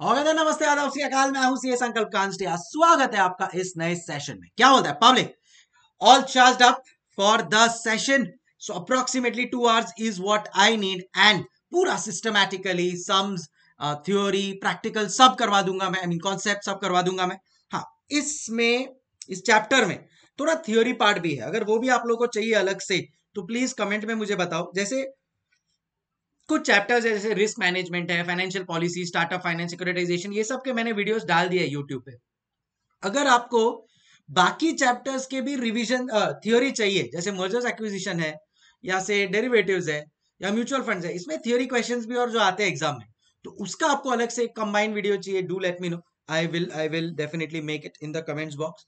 और नमस्ते आदाब अकाल, में हूँ सी संकल्प कांस्टिया स्वागत है आपका इस नए सेशन में। क्या बोलता है? Public all charge up for the session so approximately two hours is what I need and पूरा सिस्टमैटिकली सम्स थ्योरी प्रैक्टिकल सब करवा दूँगा मैं। आई मीन कॉन्सेप्ट सब करवा दूँगा मैं। हाँ इसमें, इस चैप्टर में थोड़ा थ्योरी पार्ट भी है। अगर वो भी आप लोगों को चाहिए अलग से तो प्लीज़ कमेंट में मुझे बताओ। जैसे कुछ चैप्टर्स है जैसे रिस्क मैनेजमेंट है financial policy startup finance securitisation ये सब के मैंने वीडियोस डाल दिए यूट्यूब पे। अगर आपको बाकी चैप्टर्स के भी रिवीजन थ्योरी चाहिए, जैसे मर्जर्स एक्विजिशन है, या से डेरिवेटिव्स है, या म्यूचुअल फंड्स है, इसमें थ्योरी क्वेश्चंस भी और जो आते हैं एग्ज़ाम में तो उसका आपको अलग से कंबाइंड वीडियो चाहिए do let me know I will I will definitely make it in the comments box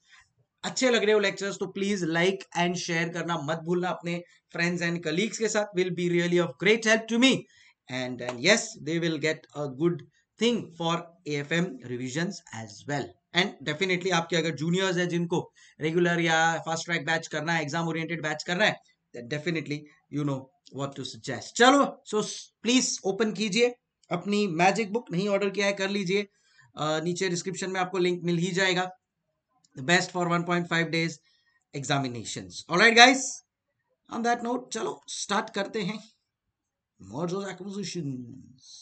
अच्छे लग रहे हो लेक्चर्स तो प्लीज़ लाइक एंड शेयर करना मत भूलना अपने फ्रेंड्स एंड कलीग्स के साथ will be really of great help to me and and yes they will get a good thing for AFM revisions as well and definitely आपके अगर juniors है जिनको रेगुलर या फास्ट ट्रैक बैच करना है exam oriented batch करना है definitely you know what to suggest चलो सो प्लीज़ ओपन कीजिए अपनी मैजिक बुक नहीं ऑर्डर किया है कर लीजिए। uh, नीचे डिस्क्रिप्शन में आपको लिंक मिल ही जाएगा। Best for 1.5 days examinations. All right on that note chalo start karte hain mergers acquisitions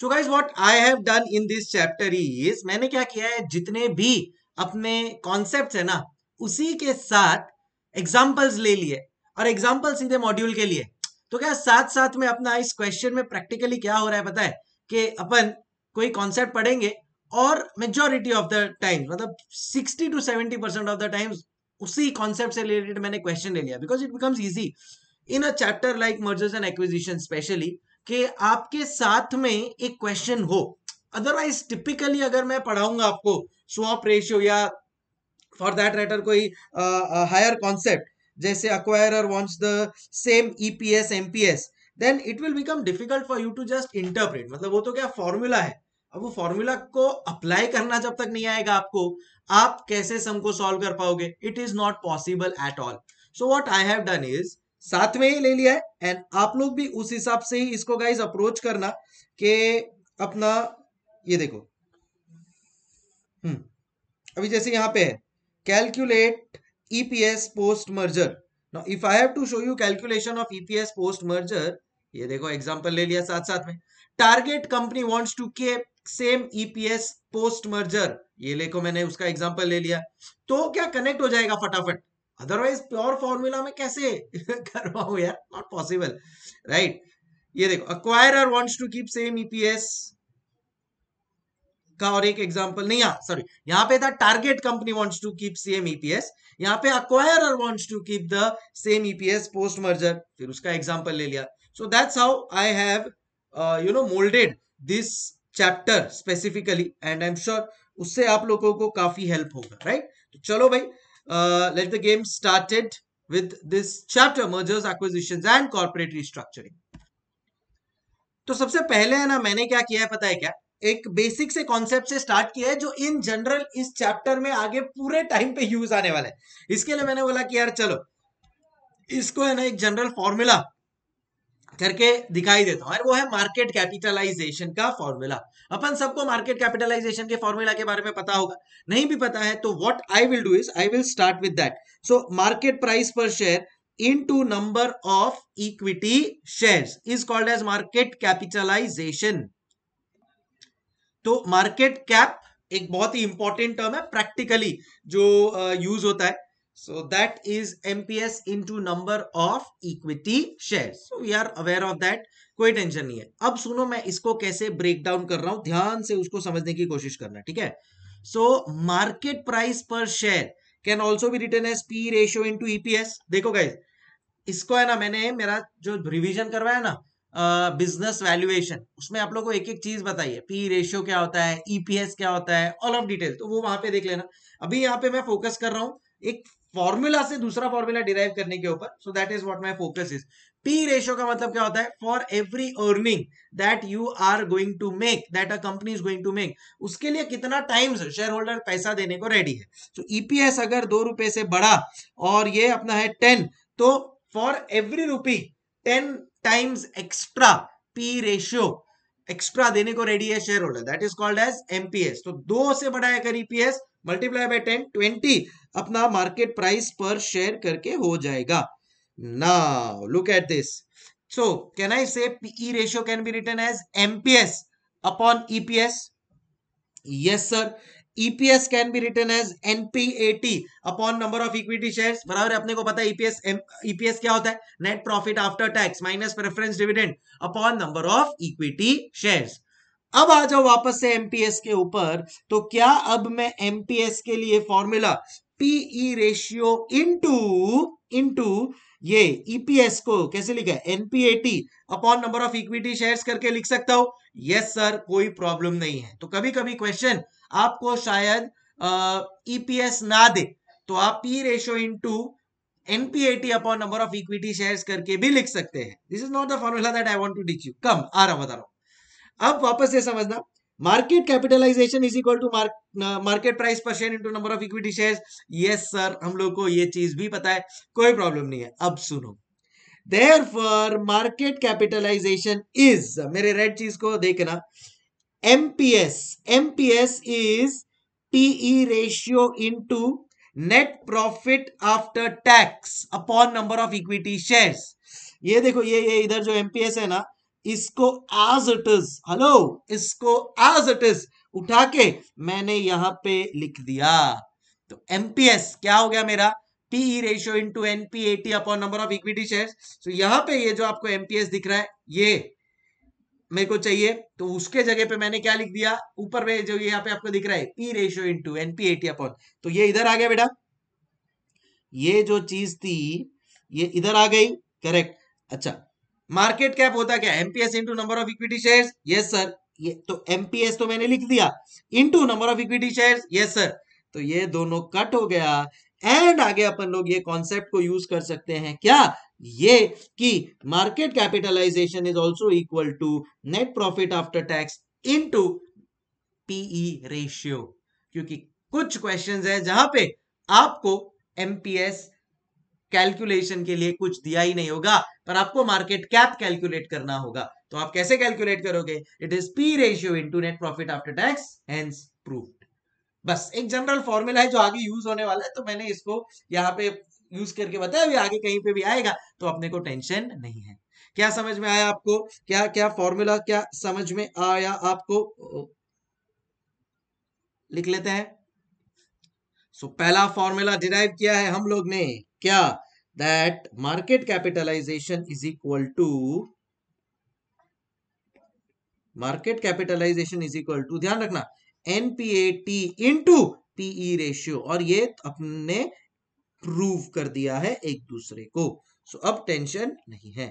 so guys, what i have done in this chapter is, मैंने क्या किया है? जितने भी अपने कॉन्सेप्ट है ना, उसी के साथ एग्जाम्पल्स ले लिए और एग्ज़ाम्पल सीधे मॉड्यूल के लिए। तो क्या साथ साथ में अपना इस क्वेश्चन में प्रैक्टिकली क्या हो रहा है पता है? कि अपन कोई कॉन्सेप्ट पढ़ेंगे और मेजोरिटी ऑफ़ द टाइम्स मतलब 60 to 70 percent of the times उसी कॉन्सेप्ट से रिलेटेड मैंने क्वेश्चन ले लिया because it becomes easy in a chapter like mergers and acquisition specially कि आपके साथ में एक क्वेश्चन हो। अदरवाइज़ टिपिकली अगर मैं पढ़ाऊँगा आपको स्वॉप रेशियो या फॉर दैट राइटर कोई हायर uh, कॉन्सेप्ट जैसे acquirer wants the same EPS MPS then it will become difficult for you to just interpret मतलब वो तो क्या फॉर्मूला है? अब वो फॉर्मूला को अप्लाई करना जब तक नहीं आएगा आपको, आप कैसे सम को सॉल्व कर पाओगे? It is not possible at all so what I have done is साथ में ही ले लिया है एंड आप लोग भी उस हिसाब से ही इसको गाइज़ अप्रोच करना कि अपना, ये देखो। हम्म अभी जैसे यहाँ पे है calculate EPS post merger if I have to show you calculation of EPS post merger ये देखो एग्जांपल ले लिया साथ साथ में। Target company wants to keep same EPS post merger ये लेको मैंने उसका एग्जांपल ले लिया। तो क्या कनेक्ट हो जाएगा फटाफट? अदरवाइज़ प्योर फॉर्मूला में कैसे करवाऊ यार? नॉट पॉसिबल राइट ये देखो acquirer wants to keep same EPS का और एक एग्जांपल नहीं हाँ सॉरी यहाँ पे था target company wants to keep same EPS यहाँ पे acquirer wants to keep the same EPS post merger फिर उसका एग्जांपल ले लिया. So that's how I have you know moulded this chapter specifically and I am sure उससे आप लोगों को काफ़ी हेल्प होगा राइट right? तो चलो भाई let the game started with this chapter mergers acquisitions and corporate restructuring तो सबसे पहले है ना, मैंने क्या किया है, पता है क्या? एक बेसिक से कॉन्सेप्ट से स्टार्ट किया है, जो इन जनरल इस चैप्टर में आगे पूरे टाइम पे यूज़ आने वाला है। इसके लिए मैंने बोला कि यार चलो, इसको है ना एक जनरल फॉर्मूला करके दिखाई देता हूँ। वो है मार्केट कैपिटलाइजेशन का फॉर्मूला अपन सबको मार्केट कैपिटलाइजेशन के फॉर्मूला के बारे में पता होगा। नहीं भी पता है तो what I will do is I will start with that so market price per share into number of equity shares is called as market capitalisation तो मार्केट कैप एक बहुत ही इंपॉर्टेंट टर्म है प्रैक्टिकली जो यूज़ uh, होता है। So that is MPS into number of equity shares. So we are aware of that. कोई tension नहीं है अब सुनो मैं इसको कैसे ब्रेक डाउन कर रहा हूँ ध्यान से उसको समझने की कोशिश करना ठीक है so market price per share can also be written as P ratio into EPS देखो गाइज़ इसको है ना मैंने मेरा जो रिवीजन करवाया ना बिज़नेस वैल्यूएशन उसमें आप लोगों को एक एक चीज़ बताइए पी रेशियो क्या होता है ईपीएस क्या होता है ऑल ऑफ़ डिटेल तो वो वहाँ पे देख लेना अभी यहाँ पे मैं फोकस कर रहा हूँ एक फॉर्मूला से दूसरा फॉर्मूला डिराइव करने के ऊपर so that is what my focus is P ratio का मतलब क्या होता है? For every earning that you are going to make that a company is going to make उसके लिए कितना टाइम्स शेयर होल्डर पैसा देने को रेडी है? सो so, ईपीएस अगर दो रुपए से बढ़ा और ये अपना है टेन तो for every rupee ten times extra P ratio extra देने को रेडी है shareholder that is called as MPS तो दो से बढ़ाया कर EPS multiply by ten twenty अपना मार्केट प्राइस पर शेयर करके हो जाएगा now look at this so can I say PE ratio can be written as MPS upon EPS yes sir EPS can be written as NPAT upon number of equity shares बराबर अपने को पता है EPS EPS क्या होता है net profit after tax minus preference dividend upon number of equity shares अब आ जाओ वापस से एमपीएस के ऊपर तो क्या अब मैं एमपीएस के लिए formula PE ratio into into ये ईपीएस को कैसे लिखा है? NPAT upon number of equity shares करके लिख सकता हूँ। यस सर कोई प्रॉब्लम नहीं है। तो कभी कभी क्वेश्चन आपको शायद ईपीएस e ना दे तो आप P ratio into NPAT upon number of equity shares करके भी लिख सकते हैं। This is not the formula that I want to teach you कम आ रहा बता रहा हूँ। अब वापस से समझना market capitalisation is equal to market price per share into number of equity shares yes sir हम लोग को ये चीज़ भी पता है, कोई प्रॉब्लम नहीं है, अब सुनो there for market capitalisation is मेरे रेड चीज़ को देखना MPS. MPS इज़ PE ratio into net profit after tax upon number of equity shares. ये देखो, ये ये इधर जो MPS है ना इसको as it is हेलो इसको as it is उठा के मैंने यहाँ पे लिख दिया। तो MPS क्या हो गया मेरा? PE ratio into NPAT upon number of equity shares तो यहाँ पे ये जो आपको MPS दिख रहा है, ये मेरे को चाहिए। तो उसके जगह पे मैंने क्या लिख दिया? ऊपर में जो यहाँ पे आपको दिख रहा है P ratio into NPAT upon तो ये इधर आ गया बेटा। ये जो चीज़ थी, ये इधर आ गई करेक्ट अच्छा मार्केट कैप होता क्या? MPS into number of equity share yes sir ये तो एमपीएस तो मैंने लिख दिया। Into number of equity share yes sir तो ये दोनों कट हो गया। एंड आगे अपन लोग ये कॉन्सेप्ट को यूज़ कर सकते हैं। क्या? ये कि market capitalisation is also equal to net profit after tax into PE ratio क्योंकि कुछ क्वेश्चंस है जहाँ पे आपको एमपीएस कैलकुलेशन के लिए कुछ दिया ही नहीं होगा। पर आपको मार्केट कैप कैलकुलेट करना होगा। तो आप कैसे कैलकुलेट करोगे? It is P ratio into net profit after tax hence proved बस एक जनरल फॉर्मूला है जो आगे यूज़ होने वाला है तो मैंने इसको यहाँ पे यूज़ करके बताया आगे कहीं पे भी आएगा तो अपने को टेंशन नहीं है। क्या समझ में आया आपको? क्या क्या फॉर्मूला क्या समझ में आया आपको? लिख लेते हैं। सो so, पहला फॉर्मूला डिराइव किया है हम लोग ने। क्या? That market capitalisation is equal to market capitalisation is equal to ध्यान रखना एनपीएटी इंटू पीई रेशियो और ये अपने प्रूव कर दिया है एक दूसरे को। सो अब टेंशन नहीं है।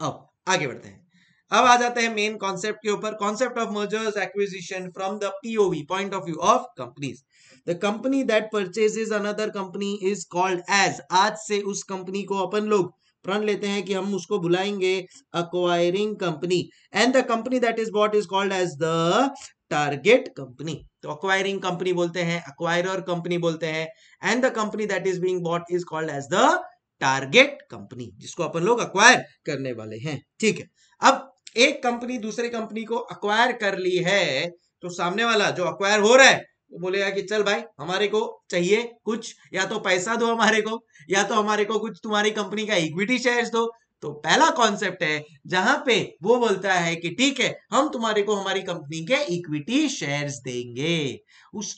अब, आगे बढ़ते हैं। अब आ जाते हैं मेन कॉन्सेप्ट के ऊपर concept of mergers acquisition from the POV point of view of companies the company that purchases another company is called as आज से उस कंपनी को अपन लोग प्रण लेते हैं कि हम उसको बुलाएँगे acquiring company and the company that is bought is called as the target company तो अक्वायरिंग कंपनी बोलते हैं अक्वायरर कंपनी बोलते हैं. And the company that is being bought is called as the target company जिसको अपन लोग acquire करने वाले हैं। ठीक है। अब एक कंपनी दूसरे कंपनी को अक्वायर कर ली है तो सामने वाला जो अक्वायर हो रहा है बोलेगा कि चल भाई, हमारे को चाहिए कुछ, या तो पैसा दो हमारे को, या तो हमारे को कुछ तुम्हारी कंपनी का इक्विटी शेयर्स दो। तो पहला कॉन्सेप्ट है, जहाँ पे वो बोलता है कि ठीक है, हम तुम्हारे को हमारी कंपनी के इक्विटी शेयर्स देंगे। उस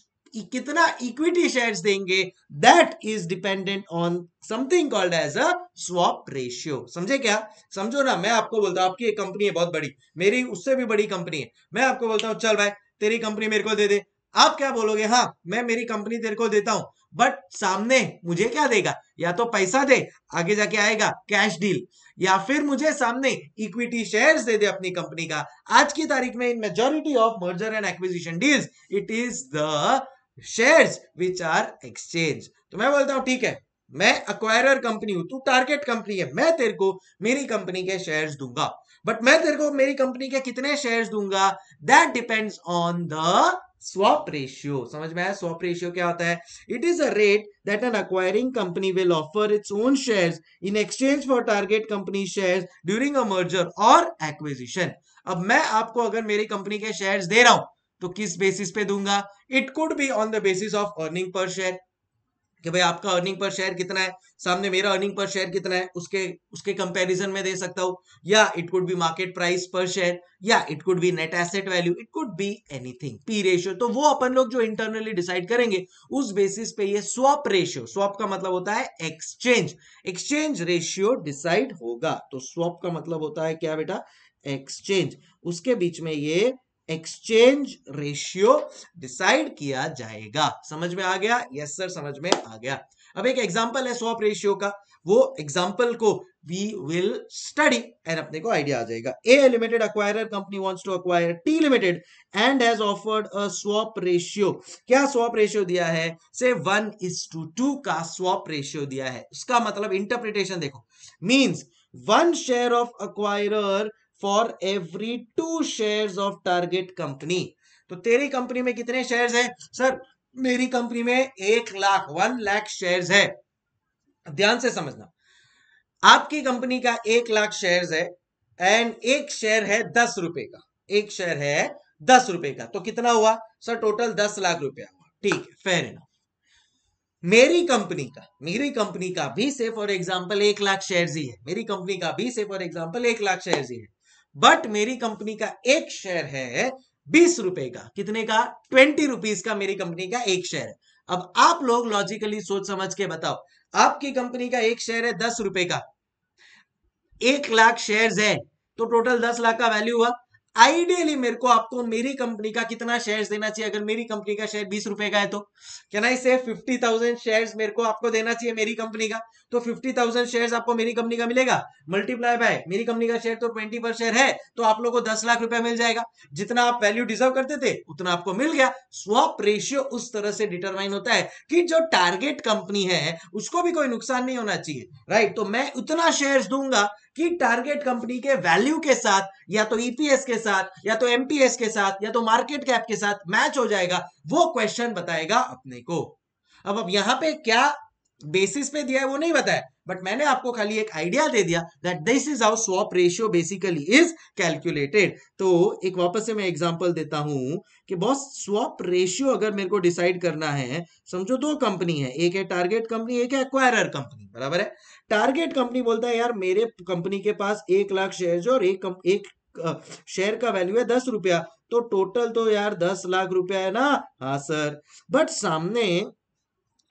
कितना इक्विटी शेयर्स देंगे? That is dependent on something called as a swap ratio समझे क्या? समझो ना, मैं आपको बोलता हूँ, आपकी एक कंपनी है, बहुत बड़ी। मेरी, उससे भी बड़ी कंपनी है। मैं आपको बोलता हूँ, चल भाई, तेरी कंपनी मेरे को दे दे। आप क्या बोलोगे? हाँ मैं मेरी कंपनी तेरे को देता हूँ बट सामने मुझे क्या देगा? या तो पैसा दे, आगे जाके आएगा कैश डील या फिर मुझे सामने इक्विटी शेयर्स दे दे अपनी कंपनी का। आज की तारीख में in majority of merger and acquisition deals it is the shares which are exchange तो मैं बोलता हूँ, ठीक है, मैं अक्वायरर कंपनी हूँ, तू टारगेट कंपनी है, मैं तेरे को मेरी कंपनी के शेयर्स दूँगा। बट मैं तेरे को मेरी कंपनी के कितने शेयर्स दूँगा? That depends on the swap ratio समझ में आया? स्वॉप रेशियो क्या होता है? It is a rate that an acquiring company will offer its own shares in exchange for target company shares during a merger और acquisition अब मैं आपको अगर मेरी कंपनी के शेयर्स दे रहा हूँ तो किस बेसिस पे दूँगा? It could be on the basis of earning per share कि भाई आपका अर्निंग पर शेयर कितना है? सामने मेरा अर्निंग पर शेयर कितना है? उसके उसके कंपैरिजन में दे सकता हूँ। या it could be market price per share या it could be net asset value it could be anything P ratio तो वो अपन लोग जो इंटरनली डिसाइड करेंगे, उस बेसिस पे ये स्वॉप रेशियो स्वॉप का मतलब होता है एक्सचेंज एक्सचेंज रेशियो डिसाइड होगा। तो स्वॉप का मतलब होता है क्या बेटा? एक्सचेंज उसके बीच में ये एक्सचेंज रेशियो डिसाइड किया जाएगा। समझ में आ गया? यस सर समझ में आ गया। अब एक एग्जांपल है स्वॉप रेशियो का। वो एग्जांपल को वी विल स्टडी एंड अपने को आइडिया आ जाएगा। A limited acquirer company wants to acquire T limited and has offered a swap ratio क्या स्वॉप रेशियो दिया है? से वन इज़ टू टू का स्वॉप रेशियो दिया है। उसका मतलब इंटरप्रिटेशन देखो। Means one share of acquirer for every two share of target company तो तेरी कंपनी में कितने शेयर्स है? सर मेरी कंपनी में एक लाख वन लाख शेयर्स है। ध्यान से समझना। आपकी कंपनी का एक लाख शेयर्स है एंड एक शेयर है दस रुपए का। एक शेयर है दस रुपए का। तो कितना हुआ? सर टोटल दस लाख रुपया हुआ। ठीक है फेयर इनफ मेरी कंपनी का, मेरी कंपनी का भी से फॉर एग्जांपल एक लाख शेयर ही है। मेरी कंपनी का भी से फॉर एग्जांपल एक लाख शेयर ही है। बट मेरी कंपनी का एक शेयर है बीस रुपए का। कितने का? ट्वेंटी रुपीज़ का मेरी कंपनी का एक शेयर है। अब आप लोग लॉजिकली सोच समझ के बताओ, आपकी कंपनी का एक शेयर है दस रुपए का। एक लाख शेयर्स है तो टोटल दस लाख का वैल्यू हुआ। आइडियली मेरे को आपको मेरी कंपनी का कितना शेयर्स देना चाहिए? अगर मेरी कंपनी का शेयर बीस रुपए का है तो। कैन आई से फिफ्टी थाउज़ेंड शेयर मेरे को आपको देना चाहिए मेरी कंपनी का? तो फिफ्टी थाउज़ेंड शेयर आपको मेरी कंपनी का मिलेगा। मल्टीप्लाई बाय मेरी कंपनी का शेयर तो ट्वेंटी पर शेयर है तो आप लोग को दस लाख रुपया मिल जाएगा। जितना आप वैल्यू डिजर्व करते थे, उतना आपको मिल गया। स्वॉप रेशियो उस तरह से डिटरमाइन होता है कि जो टारगेट कंपनी है, उसको भी कोई नुकसान नहीं होना चाहिए राइट तो मैं उतना शेयर दूँगा कि टारगेट कंपनी के वैल्यू के साथ, या तो ईपीएस के साथ, या तो एमपीएस के साथ, या तो मार्केट कैप के साथ मैच हो जाएगा, वो क्वेश्चन बताएगा अपने को। अब अब यहाँ पे क्या बेसिस पे दिया है, वो नहीं बताया। बट मैंने आपको खाली एक आइडिया दे दिया that this is how swap ratio basically is calculated तो एक वापस से मैं एग्जांपल देता हूँ कि बॉस स्वॉप रेशियो अगर मेरे को डिसाइड करना है, समझो दो कंपनी है, एक है टारगेट कंपनी एक है एक्वायरर कंपनी बराबर है? टारगेट कंपनी बोलता है, यार, मेरे कंपनी के पास एक लाख शेयर और एक एक शेयर का वैल्यू है दस रुपया तो टोटल तो यार दस लाख रुपया है ना? हाँ सर बट सामने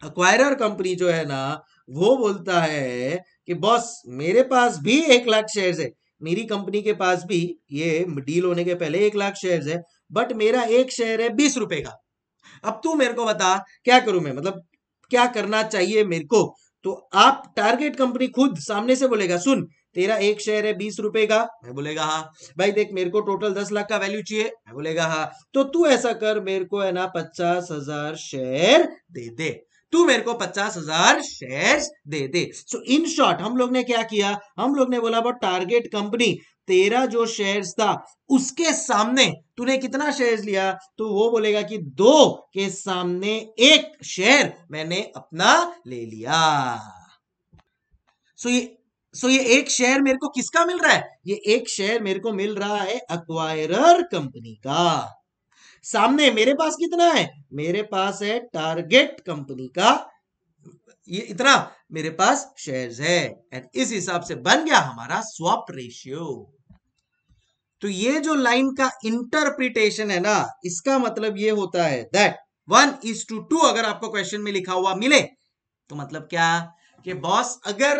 अक्वायरर कंपनी जो है ना, वो बोलता है कि, बॉस, मेरे पास भी एक लाख शेयर्स है। मेरी कंपनी के पास भी ये डील होने के पहले एक लाख शेयर्स है बट मेरा एक शेयर है बीस रुपए का। अब तू मेरे को बता, क्या करूँ मैं? मतलब क्या करना चाहिए मेरे को? तो आप टारगेट कंपनी खुद सामने से बोलेगा, सुन, तेरा एक शेयर है बीस रुपए का। मैं बोलेगा हाँ। भाई, देख, मेरे को टोटल दस लाख का वैल्यू चाहिए। मैं बोलेगा हाँ। तो तू ऐसा कर, मेरे को है ना, पचास हज़ार शेयर दे दे। तू मेरे को पचास हज़ार शेयर दे दे। सो इन शॉर्ट हम लोग ने क्या किया? हम लोग ने बोला अबाउट टारगेट कंपनी तेरा जो शेयर्स था, उसके सामने तूने कितना शेयर्स लिया? तो वो बोलेगा कि दो के सामने एक शेयर मैंने अपना ले लिया। सो ये सो ये एक शेयर मेरे को किसका मिल रहा है? ये एक शेयर मेरे को मिल रहा है अक्वायरर कंपनी का। सामने मेरे पास कितना है? मेरे पास है टारगेट कंपनी का, ये इतना, मेरे पास शेयर्स है। एंड इस हिसाब से बन गया हमारा स्वॉप रेशियो तो ये जो लाइन का इंटरप्रिटेशन है ना, इसका मतलब ये होता है that one is to two अगर आपको क्वेश्चन में लिखा हुआ मिले तो मतलब क्या? कि बॉस अगर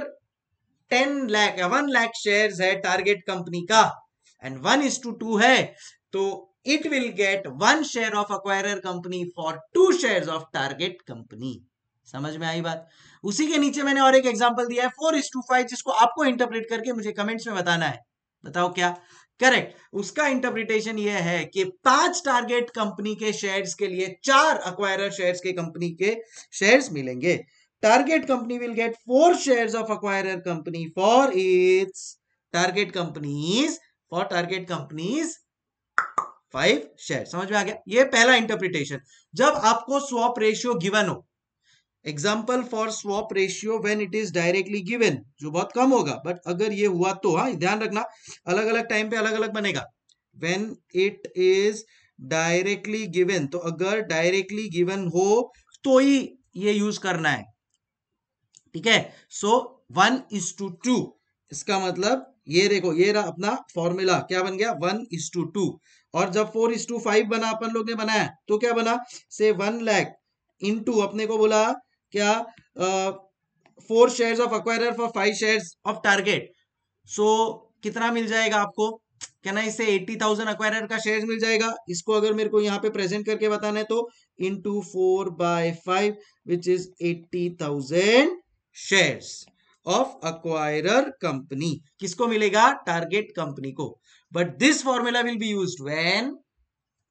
ten lakh one lakh shares है टारगेट कंपनी का and one is to two है तो it will get one share of acquirer company for two shares of target company. समझ में आई बात? उसी के नीचे मैंने और एक एग्जांपल दिया है फोर इज़ टू फाइव जिसको आपको इंटरप्रेट करके मुझे कमेंट्स में बताना है। बताओ क्या? करेक्ट उसका इंटरप्रिटेशन यह है कि पाँच टारगेट कंपनी के शेयर्स के लिए चार अक्वायरर शेयर्स के कंपनी के शेयर्स मिलेंगे। Target company will get four shares of acquirer company for its target companies for target companies five share, समझ में आ गया? ये पहला इंटरप्रिटेशन जब आपको स्वॉप रेशियो गिवन हो example for swap ratio when it is directly given जो बहुत कम होगा बट अगर ये हुआ तो हाँ ध्यान रखना अलग अलग टाइम पे अलग अलग बनेगा। When it is directly given तो अगर डायरेक्टली गिवन हो तो ही ये यूज़ करना है। ठीक है? So one is to two इसका मतलब ये देखो, ये रहा अपना फॉर्मूला क्या बन गया? वन इज़ टू टू और जब फोर इज़ टू फाइव बना अपन लोग ने बनाया तो क्या बना से वन लैख टू अपने को बोला, क्या four shares of acquirer for five shares of target so कितना मिल जाएगा आपको? क्या ना इसे एट्टी थाउज़ेंड अक्वायरर का शेयर मिल जाएगा? इसको अगर मेरे को यहाँ पे प्रेजेंट करके बताना है तो into four by five which is eighty thousand shares of acquirer company किसको मिलेगा? टारगेट कंपनी को। But this formula will be use when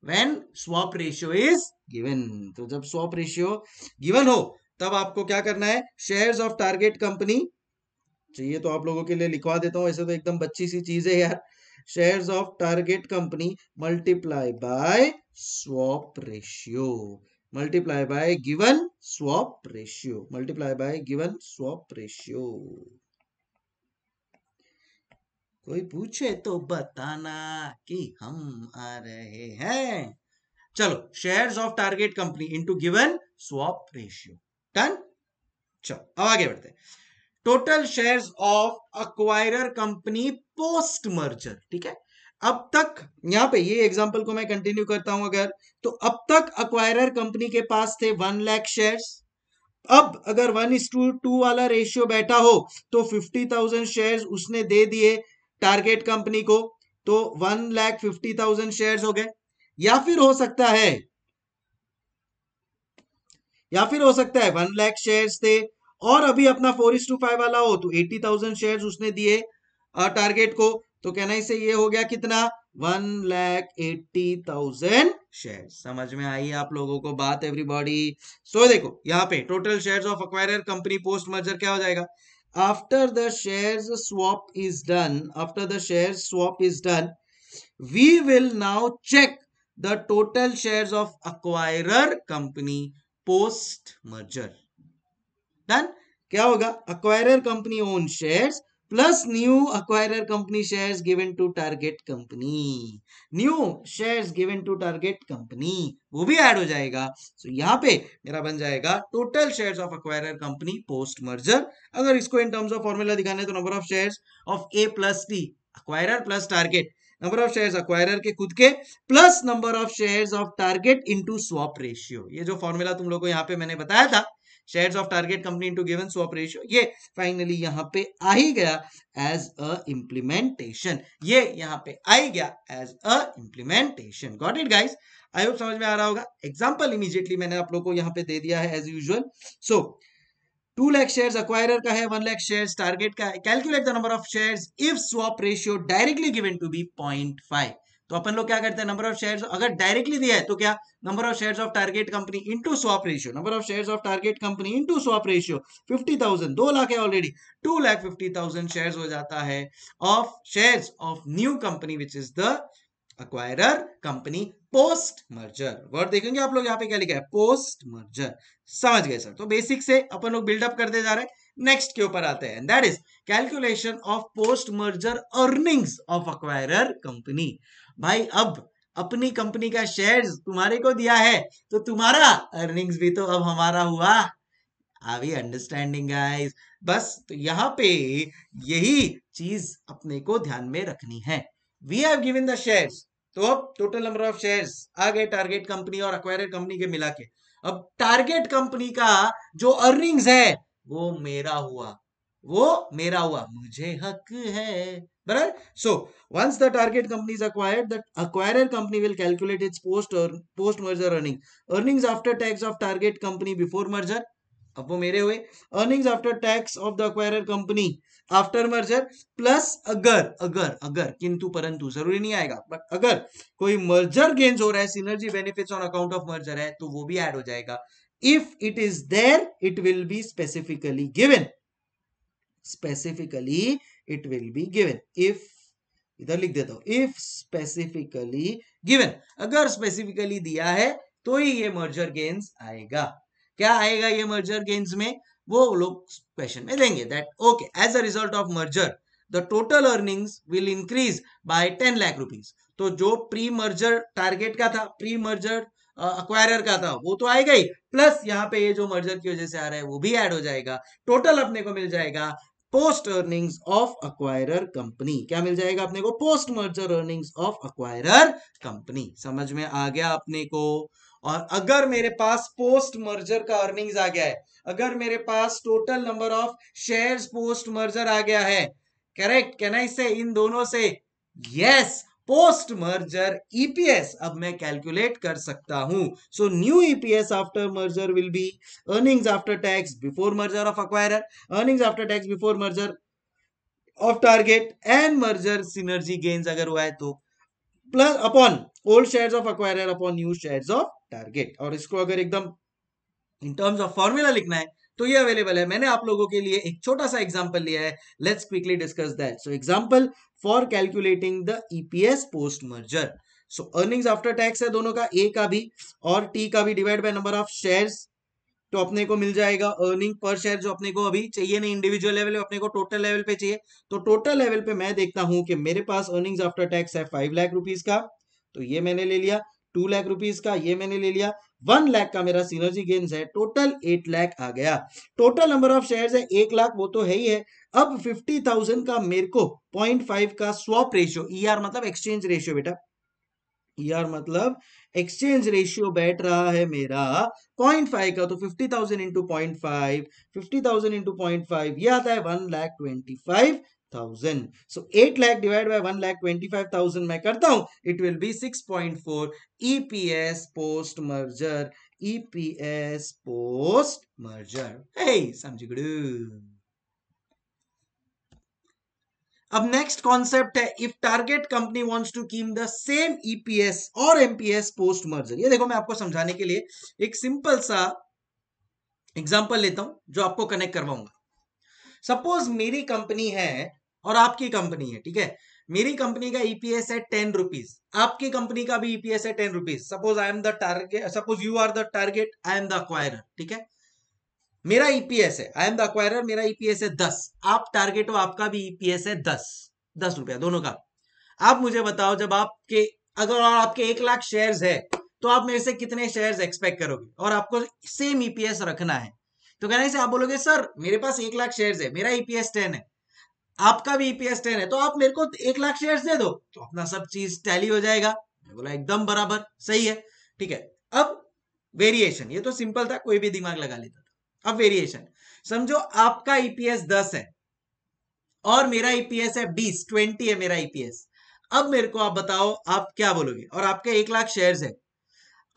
when swap ratio is given तो जब स्वॉप रेशियो गिवन हो, तब आपको क्या करना है? शेयर्स ऑफ़ टारगेट कंपनी चाहिए तो आप लोगों के लिए लिखवा देता हूँ, ऐसे तो एकदम बच्ची सी चीज़ है यार। Shares of target company multiply by swap ratio multiply by given swap ratio multiply by given swap ratio कोई पूछे तो बताना कि हम आ रहे हैं। चलो shares of target company into given swap ratio done चलो, अब आगे बढ़ते हैं। Total shares of acquirer company post merger ठीक है? अब तक, यहाँ पे ये एग्जांपल को मैं कंटिन्यू करता हूँ अगर तो अब तक अक्वायरर कंपनी के पास थे वन लाख शेयर्स अब अगर वन इज़ टू टू वाला रेशियो बैठा हो तो फिफ्टी थाउज़ेंड शेयर उसने दे दिए टारगेट कंपनी को तो one lakh fifty thousand share हो गए। या फिर हो सकता है, या फिर हो सकता है वन लाख शेयर थे, और अभी अपना फोर इस टू फाइव वाला हो तो एट्टी थाउज़ेंड शेयर उसने दिए टारगेट को। तो कहना इसे ये हो गया कितना? One lakh eighty thousand share समझ में आई आप लोगों को बात एवरीबॉडी सो देखो, यहाँ पे total shares of acquire company post merger क्या हो जाएगा? after the shares swap is done after the share swap is done we will now check the total shares of acquirer company post merger done क्या होगा acquirer company own shares plus new acquirer company shares given to target company new shares given to target company वो भी add हो जाएगा। सो so, यहाँ पे मेरा बन जाएगा total shares of acquirer company post merger अगर इसको इन टर्म्स ऑफ़ फॉर्मूला दिखाने तो number of shares of A plus T acquirer plus target number of shares acquirer के खुद के plus number of shares of target into swap ratio ये जो formula तुम लोग को यहाँ पे मैंने बताया था shares of target company into given swap ratio ये फाइनली यहाँ पे आ ही गया एज अ इम्प्लीमेंटेशन ये यहाँ पे आ ही गया as a implementation got it guys I hope समझ में आ रहा होगा. एग्ज़ाम्पल इमीजिएटली मैंने आप लोग को यहाँ पे दे दिया है as usual so two lakh shares acquirer का है वन लैख शेयर्स टारगेट का है. Calculate the number of shares if swap ratio directly given to be point five तो अपन लोग क्या करते हैं? नंबर ऑफ़ शेयर्स अगर डायरेक्टली दिया है तो क्या? Number of shares of target company into swap ratio number of shares of target company into swap ratio fifty thousand दो लाख है already two lakh fifty thousand share हो जाता है of shares of new company which is the acquirer company post merger word देखेंगे आप लोग यहाँ पे क्या लिखा है? पोस्ट मर्जर समझ गए सर तो बेसिक से अपन लोग बिल्डअप करते जा रहे हैं। नेक्स्ट के ऊपर आते हैं that is calculation of post merger earnings of acquirer company भाई, अब अपनी कंपनी का शेयर्स तुम्हारे को दिया है तो तुम्हारा अर्निंग्स भी तो अब हमारा हुआ। अभी अंडरस्टैंडिंग गाइस बस तो यहाँ पे यही चीज़ अपने को ध्यान में रखनी है। We have given the shares तो अब टोटल नंबर ऑफ़ शेयर्स आ गए टारगेट कंपनी और अक्वायर कंपनी के मिला के। अब टारगेट कंपनी का जो अर्निंग्स है, वो मेरा हुआ। वो मेरा हुआ। मुझे हक है। बराबर? So once the target company is acquired, the acquirer company will calculate its post or post merger earning. Earnings after tax of target company before merger, अब वो मेरे हुए। Earnings after tax of the acquirer company after merger plus अगर अगर अगर, किंतु परंतु, ज़रूरी नहीं आएगा। बट अगर कोई मर्जर गेन्स हो रहा है synergy benefits on account of merger है तो वो भी ऐड हो जाएगा। If it is there it will be specifically given specifically it will be given if इधर लिख देता हूँ इफ़ स्पेसिफिकली गिवन अगर स्पेसिफिकली दिया है तो ही ये मर्जर गेन्स आएगा। क्या आएगा ये मर्जर गेन्स में? वो लोग क्वेश्चन में देंगे that okay as a result of merger the total earnings will increase by ten lakh rupees तो जो प्री मर्जर टारगेट का था प्री मर्जर अक्वायरर का था, वो तो आएगा ही। प्लस यहाँ पे ये जो मर्जर की वजह से आ रहा है, वो भी ऐड हो जाएगा। टोटल अपने को मिल जाएगा। Post earnings of acquirer company क्या मिल जाएगा अपने को? Post merger earnings of acquirer company समझ में आ गया अपने को? और अगर मेरे पास पोस्ट मर्जर का अर्निंग्स आ गया है, अगर मेरे पास total number of shares post merger आ गया है करेक्ट कैन आई से इन दोनों से? यस पोस्ट मर्जर ईपीएस अब मैं कैलकुलेट कर सकता हूँ। So new EPS after merger will be earnings after tax before merger of acquirer earnings after tax before merger of target and merger synergy gains अगर हुआ है तो plus upon old shares of acquirer upon new shares of target और इसको अगर एकदम in terms of formula लिखना है तो ये अवेलेबल है। मैंने आप लोगों के लिए एक छोटा सा एग्ज़ाम्पल लिया है। Let's quickly discuss that so example for calculating the EPS post merger so earnings after tax है दोनों का ए का भी और टी का भी divide by number of shares तो अपने को मिल जाएगा। अर्निंग पर शेयर जो अपने को अभी चाहिए, नहीं इंडिविजुअल लेवल अपने को टोटल लेवल पे चाहिए। तो टोटल लेवल पे मैं देखता हूँ कि मेरे पास अर्निंग्स आफ्टर टैक्स है फाइव लाख रुपीज़ का। तो ये मैंने ले लिया टू लाख रुपीज़ का, ये मैंने ले लिया। वन लाख का मेरा सीनर्जी गेन्स है टोटल एट लाख आ गया। टोटल नंबर ऑफ़ शेयर्स है, एक लाख, वो तो है ही है। अब फिफ्टी थाउज़ेंड का मेरे को पॉइंट फाइव का स्वॉप रेशियो ई आर मतलब एक्सचेंज रेशियो बेटा। ई आर मतलब एक्सचेंज रेशियो बैठ रहा है मेरा पॉइंट फाइव का तो fifty thousand into point five fifty thousand into point five यह आता है one lakh twenty five thousand so eight lakh divide by one lakh twenty five thousand मैं करता हूँ। It will be six point four EPS post merger EPS post merger हे समझ अब next concept है if target company wants to keep the same EPS और MPS post merger ये देखो मैं आपको समझाने के लिए एक सिंपल सा एग्जांपल लेता हूँ, जो आपको कनेक्ट करवाऊँगा। सपोज़ मेरी कंपनी है और आपकी कंपनी है, ठीक है? मेरी कंपनी का ईपीएस है टेन रुपीज़ आपकी कंपनी का भी ईपीएस है ten rupees suppose I am the target, suppose you are the target, I am the acquirer, ठीक है? मेरा ईपीएस है, आई एम द अक्वायरर, मेरा ईपीएस है दस। आप टारगेट हो, आपका भी ईपीएस है दस। दस रुपया, दोनों का। आप मुझे बताओ, जब आपके, अगर आपके एक लाख शेयर्स है तो आप मेरे से कितने शेयर्स एक्सपेक्ट करोगे? और आपको सेम ईपीएस रखना है। तो कहने से आप बोलोगे, सर, मेरे पास एक लाख शेयर्स है, मेरा ईपीएस टेन है। आपका भी ईपीएस टेन है तो आप मेरे को एक लाख शेयर्स दे दो तो अपना सब चीज़ टैली हो जाएगा। बोला, एकदम बराबर, सही है, ठीक है। अब वेरिएशन ये तो सिंपल था, कोई भी दिमाग लगा लेता था। अब वेरिएशन समझो आपका ईपीएस दस है, और मेरा ईपीएस है बीस ट्वेंटी है मेरा ईपीएस अब मेरे को आप बताओ, आप क्या बोलोगे? और आपके एक लाख शेयर है।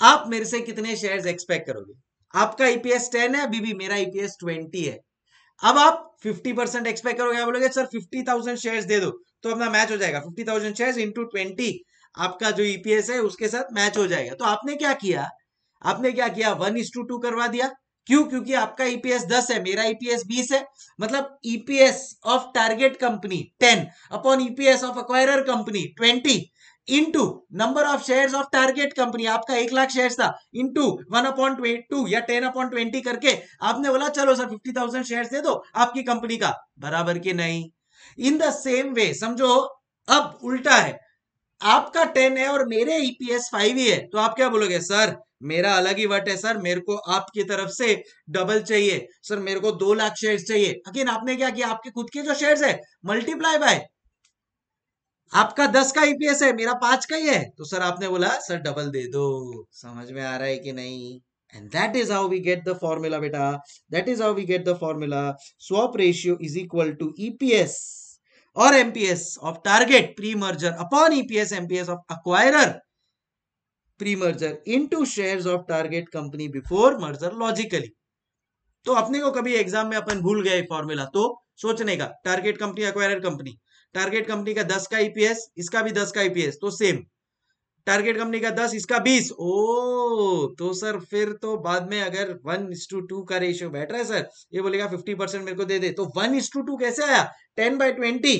आप मेरे से कितने शेयर्स एक्सपेक्ट करोगे? आपका ईपीएस टेन है, अभी भी मेरा ईपीएस ट्वेंटी है। अब आप फिफ्टी परसेंट एक्सपेक्ट करोगे, आप बोलोगे, सर फिफ्टी थाउज़ेंड शेयर दे दो। तो अपना मैच हो जाएगा। Fifty thousand share into twenty आपका जो ईपीएस है, उसके साथ मैच हो जाएगा। तो आपने क्या किया? आपने क्या किया? वन इज़ टू टू करवा दिया। क्यों? क्योंकि आपका ईपीएस दस है, मेरा ईपीएस बीस है। मतलब EPS of target company ten upon EPS of acquirer company twenty into number of shares of target company आपका एक लाख शेयर्स था इंटू वन अपॉइंट टू या टेन अपॉइंट ट्वेंटी करके, आपने बोला, चलो सर फिफ्टी थाउज़ेंड शेयर दे दो, आपकी कंपनी का। बराबर के नहीं? इन द सेम वे समझो, अब उल्टा है। आपका टेन है और मेरे ईपीएस फाइव ही है तो आप क्या बोलोगे? सर मेरा अलग ही वट है सर मेरे को आपकी तरफ़ से डबल चाहिए। सर मेरे को दो लाख शेयर्स चाहिए। अगेन आपने क्या किया? आपके खुद के जो शेयर्स है मल्टीप्लाई बाय आपका दस का ईपीएस है, मेरा पाँच का ही है। तो सर आपने बोला, सर डबल दे दो। समझ में आ रहा है कि नहीं? And that is how we get the formula बेटा। That is how we get the formula swap ratio is equal to EPS और MPS of target pre merger upon EPS MPS of acquirer pre merger into share of target company before merger logically तो अपने को कभी exam में अपन भूल गए formula तो सोचने का target company acquire company target company का दस का ईपीएस इसका भी दस का ईपीएस तो सेम टारगेट कंपनी का दस, इसका बीस. ओ तो सर फिर तो बाद में अगर वन इस टू टू का रेशियो बैठ रहा है, सर, ये बोलेगा फिफ्टी परसेंट मेरे को दे दे. तो वन इस टू टू कैसे आया? Ten by twenty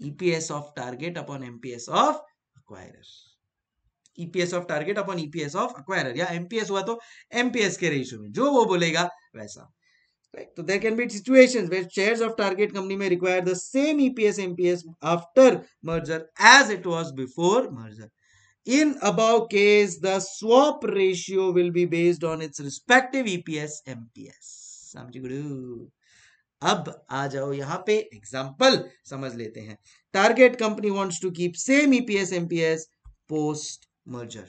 EPS of target upon MPS of acquirer EPS of target upon EPS of acquirer या एमपीएस हुआ तो एमपीएस के रेशियो में. जो वो बोलेगा, वैसा. Right? So there can be situations where shares of target company may require the same EPS MPS after merger as it was before merger. In above case, the swap ratio will be based on its respective EPS MPS. समझ गुरु अब आ जाओ यहाँ पे example समझ लेते हैं target company wants to keep same EPS MPS post merger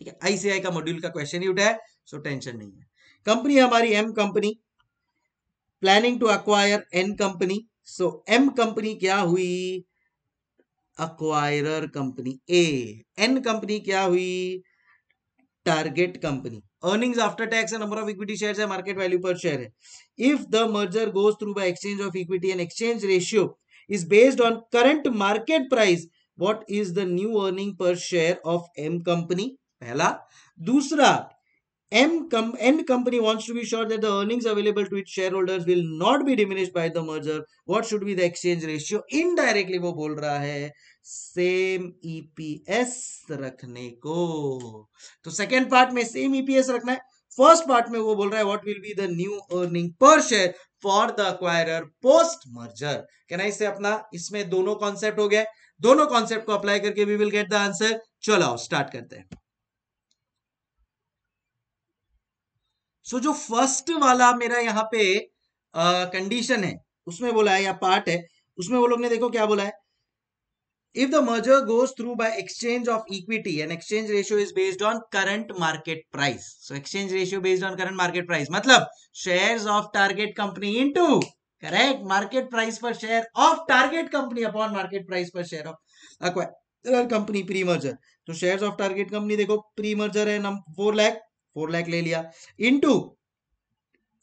ठीक है आईसीआई का मॉड्यूल का क्वेश्चन ही उठा है सो टेंशन नहीं है कंपनी हमारी M company. Planning to acquire N company. So M company क्या हुई? Acquirer company a N company क्या हुई? Target company. Earnings after tax number of equity share है मार्केट वैल्यू पर शेयर है। If the merger goes through by exchange of equity and exchange ratio is based on current market price what is the new earning per share of M company पहला। दूसरा M com, N company wants to be sure that the earnings available to its shareholders will not be diminished by the merger. What should be the exchange ratio? Indirectly वो बोल रहा है same EPS रखने को। तो second part में same EPS रखना है। फ़र्स्ट पार्ट में वो बोल रहा है what will be the new earning per share for the acquirer post merger कहना इससे अपना, इसमें दोनों कॉन्सेप्ट हो गए दोनों कॉन्सेप्ट को अप्लाई करके we will get the answer चलो स्टार्ट करते हैं। सो so, जो फ़र्स्ट वाला मेरा यहाँ पे कंडीशन है उसमें बोला है या पार्ट है उसमें वो लोग ने देखो क्या बोला है? If the merger goes through by exchange of equity and exchange ratio is based on current market price so exchange ratio based on current market price मतलब shares of target company into correct market price per share of target company upon market price per share of company pre merger तो shares of target company देखो pre merger है four lakh four lakh ले लिया। Into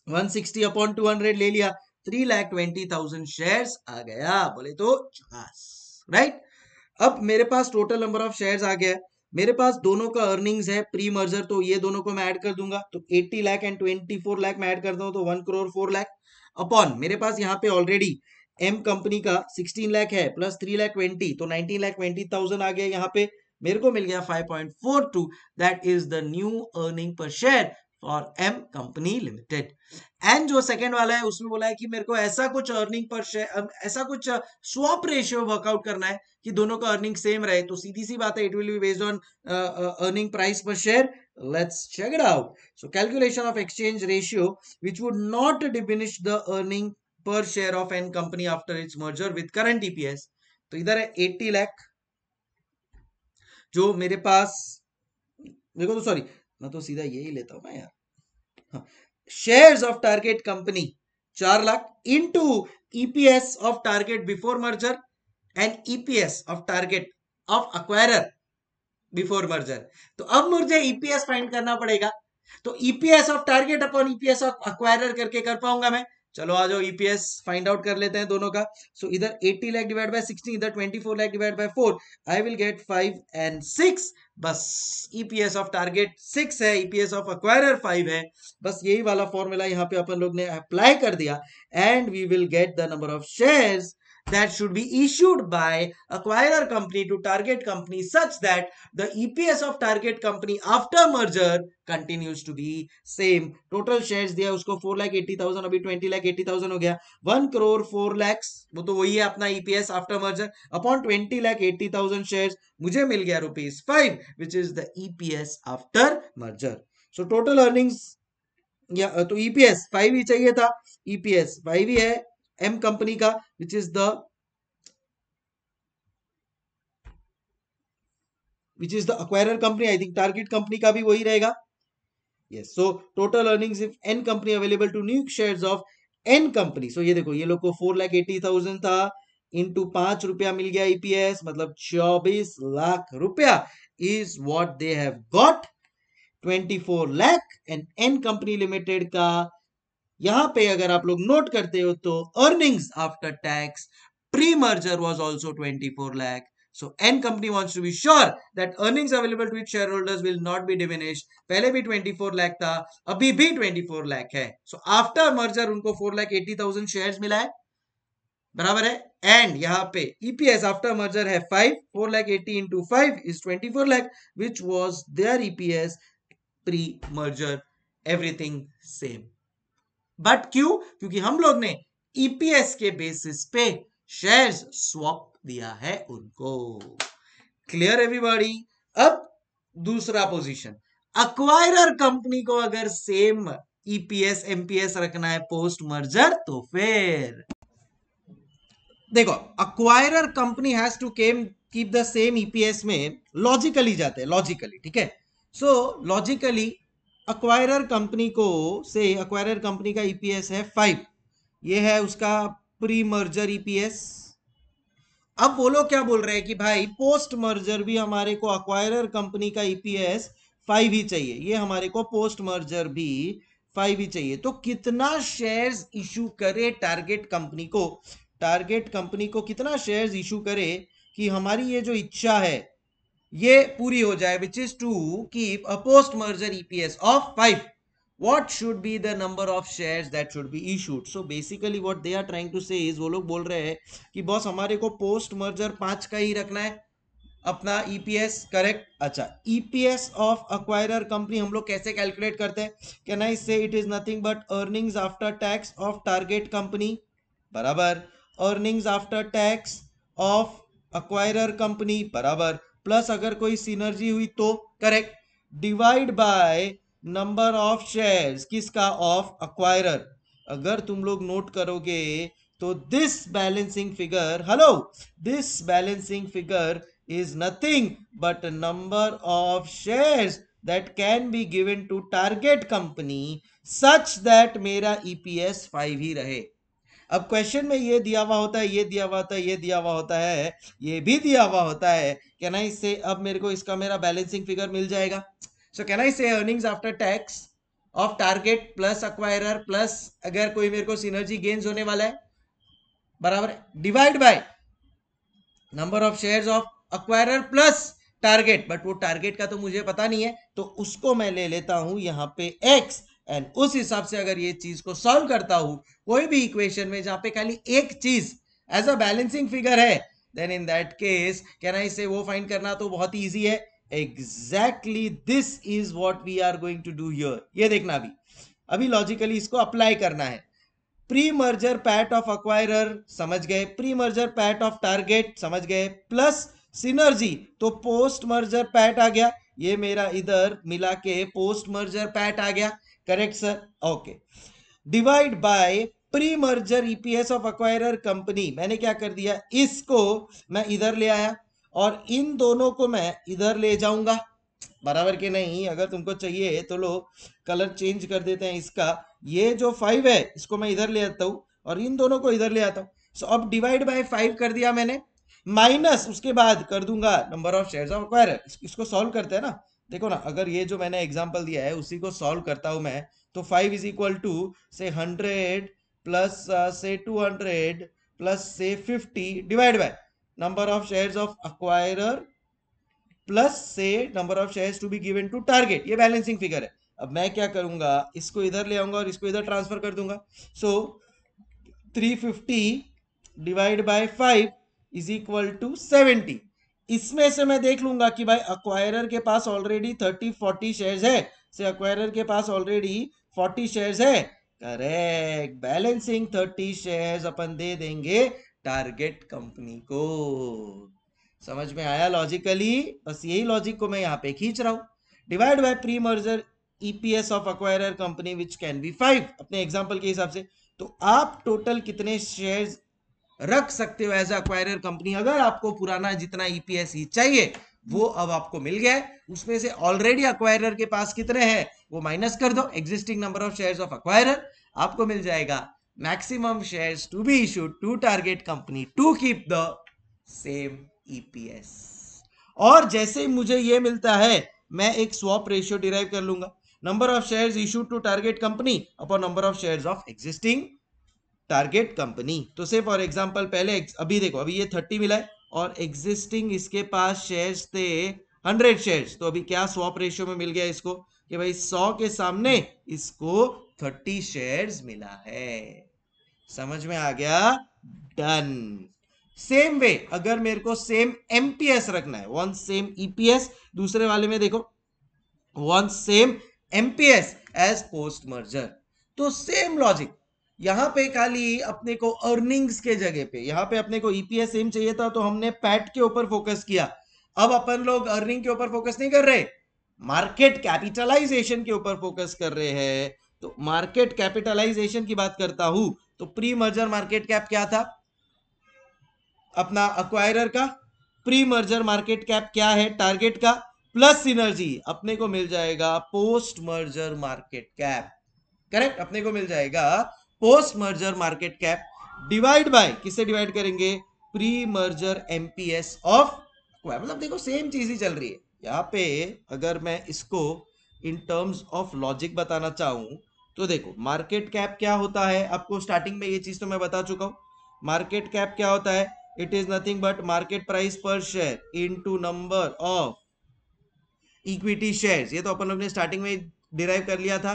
one sixty upon two hundred ले लिया। Three lakh twenty thousand share आ गया। बोले तो राइट अब मेरे पास टोटल नंबर ऑफ़ शेयर्स आ गया मेरे पास दोनों का अर्निंग्स है। प्री मर्जर तो ये दोनों को मैं ऐड कर दूँगा। तो 80 लाख एंड 24 लाख मैं ऐड करता हूँ तो one crore four lakh upon मेरे पास यहाँ पे ऑलरेडी एम कंपनी का 16 लाख है प्लस थ्री लाख ट्वेंटी तो 19 लाख ट्वेंटी थाउज़ेंड आ गया यहाँ पे। मेरे को मिल गया 5.42 that is the new earning per share for M company limited and जो सेकंड वाला है, उसमें बोला है कि मेरे को ऐसा कुछ अर्निंग पर शेयर ऐसा कुछ स्वॉप रेशियो वर्कआउट करना है कि दोनों का अर्निंग सेम रहे। तो सीधी सी बात है it will be based on earning price per share let's check it out. So, calculation of exchange ratio, which would not diminish the earning per share of n company after its merger with current eps तो इधर है 80 लाख जो मेरे पास, देखो तो sorry मैं तो सीधा यही लेता हूँ ना यार। शेयर्स ऑफ़ टारगेट कंपनी चार lakh into EPS of target before merger and EPS of target of acquirer before merger तो अब मुझे ईपीएस फाइंड करना पड़ेगा। तो EPS of target upon EPS of acquirer करके कर पाऊँगा मैं। चलो आ जाओ ईपीएस फाइंड आउट कर लेते हैं दोनों का। सो इधर 80 लाख डिवाइड बाय 16 इधर 24 lakh divide by 4 I will get 5 and 6 बस ईपीएस ऑफ़ टारगेट 6 है ईपीएस ऑफ़ अक्वायरर 5 है। बस, यही वाला फॉर्मूला यहाँ पे अपन लोग ने अप्लाई कर दिया। And we will get the number of shares that should be issued by acquirer company to target company such that the EPS of target company after merger continues to be same. Total shares दिया उसको four lakh eighty thousand अभी twenty lakh eighty thousand हो गया। One crore four lakhs वो तो वही है अपना EPS after merger upon twenty lakh eighty thousand share मुझे मिल गया rupees five which is the EPS after merger so total earnings या तो ईपीएस फाइव ही चाहिए था। ईपीएस फाइव ही है। एम कंपनी का which is the which is the acquirer company I think target company का भी वही रहेगा। Yes so total earnings if N company available to new share of N company so ये देखो, ये लोग को फोर लाख एटी थाउज़ेंड था इंटू पाँच रुपया मिल गया ईपीएस e मतलब चौबीस लाख रुपया is what they have got twenty four lakh and N company limited का यहाँ पे अगर आप लोग नोट करते हो तो earnings after tax pre merger was also twenty four lakh So N company wants to be sure that earnings available to its shareholders will not be diminished. पहले भी 24 लाख था अभी भी 24 लाख है. सो आफ्टर मर्जर उनको 4 लाख 80,000 शेयर्स मिला है. बराबर है? एंड यहाँ पे ईपीएस आफ्टर मर्जर है 5 4 lakh 80 into five is 24 lakh which was there EPS pre merger everything same but क्यों? क्योंकि हम लोग ने ईपीएस के बेसिस पे शेयर्स स्वॉप दिया है उनको। क्लियर एवरीबॉडी अब दूसरा पोजीशन अक्वायरर कंपनी को अगर सेम ईपीएस एमपीएस रखना है पोस्ट मर्जर तो फिर। देखो acquirer company has to came keep the same EPS में लॉजिकली जाते हैं लॉजिकली ठीक है? सो लॉजिकली अक्वायरर कंपनी को से अक्वायरर कंपनी का ईपीएस है फाइव ये है उसका प्री मर्जर ईपीएस अब वो लोग क्या बोल रहे हैं कि भाई पोस्ट मर्जर भी हमारे को अक्वायरर कंपनी का ईपीएस फाइव ही चाहिए। ये हमारे को पोस्ट मर्जर भी फाइव ही चाहिए। तो कितना शेयर्स इशू करे टारगेट कंपनी को? टारगेट कंपनी को कितना शेयर्स इशू करे कि हमारी ये जो इच्छा है ये पूरी हो जाए which is to keep a post merger EPS of five should be the number of shares that should be issued? So basically what they are trying to say is, वो लोग बोल रहे हैं कि बॉस हमारे को पोस्ट मर्जर पाँच का ही रखना है, अपना ईपीएस e करेक्ट अच्छा ईपीएस ऑफ़ अक्वायरर कंपनी हम लोग कैसे कैलकुलेट करते हैं? Can I say it is nothing but earnings after tax of target company बराबर. Earnings after tax of acquirer company बराबर. प्लस अगर कोई सीनर्जी हुई तो correct divide by number of shares किसका? ऑफ़ अक्वायरर अगर तुम लोग नोट करोगे तो this balancing figure hello this balancing figure is nothing but number of shares that can be given to target company such that मेरा EPS five ही रहे. अब क्वेश्चन में ये दिया हुआ होता है, ये दिया हुआ होता है, ये दिया हुआ होता है, ये भी दिया हुआ होता है। क्या ना इससे अब मेरे को इसका मेरा बैलेंसिंग फिगर मिल जाएगा? So can i say earnings after tax of target plus acquirer plus अगर कोई मेरे को synergy gains होने वाला है? बराबर divide by number of shares of acquirer plus target but वो टारगेट का तो मुझे पता नहीं है तो उसको मैं ले लेता हूँ यहाँ पे x. एंड उस हिसाब से अगर ये चीज़ को सॉल्व करता हूँ, कोई भी इक्वेशन में जहाँ पे खाली एक चीज़ एज अ बैलेंसिंग फिगर है then in that case can I say वो फाइंड करना तो बहुत ईजी है। Exactly this is what we are going to do यर ये देखना अभी। अभी लॉजिकली इसको अप्लाई करना है। Pre merger PAT of acquirer समझ गए? Pre merger PAT of target समझ गए? प्लस सिनर्जी तो पोस्ट मर्जर पैट आ गया। ये मेरा इधर मिला के पोस्ट मर्जर पैट आ गया। Correct sir okay divide by pre merger EPS of acquirer company मैंने क्या कर दिया? इसको मैं इधर ले आया और इन दोनों को मैं इधर ले जाऊँगा। बराबर के नहीं, अगर तुमको चाहिए तो लो कलर चेंज कर देते हैं इसका। ये जो फाइव है, इसको मैं इधर ले आता हूँ और इन दोनों को इधर ले आता हूँ। सो अब डिवाइड बाय फाइव कर दिया मैंने। माइनस उसके बाद कर दूँगा number of shares of acquire इसको सॉल्व करते हैं ना? देखो ना, अगर ये जो मैंने एग्ज़ाम्पल दिया है, उसी को सॉल्व करता हूँ मैं तो five is equal to say hundred plus say two hundred plus say fifty divide by number of shares of acquirer plus say number of shares to be given to target ये balancing figure है। अब मैं क्या करूँगा? इसको इधर ले आऊँगा और इसको इधर ट्रांसफ़र कर दूँगा। So three fifty divide by five is equal to 70 इसमें से मैं देख लूँगा कि भाई अक्वायरर के पास ऑलरेडी 30 40 शेयर्स है। से अक्वायरर के पास ऑलरेडी 40 शेयर्स है। करेक्ट बैलेंसिंग 30 शेयर्स अपन दे देंगे टारगेट कंपनी को। समझ में आया लॉजिकली बस यही लॉजिक को मैं यहाँ पे खींच रहा हूँ। Divide by pre merger EPS of acquirer company which can be five अपने एग्जांपल के हिसाब से। तो आप टोटल कितने शेयर्स रख सकते हो एज अक्वायर कंपनी अगर आपको पुराना जितना ईपीएस ही चाहिए, वो अब आपको मिल गया है। उसमें से ऑलरेडी अक्वायरर के पास कितने हैं, वो माइनस कर दो। Existing number of shares of acquirer आपको मिल जाएगा। Maximum shares to be issued to target company to keep the same EPS. और जैसे मुझे ये मिलता है, मैं एक स्वॉप रेशियो डिराइव कर लूँगा। Number of shares issued to target company upon number of shares of existing target company तो से फॉर एग्ज़ाम्पल पहले अभी देखो, अभी ये थर्टी मिला है और एग्जिस्टिंग इसके पास शेयर्स थे हंड्रेड शेयर्स तो अभी क्या स्वॉप रेशियो में मिल गया इसको? कि भाई सौ के सामने इसको थर्टी शेयर्स मिला है। समझ में आ गया? डन सेम वे अगर मेरे को सेम एमपीएस रखना है वन सेम ईपीएस दूसरे वाले में देखो one same MPS as post merger तो सेम लॉजिक यहाँ पे खाली अपने को अर्निंग्स के जगह पे, यहाँ पे अपने को ईपीएस सेम चाहिए था तो हमने पैट के ऊपर फोकस किया। अब अपन लोग अर्निंग के ऊपर फोकस नहीं कर रहे मार्केट कैपिटलाइजेशन के ऊपर फोकस कर रहे हैं। तो मार्केट कैपिटलाइजेशन की बात करता हूँ तो प्री मर्जर मार्केट कैप क्या था? अपना अक्वायरर का प्री मर्जर मार्केट कैप क्या है टारगेट का? प्लस सिनर्जी अपने को मिल जाएगा post merger market cap correct अपने को मिल जाएगा post merger market cap divide by किससे डिवाइड करेंगे? प्री मर्जर एमपीएस ऑफ़ मतलब देखो सेम चीज़ ही चल रही है। यहाँ पे अगर मैं इसको इन टर्म्स ऑफ़ लॉजिक बताना चाहूँ तो देखो मार्केट कैप क्या होता है? आपको स्टार्टिंग में ये चीज़ तो मैं बता चुका हूँ। मार्केट कैप क्या होता है? It is nothing but market price per share into number of equity share ये तो अपन लोग ने स्टार्टिंग में डिराइव कर लिया था।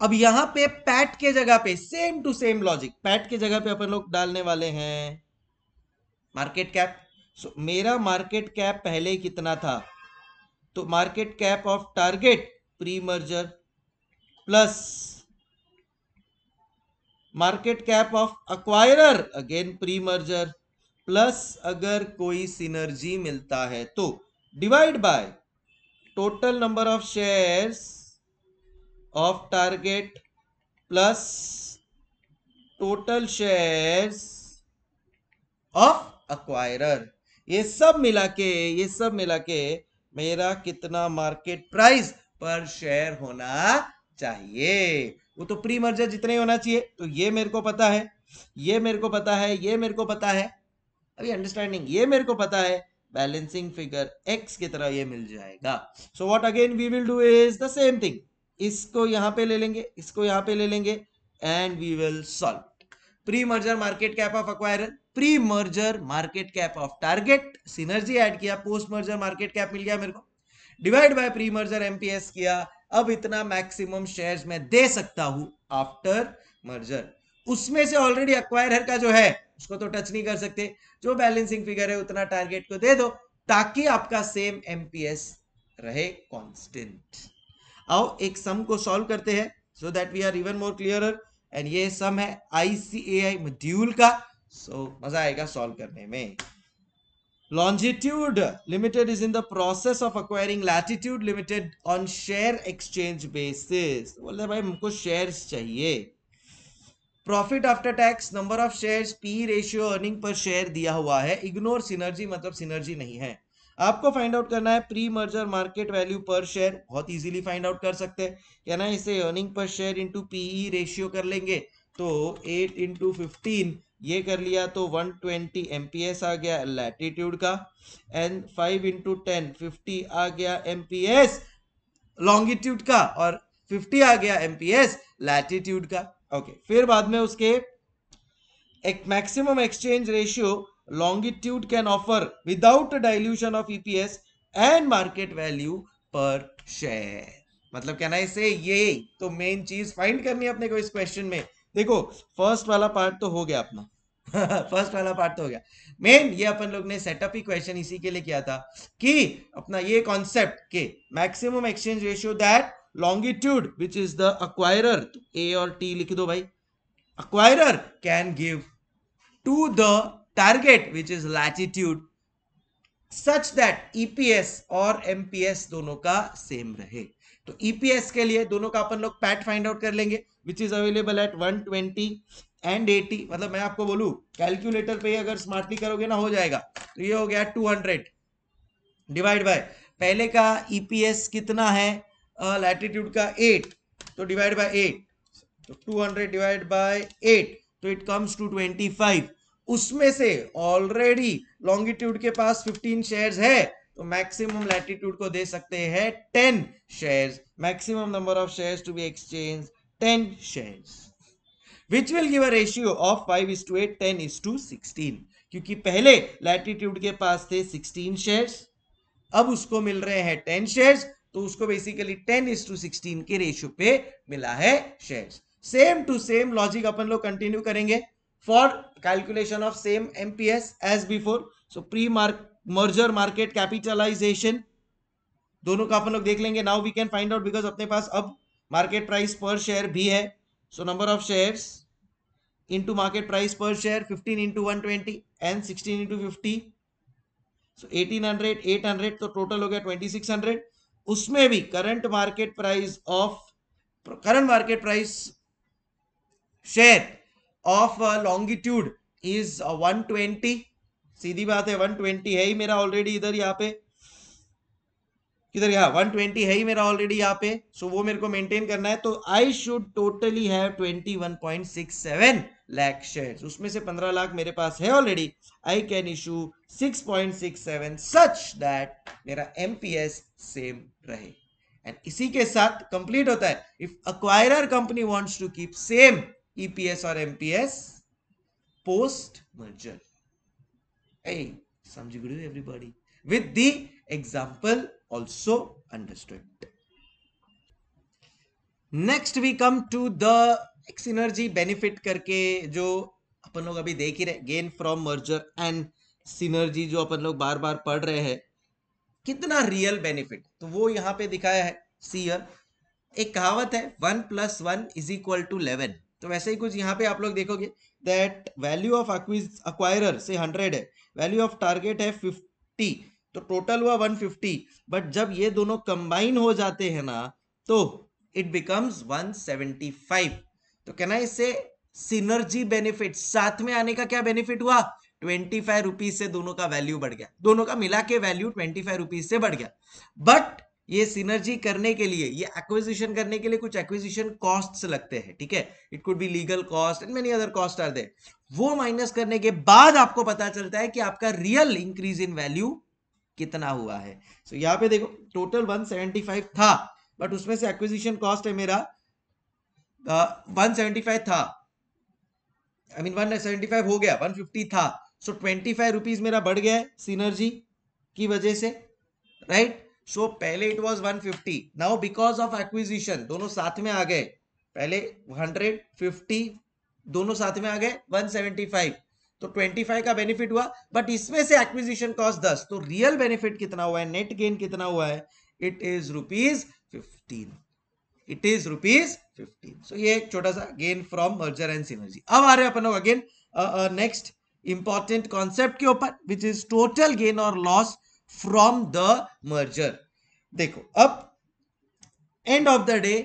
अब यहाँ पे पैट के जगह पे same to same logic PAT के जगह पे अपन लोग डालने वाले हैं मार्केट कैप सो मेरा मार्केट कैप पहले कितना था? तो market cap of target pre merger plus market cap of acquirer again pre merger plus अगर कोई सिनर्जी मिलता है तो divide by total number of shares of target plus total shares of acquirer ये सब मिला के, ये सब मिला के मेरा कितना मार्केट प्राइस पर शेयर होना चाहिए? वो तो प्री मर्जर जितने होना चाहिए। तो ये मेरे को पता है, ये मेरे को पता है, ये मेरे को पता है। अभी अंडरस्टैंडिंग ये मेरे को पता है। बैलेंसिंग फिगर एक्स की तरह ये मिल जाएगा। So what again we will do is the same thing इसको यहाँ पे ले लेंगे, इसको यहाँ पे ले लेंगे and we will solve pre merger market cap of acquirer pre merger market cap of target synergy add किया पोस्ट मर्जर मार्केट कैप मिल गया मेरे को. Divide by pre merger MPS किया, अब इतना मैक्सिमम शेयर्स मैं दे सकता हूँ आफ्टर मर्जर उसमें से ऑलरेडी अक्वायर का जो है, उसको तो टच नहीं कर सकते. जो बैलेंसिंग फिगर है, उतना टारगेट को दे दो, ताकि आपका सेम एमपीएस रहे कांस्टेंट आओ एक सम को सॉल्व करते हैं so that we are even more clear and ये सम है आईसीएआई मॉड्यूल का सो so, मज़ा आएगा सॉल्व करने में. Longitude limited is in the process of acquiring latitude limited on share exchange basis बोलते भाई हमको शेयर्स चाहिए. Profit after tax number of shares P ratio earning per share दिया हुआ है. इग्नोर सिनर्जी मतलब सिनर्जी नहीं है. आपको फाइंड आउट करना है pre merger market value per share बहुत इजीली फाइंड आउट कर सकते हैं। क्या ना, इसे earning per share into PE ratio कर लेंगे। तो एट इंटू फिफ्टीन ये कर लिया तो 120 ट्वेंटी आ गया लैटिट्यूड का। एंड 5 इंटू टेन फिफ्टी आ गया एमपीएस लॉन्गिट्यूड का और 50 आ गया एमपीएस लैटिट्यूड का। Okay okay. फिर बाद में उसके एक maximum exchange ratio longitude can offer without dilution of EPS and market value per share मतलब कहना इसे, ये तो मेन चीज़ फाइंड करनी है अपने को इस क्वेश्चन में। देखो फ़र्स्ट वाला पार्ट तो हो गया अपना। फ़र्स्ट वाला पार्ट तो हो गया। मेन ये अपन लोग ने सेटअप ही क्वेश्चन इसी के लिए किया था कि अपना ये कॉन्सेप्ट के maximum exchange ratio that longitude which is the acquirer A और टी लिख दो भाई। Acquirer can give to the target which is latitude such that EPS और एमपीएस दोनों का सेम रहे। तो ईपीएस के लिए दोनों का अपन लोग पैट फाइंड आउट कर लेंगे which is available at 120 and 80 मतलब मैं आपको बोलू कैलकुलेटर पे अगर स्मार्टली करोगे ना हो जाएगा। तो ये हो गया 200 डिवाइड बाय पहले का ईपीएस कितना है? लैटिट्यूड uh, का 8 तो डिवाइड बाय 8 तो 200 डिवाइड बाय 8 तो इट कम्स टू 25 उसमें से ऑलरेडी लॉन्गिट्यूड के पास 15 शेयर्स है तो मैक्सिमम लैटिट्यूड को दे सकते हैं 10 shares maximum number of shares to be exchange 10 shares which will give a ratio of 5 is to 8 10 is to 16 क्योंकि पहले लैटिट्यूड के पास थे 16 शेयर्स अब उसको मिल रहे हैं 10 शेयर्स तो उसको बेसिकली 10 इज़ to 16 के रेशियो पे मिला है shares same to same logic अपन लोग कंटिन्यू करेंगे. For calculation of same MPS as before so pre mark merger market capitalisation दोनों का अपन लोग देख लेंगे। Now we can find out because अपने पास अब मार्केट प्राइस पर शेयर भी है। So, number of shares into market price per share 15 into 120 and 16 into 50 so 1800 800 तो टोटल हो गया 2600 उसमें भी current market price of current market price share of longitude is 120 सीधी बात है 120 है ही मेरा ऑलरेडी इधर यहाँ पे। किधर यहाँ? 120 है ही मेरा ऑलरेडी यहाँ पे। सो so वो मेरे को मेंटेन करना है तो I should totally have 21.67 lakh shares उसमें से 15 लाख मेरे पास है already I can issue 6.67 such that मेरा एमपीएस सेम रहे। एंड इसी के साथ कंप्लीट होता है। If acquirer company wants to keep same और एमपीएस पोस्ट मर्जर hey, समझ गए everybody with the example also understood. Next we come to the synergy benefit करके जो अपन लोग अभी देख ही रहे gain from merger and synergy जो अपन लोग बार बार पढ़ रहे हैं, कितना रियल बेनिफिट तो वो यहाँ पे दिखाया है सीयर एक कहावत है one plus one is equal to eleven तो वैसे ही कुछ यहाँ पे आप लोग देखोगे दैट वैल्यू ऑफ़ अक्विज अक्वायरर से हंड्रेड है वैल्यू ऑफ़ टारगेट है फिफ्टी तो टोटल हुआ 150 बट जब ये दोनों कंबाइन हो जाते हैं ना तो इट बिकम्स 175 तो कहना इससे सिनर्जी बेनिफिट साथ में आने का क्या बेनिफिट हुआ? ट्वेंटी फाइव रुपीज़ से दोनों का वैल्यू बढ़ गया। दोनों का मिला के वैल्यू ट्वेंटी फाइव रुपीज़ से बढ़ गया। बट ये सिनर्जी करने के लिए ये एक्विजिशन करने के लिए कुछ एक्विजिशन कॉस्ट्स लगते हैं ठीक है? It could be legal cost and many other cost are they वो माइनस करने के बाद आपको पता चलता है कि आपका रियल इंक्रीज इन वैल्यू कितना हुआ है। सो so, यहाँ पे देखो टोटल 175 था बट उसमें से एक्विजिशन कॉस्ट है मेरा वन सेवेंटी था। I mean one seventy five हो गया वन फिफ्टी था। सो ट्वेंटी फाइव रुपीज़ मेरा बढ़ गया है सीनर्जी की वजह से राइट सो so, पहले it was 150 now because of acquisition दोनों साथ में आ गए. पहले 150 दोनों साथ में आ गए 175 तो 25 का बेनिफिट हुआ बट इसमें से एक्विजिशन कॉस्ट 10 तो रियल बेनिफिट कितना हुआ है? नेट गेन कितना हुआ है? It is rupees fifteen it is rupees fifteen so ये एक छोटा सा gain from merger and synergy अब आ रहे अपन लोग अगेन नेक्स्ट इंपॉर्टेंट कॉन्सेप्ट के ऊपर विच इज़ टोटल गेन और लॉस फ्रॉम द मर्जर देखो, अब end of the day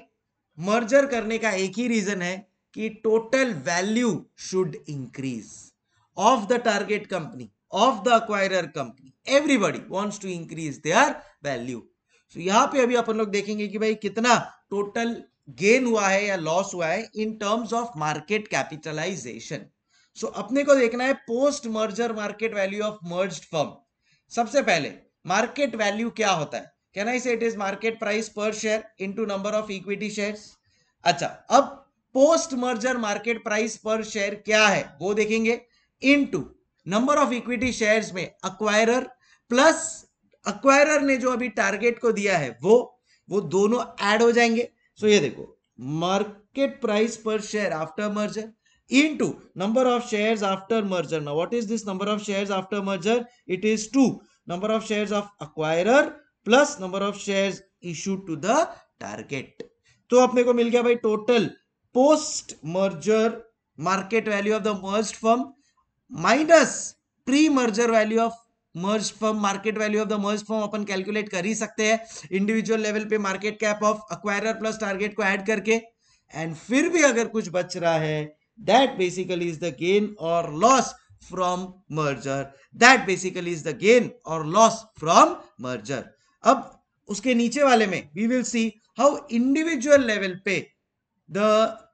merger करने का एक ही रीजन है कि total value should increase of the target company, of the acquirer company. Everybody wants to increase their value so, यहाँ पे अभी अपन लोग देखेंगे कि भाई कितना टोटल गेन हुआ है या लॉस हुआ है in terms of market capitalisation so अपने को देखना है post merger market value of merge firm सबसे पहले मार्केट वैल्यू क्या होता है? Can I say it is market price per share into number of equity shares अच्छा अब post merger market price per share क्या है? वो देखेंगे। Into number of equity shares में अक्वायरर प्लस अक्वायरर ने जो अभी टारगेट को दिया है, वो वो दोनों ऐड हो जाएँगे। सो so ये देखो market price per share after merger into number of shares after merger. Now, what is this number of shares after merger? It is 2 number of shares of acquirer plus number of shares issued to the target. तो अपने को मिल गया भाई total post merger market value of the merge firm minus pre merger value of merge firm market value of the merge firm upon calculate कर ही सकते हैं। इंडिविजुअल लेवल पे market cap of acquirer plus target को add करके। And फिर भी अगर कुछ बच रहा है that basically is the gain और loss from merger that basically is the gain और लॉस फ्रॉम मर्जर अब उसके नीचे वाले में we will see how individual level पे the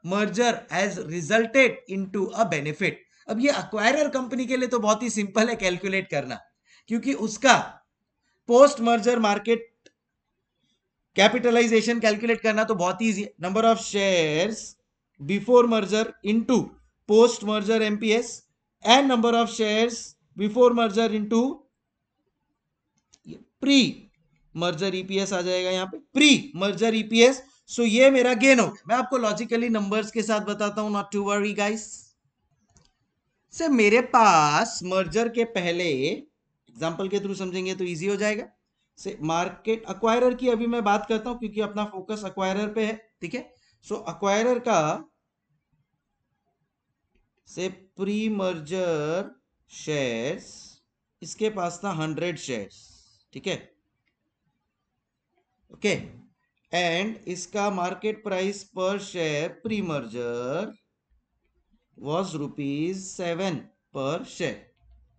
merger has resulted into a benefit अब ये अक्वायरर कंपनी के लिए तो बहुत ही सिंपल है कैलकुलेट करना, क्योंकि उसका post merger market capitalization calculate करना तो बहुत है। Number of shares before merger into post merger MPS and number of shares before merger into pre merger EPS आ जाएगा यहाँ पे। प्री मर्जर ईपीएस सो ये मेरा गेन हो मैं आपको लॉजिकली नंबर्स के साथ बताता हूँ not to worry guys say मेरे पास मर्जर के पहले एग्ज़ाम्पल के थ्रू समझेंगे तो इजी हो जाएगा। से मार्केट अक्वायरर की अभी मैं बात करता हूँ, क्योंकि अपना फोकस अक्वायरर पे है, ठीक है? सो अक्वायरर का से प्री मर्जर शेयर्स इसके पास था हंड्रेड शेयर्स ठीक है? ओके एंड इसका market price per share pre merger was rupees seven per share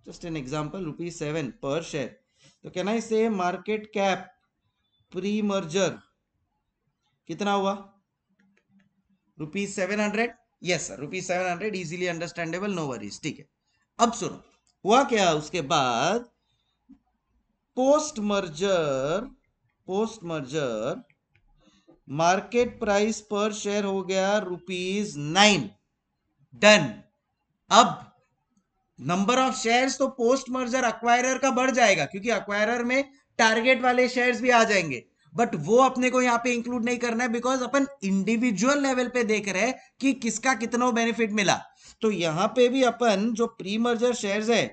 just an example rupees seven per share तो कहना आई से मार्केट कैप प्री मर्जर कितना हुआ? Rupees seven hundred yes sir rupees seven hundred easily understandable no worries ठीक है। अब सुनो। हुआ क्या उसके बाद? Post merger post merger market price per share हो गया रुपीज़ नाइन डन अब नंबर ऑफ़ शेयर्स तो पोस्ट मर्जर अक्वायरर का बढ़ जाएगा, क्योंकि अक्वायरर में टारगेट वाले शेयर्स भी आ जाएँगे। बट वो अपने को यहाँ पे इंक्लूड नहीं करना है बिकॉज़ अपन इंडिविजुअल लेवल पे देख रहे हैं कि किसका कितना बेनिफिट मिला। तो यहाँ पे भी अपन जो प्री मर्जर शेयर्स है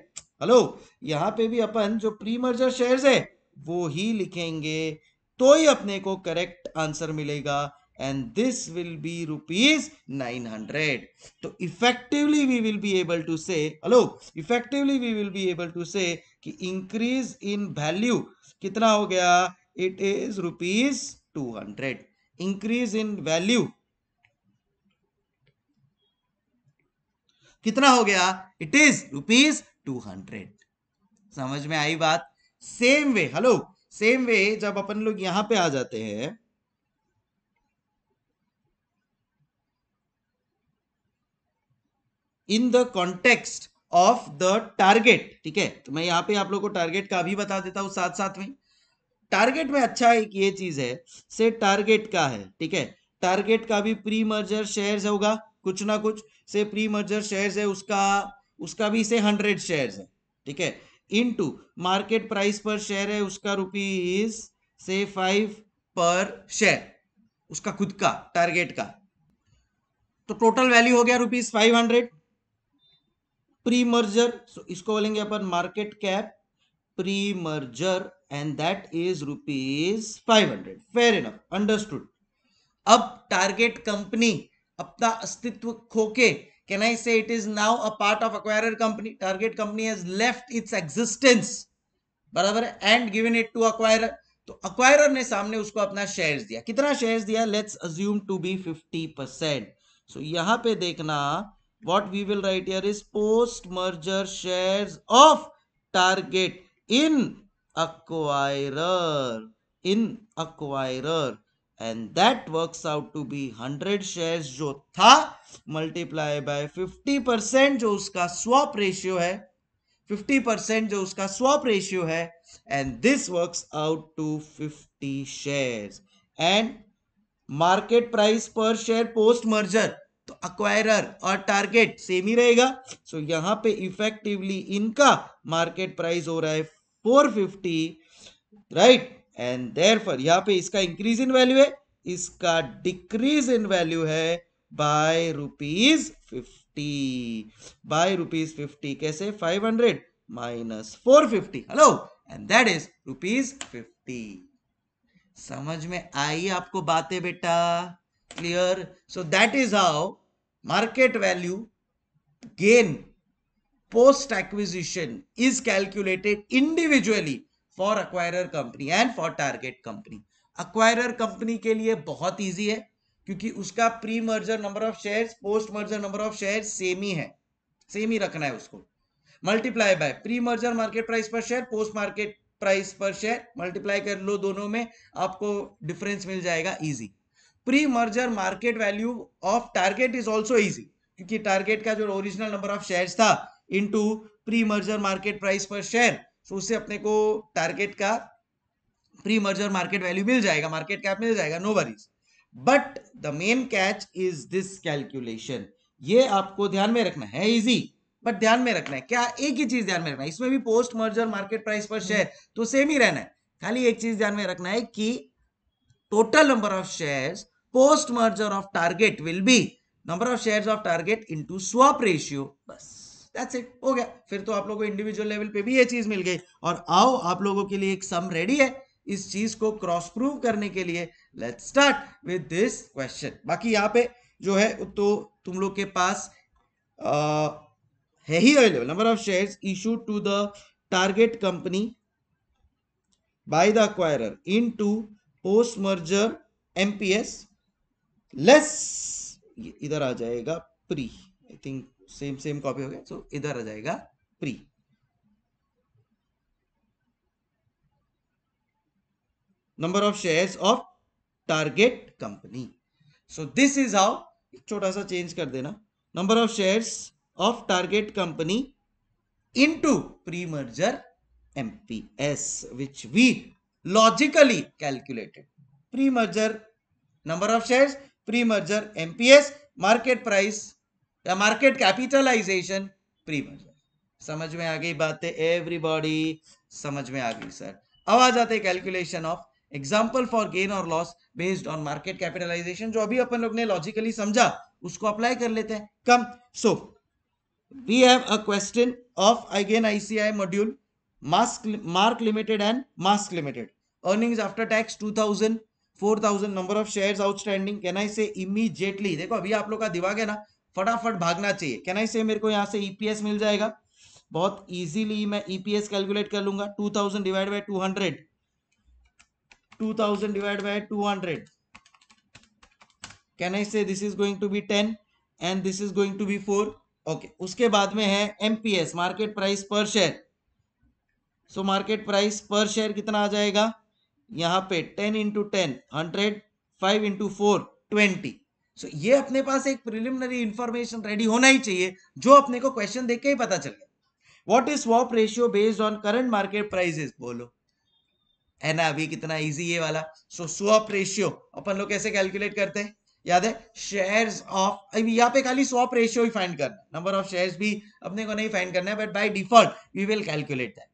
हेलो यहाँ पे भी अपन जो प्री मर्जर शेयर्स है, वो ही लिखेंगे। तो ही अपने को करेक्ट आंसर मिलेगा। And this will be rupees nine hundred तो effectively we will be able to say hello effectively we will be able to say कि इंक्रीज इन वैल्यू कितना हो गया? It is rupees 200 increase in value. कितना हो गया? It is rupees two hundred समझ में आई बात? Same way hello same way जब अपन लोग यहाँ पे आ जाते हैं in the context of the target ठीक है? तो मैं यहाँ पे आप लोग को टारगेट का भी बता देता हूँ साथ साथ में। टारगेट में अच्छा एक ये चीज़ है से टारगेट का है, ठीक है? टारगेट का भी प्री मर्जर शेयर होगा, कुछ ना कुछ से प्री मर्जर शेयर है, उसका उसका भी से हंड्रेड शेयर है, ठीक है? Into market price per share है, उसका रुपीज़ से फाइव पर शेयर उसका खुद का टारगेट का। तो टोटल वैल्यू हो गया rupees five hundred pre merger इसको बोलेंगे अपन market cap pre merger and that is rupees 500 fair enough. Understood. अब टारगेट कंपनी अपना अस्तित्व खोके. Can I say it is now a part of acquirer company target company has left its existence बराबर? And given it to acquirer तो acquirer ने सामने उसको अपना शेयर्स दिया. कितना शेयर्स दिया? Let's assume to be 50 percent so यहाँ पे देखना what we will write here is post merger shares of target in acquirer in acquirer. And that works out to be 100 shares जो था मल्टीप्लाई बाय 50 परसेंट जो उसका swap ratio है 50 percent जो उसका स्वॉप रेशियो है and this works out to 50 shares and market price per share post merger तो acquirer और टारगेट सेम ही रहेगा. सो so, यहाँ पे इफेक्टिवली इनका मार्केट प्राइस हो रहा है 450 राइट एंड देर फॉर यहाँ पे इसका इंक्रीज इन वैल्यू है, इसका डिक्रीज इन वैल्यू है by rupees fifty by rupees fifty कैसे? 500 minus four fifty hello and that is rupees fifty समझ में आई आपको बातें बेटा? Clear so that is how market value gain post acquisition is calculated individually for acquirer company and for target company. Acquirer company के लिए बहुत easy है, क्योंकि उसका pre merger number of shares post merger number of shares same ही है। Same ही रखना है उसको। Multiply by pre merger market price per share post market price per share multiply कर लो दोनों में, आपको डिफरेंस मिल जाएगा easy pre merger market value of target is also easy क्योंकि टारगेट का जो ओरिजिनल नंबर ऑफ़ शेयर्स था into pre merger market price per share so उससे अपने को टारगेट का प्री मर्जर मार्केट वैल्यू मिल जाएगा मार्केट कैप मिल जाएगा no worries but the main catch is this calculation ये आपको ध्यान में रखना है इजी बट ध्यान में रखना है, क्या एक ही चीज़ ध्यान में रखना है? इसमें भी post merger market price per share तो सेम ही रहना है। खाली एक चीज़ ध्यान में रखना है कि total number of shares post merger of target will be number of shares of target into swap ratio बस। दैट्स इट हो गया। फिर तो आप लोगों को इंडिविजुअल लेवल पे भी ये चीज़ मिल गई। और आओ आप लोगों के लिए एक सम रेडी है इस चीज़ को क्रॉस प्रूव करने के लिए। Let's start with this question बाकी यहाँ पे जो है तो तुम लोग के पास आ, है ही available number of shares issue to the target company by the acquirer into post merger MPS less इधर आ जाएगा pre I think same same copy हो गया सो इधर आ जाएगा pre number of shares of target company so this is how छोटा सा चेंज कर देना. Number of shares of target company into pre merger MPS which we logically calculated pre merger number of shares pre merger MPS market price या market capitalization pre merger समझ में आ गई बातें? एवरीबॉडी समझ में आ गई सर अब आ जाते calculation of example for gain और loss based on market capitalization जो अभी अपन लोग ने लॉजिकली समझा, उसको अप्लाई कर लेते हैं। Come so we have a question of again ICI module mask mark limited and mask limited after tax 2000 4000 number of shares outstanding can I say immediately देखो, अभी आप लोग का दिमाग है ना फटाफट भागना चाहिए। कैन आई से मेरे को यहाँ से ईपीएस मिल जाएगा? बहुत इजीली मैं ईपीएस कैलकुलेट कर लूँगा। 2000 divide by 200 2000 divided by 200 can i say this is going to be 10 and this is going to be 4 okay, उसके बाद में है MPS market price per share so market price per share कितना आ जाएगा? यहाँ पे 10 into ten hundred five into four twenty so ये अपने पास एक प्रिलिमिनरी इंफॉर्मेशन रेडी होना ही चाहिए, जो अपने को क्वेश्चन देख के ही पता चल गया। What is swap ratio based on current market prices बोलो। है ना, अभी कितना इजी ये वाला। सो स्वॉप रेशियो अपन लोग कैसे कैलकुलेट करते हैं? याद है शेयर्स ऑफ़ अभी यहाँ पे खाली स्वॉप रेशियो ही फाइंड करना नंबर ऑफ़ शेयर्स भी अपने को नहीं फाइंड करना है but by default we will calculate that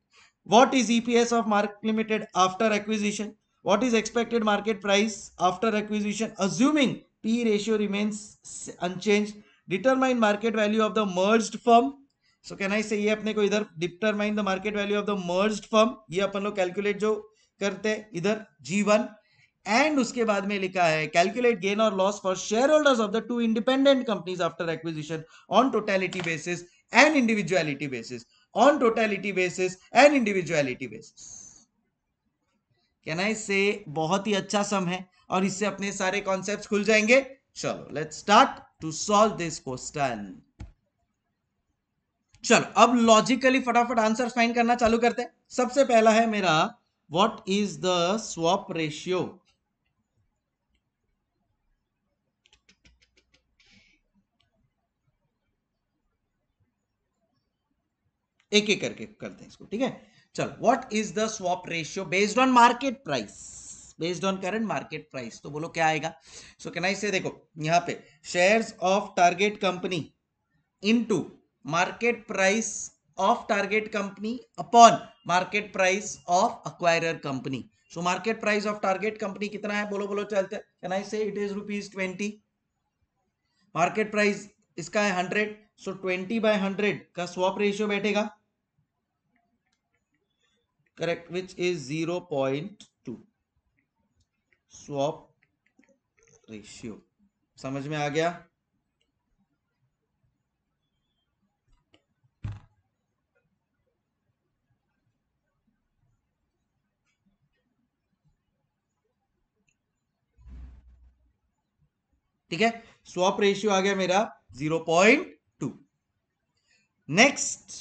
what is EPS of mark limited after acquisition what is expected market price after acquisition assuming P ratio remains unchanged determine market value of the merged firm so can I say ये अपने को इधर determine the market value of the merged firm ये अपन लोग calculate जो करते हैं, इधर जी वन एंड उसके बाद में लिखा है कैलकुलेट गेन और loss for shareholders of the two independent companies after acquisition on totality basis and individuality basis on totality basis and individuality basis can I say बहुत ही अच्छा सम है? और इससे अपने सारे कॉन्सेप्ट खुल जाएँगे। चलो let start to solve this question चलो, अब लॉजिकली फटाफट आंसर फाइंड करना चालू करते हैं। सबसे पहला है मेरा, what is the swap ratio एक एक करके करते हैं इसको, ठीक है? चलो what is the swap ratio based on market price based on current market price तो बोलो क्या आएगा? सो कैन आई से देखो, यहाँ पे shares of target company into market price of target company upon market price of acquirer company so market price of target company कितना है? बोलो बोलो, चलते can I say it is rupees twenty market price इसका है hundred so twenty by hundred का swap ratio बैठेगा। Correct which is zero point swap ratio समझ में आ गया? ठीक है? स्वॉप रेशियो आ गया मेरा zero point two next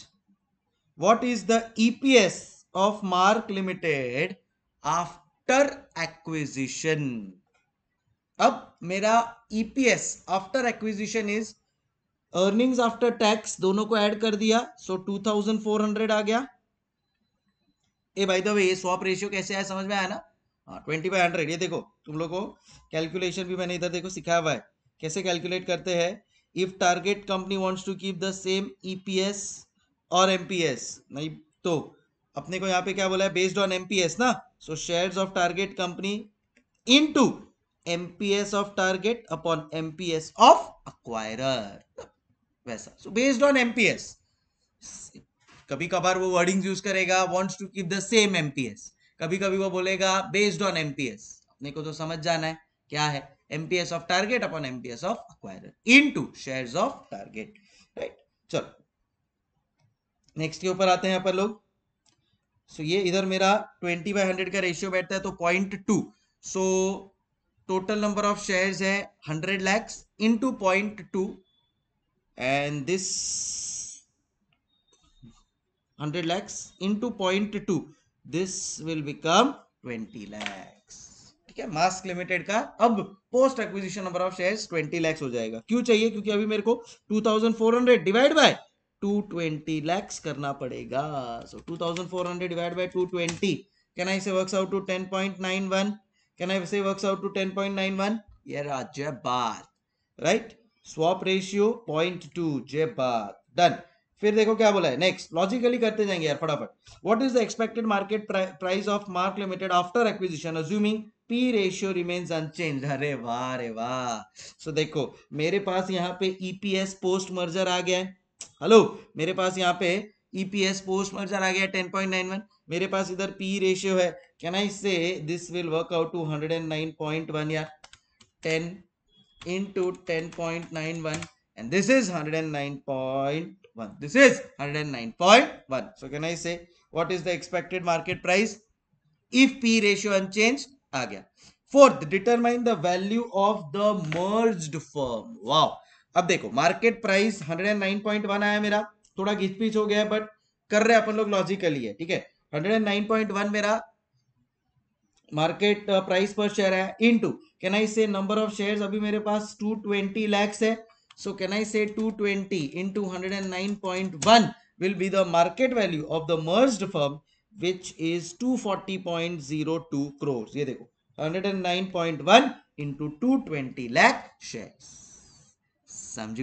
what is the EPS of mark limited after acquisition अब मेरा EPS after acquisition is earnings after tax दोनों को ऐड कर दिया सो फोर हंड्रेड आ गया। ए भाई दो ये स्वॉप रेशियो कैसे आया, समझ में आया ना? ट्वेंटी बाई हंड्रेड ये देखो, तुम लोग को कैलकुलेशन भी मैंने इधर देखो सिखाया हुआ है। कैसे कैलकुलेट करते हैं? If target company wants to keep the same EPS और एमपीएस नहीं तो अपने को यहाँ पे क्या बोला है? बेस्ड ऑन एमपीएस ना? So shares of target company into MPS of target upon MPS of acquirer वैसा। सो बेस्ड ऑन एमपीएस कभी कभार वो वर्डिंग यूज़ करेगा wants to keep the same MPS कभी कभी वो बोलेगा बेस्ड ऑन एमपीएस अपने को तो समझ जाना है क्या है। MPS of target upon MPS of acquirer into share of target right चलो। नेक्स्ट के ऊपर आते हैं अपन लोग। सो ये इधर मेरा ट्वेंटी बाई हंड्रेड का रेशियो बैठता है तो point two so total number of shares है hundred lakhs into point two and this hundred lakhs into point two this will become twenty lakhs ठीक है? मास्क लिमिटेड का अब post acquisition number of shares twenty lakhs हो जाएगा. क्यों चाहिए? क्योंकि अभी मेरे को two thousand four hundred divide 220 lakhs करना पड़ेगा। So 2400 divided by 220 can I say works out to 10.91 can I say works out to 10.91 ये राज्य बात right swap ratio point two जे बात डन फिर देखो क्या बोला है। नेक्स्ट लॉजिकली करते जाएँगे यार, फटाफट। What is the expected market price of Mark limited after acquisition assuming P ratio remains unchanged अरे वाह अरे वाह। सो देखो, मेरे पास यहाँ पे ईपीएस पोस्ट मर्जर आ गया है। हेलो, मेरे पास यहाँ पे ईपीएस पोस्ट मर्जर आ गया 10.91 मेरे पास इधर पी रेशियो है। Can I say this will work out to 109.1 and nine point या ten into ten and this is 109.1 this is 109.1 so can I say what is the expected market price if P ratio unchanged आ गया. Fourth determine the value of the merge firm wow. अब देखो market price 109.1 आया मेरा, थोड़ा घिच घिचपिच हो गया but कर रहे अपन लोग लॉजिकली है, ठीक है? 109.1 मेरा मार्केट प्राइस पर शेयर है into can I say number of shares अभी मेरे पास 220 लैक्स है सो can I say 220 into 109.1 will be the market value of the merged firm, which is 240.02 crores. ये देखो 109.1 into 220 lakh shares. समझ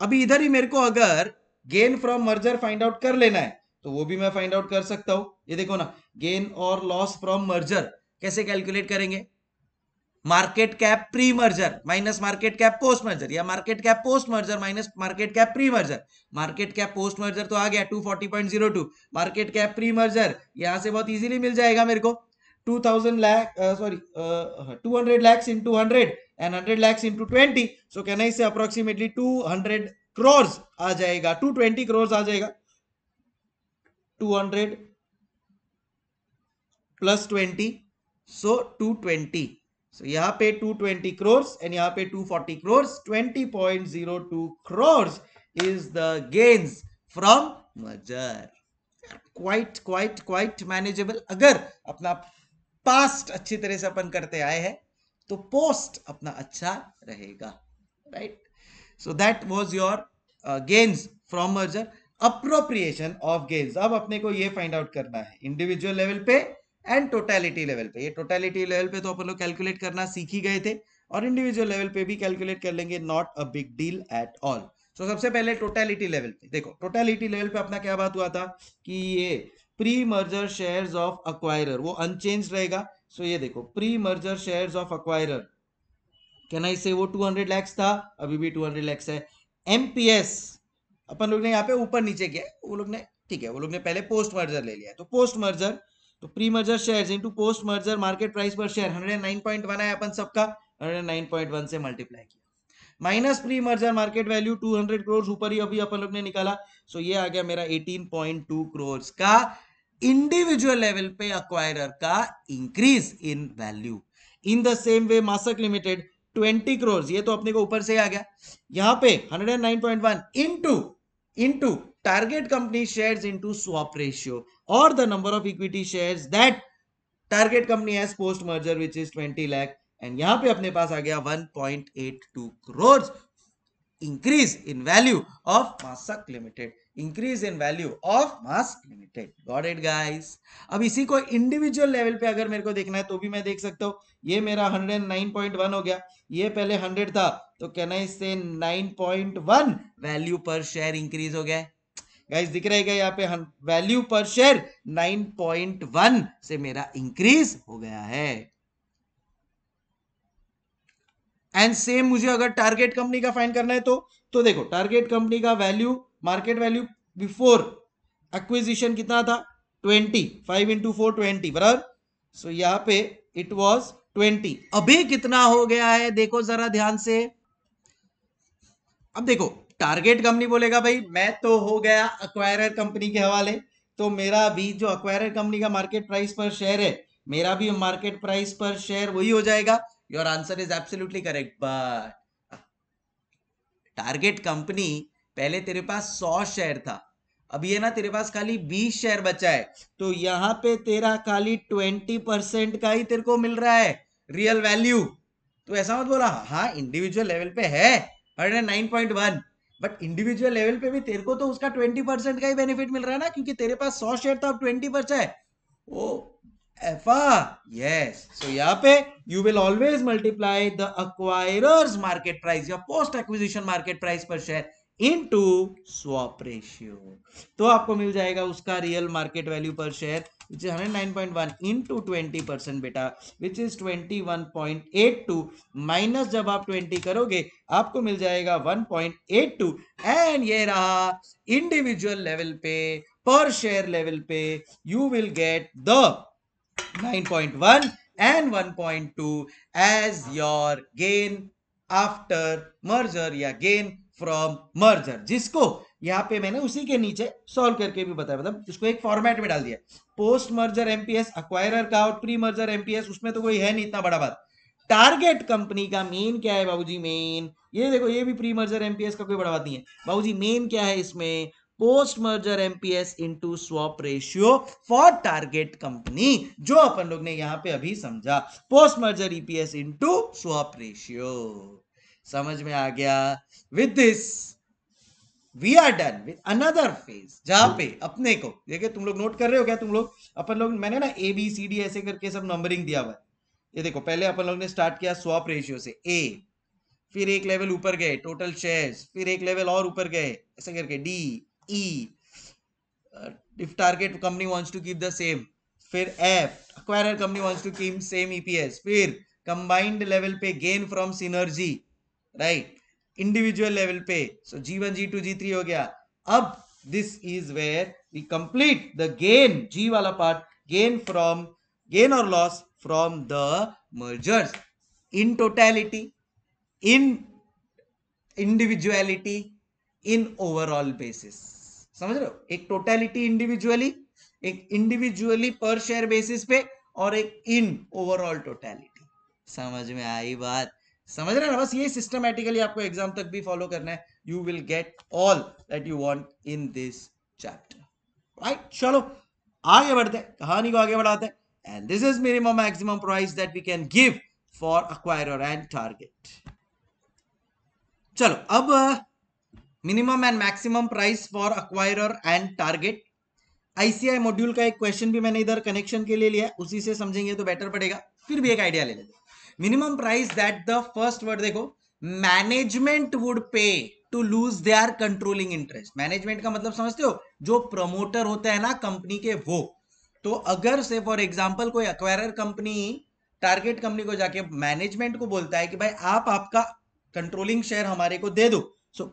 अभी इधर ही मेरे को अगर gain from merger find out कर लेना है तो वो भी मैं फाइंड आउट कर सकता हूँ। ये देखो ना गेन और लॉस फ्रॉम मर्जर कैसे कैलकुलेट करेंगे? Market cap pre merger minus market cap post merger या market cap post merger minus market cap pre merger market cap post merger तो आ गया 240.02 मार्केट कैप प्री मर्जर यहाँ से बहुत इजीली मिल जाएगा मेरे को। 2000 lakh uh, sorry uh, 200 lakhs into 100 and 100 lakhs into 20 so can i say approximately 200 crores आ जाएगा 220 crores आ जाएगा 200 plus 20 so 220 so यहाँ पे 220 crores and यहाँ पे 240 crores 20.02 crores is the gains from merger quite quite quite manageable अगर अपना past अच्छी तरह से अपन करते आए हैं तो पोस्ट अपना अच्छा रहेगा right so that was your gains from merger appropriation of gains अब अपने को ये फाइंड आउट करना है इंडिविजुअल लेवल पे एंड टोटलिटी लेवल पे। ये टोटलिटी लेवल पे तो अपन लोग कैलकुलेट करना सीख ही गए थे, और इंडिविजुअल लेवल पे भी कैलकुलेट कर लेंगे not a big deal at all so सबसे पहले टोटलिटी लेवल पे, देखो टोटलिटी लेवल पे अपना क्या बात हुआ था कि ये pre merger shares of acquirer वो अनचेंज रहेगा। सो so ये देखो pre merger shares of acquirer can I say वो 200 लैक्स था? अभी भी 200 लैक्स है। एमपीएस अपन लोग ने यहाँ पे ऊपर नीचे किया वो लोग ने, ठीक है, वो लोग ने पहले पोस्ट मर्जर ले लिया। तो पोस्ट मर्जर तो pre merger shares into post merger market price per share 109.1 है अपन सबका। 109.1 से मल्टीप्लाई किया। Minus pre merger market value 200 crore, ऊपर ही अभी अपन लोग ने निकाला। सो ये आ गया मेरा 18.2 करोड़ का इंडिविजुअल लेवल पे अक्वायरर का increase in value in the same way mask limited 20 crore ये तो अपने को ऊपर से आ गया। यहाँ पे 109.1 into into target company shares into swap ratio और the number of equity shares that target company has post merger which is 20 lakh and यहाँ पे अपने पास आ गया 1.82 crore increase in value of Mask limited increase in value of Mask limited got it guys अब इसी को individual level पे अगर मेरे को देखना है तो भी मैं देख सकता हूँ। ये मेरा 109.1 हो गया। ये पहले 100 था। तो can I say 9.1 value per share increase हो गया गाइस दिख रहेगा यहाँ पे? वैल्यू पर शेयर 9.1 से मेरा इंक्रीज हो गया है। एंड सेम मुझे अगर टारगेट कंपनी का फाइंड करना है तो तो देखो टारगेट कंपनी का value market value before acquisition कितना था? Twenty five into four twenty बराबर? सो यहाँ पे इट वॉज़ ट्वेंटी अभी कितना हो गया है? देखो जरा ध्यान से। अब देखो टारगेट कंपनी बोलेगा, भाई, मैं तो हो गया अक्वायरर कंपनी के हवाले। तो मेरा भी जो अक्वायरर कंपनी का मार्केट प्राइस पर शेयर है, मेरा भी मार्केट प्राइस पर शेयर वही हो जाएगा। Your answer is absolutely correct but target company पहले तेरे पास सौ शेयर था। अब ये ना तेरे पास खाली बीस शेयर बचा है। तो यहाँ पे तेरा खाली ट्वेंटी परसेंट का ही तेरे को मिल रहा है रियल वैल्यू तो ऐसा मत बोला हाँ इंडिविजुअल लेवल पे है hundred nine point one but individual level पे भी तेरे को तो उसका ट्वेंटी परसेंट का ही बेनिफिट मिल रहा है ना, क्योंकि तेरे पास सौ शेयर था, अब ट्वेंटी परसेंट ओ एफा यस सो यहाँ पे you will always multiply the acquirer's market price या post acquisition market price per share into swap ratio तो आपको मिल जाएगा उसका real market value per share which is hundred nine point one into twenty percent बेटा which is twenty one point eight two minus जब आप twenty करोगे, आपको मिल जाएगा one point eight two and ये रहा इंडिविजुअल लेवल पे पर शेयर लेवल पे you will get the 9.1 and 1.2 as your gain after merger या gain फ्रॉम मर्जर जिसको यहाँ पे मैंने उसी के नीचे सॉल्व करके भी बताया मतलब इसको एक फॉर्मेट में डाल दिया। पोस्ट मर्जर एमपीएस अक्वायरर का और प्री मर्जर एमपीएस उसमें तो कोई है नहीं, इतना बड़ा बात। टारगेट कंपनी का मेन क्या है बाबूजी? मेन ये देखो, ये भी प्री मर्जर एमपीएस का कोई बड़ा बात नहीं है। बाबूजी मेन क्या है इसमें? Post merger EPS into swap ratio for target company जो अपन लोग ने यहाँ पे अभी समझा post merger EPS into swap ratio समझ में आ गया? With this we are done with another phase जहाँ पे अपने को, देखिए तुम लोग नोट कर रहे हो क्या तुम लोग? अपन लोग, मैंने ना ए बी सी डी ऐसे करके सब नंबरिंग दिया हुआ ये देखो, पहले अपन लोग ने स्टार्ट किया स्वॉप रेशियो से ए फिर एक लेवल ऊपर गए टोटल शेयर्स फिर एक लेवल और ऊपर गए, ऐसे करके D E if target company wants to keep the same फिर if acquirer company wants to keep same EPS फिर कंबाइंड लेवल पे gain from synergy right individual level पे. जी टू जी थ्री हो गया. अब this is where we complete the gain G वाला part gain from gain और loss from the mergers in totality in individuality in overall basis समझ रहे हो? एक टोटैलिटी इंडिविजुअली एक इंडिविजुअली पर शेयर बेसिस पे और एक इन ओवरऑल टोटैलिटी समझ में आई बात? समझ रहे ना? बस ये सिस्टमैटिकली आपको एग्ज़ाम तक भी फॉलो करना है। You will get all that you want in this chapter right चलो, आगे बढ़ते हैं। कहानी को आगे बढ़ाते हैं। And this is minimum maximum price that we can give for acquirer and target चलो, अब minimum and maximum price for acquirer and target ICI module का एक क्वेश्चन भी मैंने इधर कनेक्शन के लिए लिया उसी से समझेंगे तो बेटर पड़ेगा। फिर भी एक आइडिया ले लेते minimum price that the first word देखो management would pay to lose they are controlling interest management का मतलब समझते हो? जो प्रमोटर होते हैं ना कंपनी के वो। तो अगर से फॉर एग्ज़ाम्पल कोई अक्वायर कंपनी टारगेट कंपनी को जाके मैनेजमेंट को बोलता है कि भाई आप आपका कंट्रोलिंग शेयर हमारे को दे दो। सो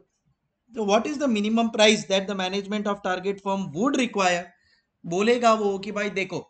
तो what is the minimum price that the management of target firm would require बोलेगा वो कि भाई देखो,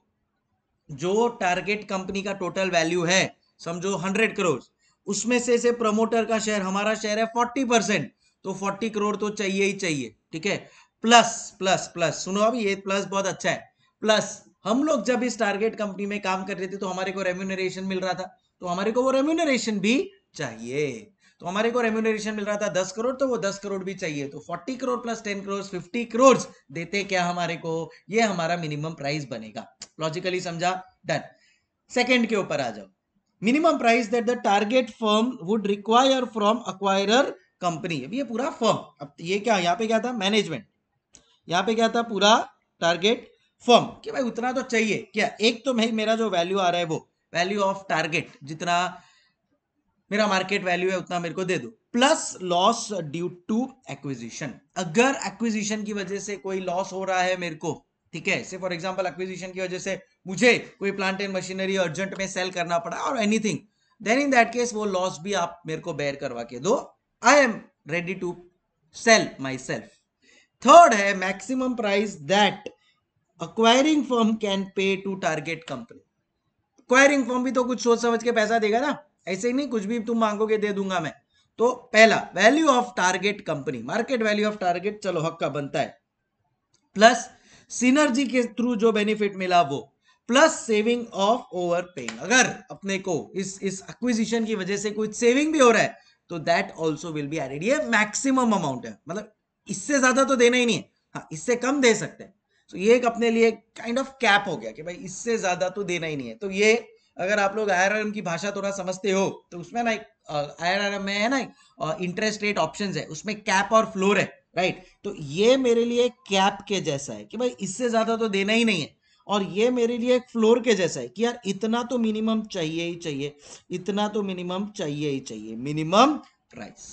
जो टारगेट कंपनी का टोटल वैल्यू है, समझो हंड्रेड करोड़ उसमें से से प्रमोटर का शेयर हमारा शेयर है फोर्टी परसेंट तो फोर्टी करोड़ तो चाहिए ही चाहिए, ठीक है? प्लस प्लस प्लस सुनो अभी, ये प्लस बहुत अच्छा है। प्लस हम लोग जब इस टारगेट कंपनी में काम कर रहे थे तो हमारे को रेम्यूनरेशन मिल रहा था तो हमारे को वो रेम्यूनरेशन भी चाहिए। तो हमारे को रेम्यूनरेशन मिल रहा था दस करोड़ तो वो दस करोड़ भी चाहिए। तो forty crore plus ten crore fifty crore देते क्या हमारे को? ये हमारा मिनिमम प्राइस बनेगा। लॉजिकली समझा? डन सेकेंड के ऊपर आ जाओ। Minimum price that the target firm would require from acquirer company अभी ये पूरा फर्म अब ये क्या, यहाँ पे क्या था? मैनेजमेंट यहाँ पे क्या था? पूरा टारगेट फर्म कि भाई उतना तो चाहिए। क्या? एक तो भाई मेरा जो वैल्यू आ रहा है वो। वैल्यू ऑफ़ टारगेट जितना मेरा मार्केट वैल्यू है, उतना मेरे को दे दो। Plus loss due to acquisition अगर एक्विजिशन की वजह से कोई लॉस हो रहा है मेरे को, ठीक है? से फॉर एग्ज़ाम्पल एक्विजिशन की वजह से मुझे कोई प्लांट एंड मशीनरी अर्जेंट में सेल करना पड़ा और anything then in that case वो लॉस भी आप मेरे को बेयर करवा के दो। I am ready to sell myself third है maximum price that acquiring firm can pay to target company acquiring firm भी तो कुछ सोच समझ के पैसा देगा ना? ऐसे ही नहीं, कुछ भी तुम मांगोगे, दे दूँगा मैं। तो पहला value of target company market value of target चलो हक का बनता है। प्लस सिनर्जी के थ्रू जो बेनिफिट मिला वो। Plus saving of over paying अगर अपने को इस इस एक्विजिशन की वजह से कोई सेविंग भी हो रहा है तो that also will be added ये मैक्सिमम अमाउंट है। मतलब इससे ज़्यादा तो देना ही नहीं है। हाँ इससे कम दे सकते हैं। तो ये एक अपने लिए काइंड ऑफ़ कैप हो गया कि भाई इससे ज़्यादा तो देना ही नहीं है। तो ये अगर आप लोग आई की भाषा थोड़ा समझते हो तो उसमें ना आई में है ना इंटरेस्ट रेट ऑप्शन है, उसमें कैप और फ्लोर है राइट तो ये मेरे लिए कैप के जैसा है कि भाई इससे ज़्यादा तो देना ही नहीं है। और ये मेरे लिए एक फ्लोर के जैसा है कि यार इतना तो मिनिमम चाहिए ही चाहिए, इतना तो मिनिमम चाहिए ही चाहिए मिनिमम प्राइस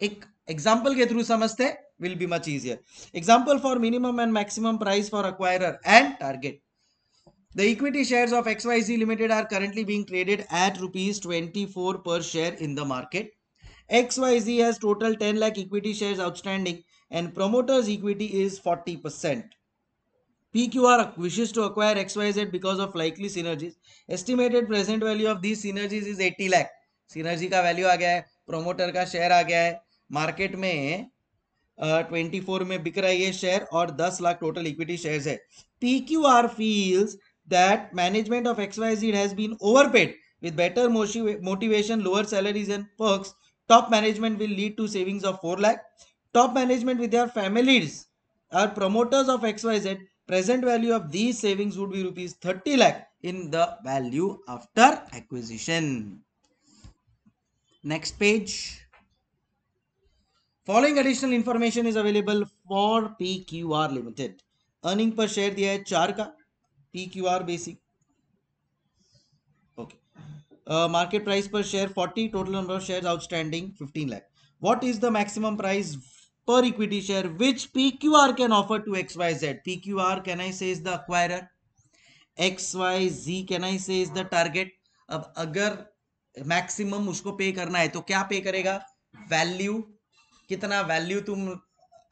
एक एग्ज़ाम्पल के थ्रू समझते will be much easier example for minimum and maximum price for acquirer and target The equity shares of XYZ Limited are currently being traded at rupees 24 per share in the market. XYZ has total 10 lakh equity shares outstanding and promoters equity is 40%. PQR wishes to acquire XYZ because of likely synergies. Estimated present value of these synergies is 80 lakh. Synergy का value आ गया है promoter का share आ गया है market में twenty uh, four में बिक रहा है ये शेयर और दस लाख टोटल इक्विटी शेयर्स है P Q are feels That management of X Y Z has been overpaid with better motivation, lower salaries and perks, top management will lead to savings of 4 lakh. Top management with their families are promoters of XYZ present value of these savings would be rupees 30 lakh in the value after acquisition. Next page. Following additional information is available for PQR Limited. Earning per share दिया है चार का T Q R basic okay market price per share 40 total number of shares outstanding 15 lakh what is the maximum price per equity share which P Q R can offer to X Y Z P Q R can I say is the acquire X Y G can I say is the target अब अगर maximum उसको पे करना है तो क्या पे करेगा? वैल्यू कितना वैल्यू तुम,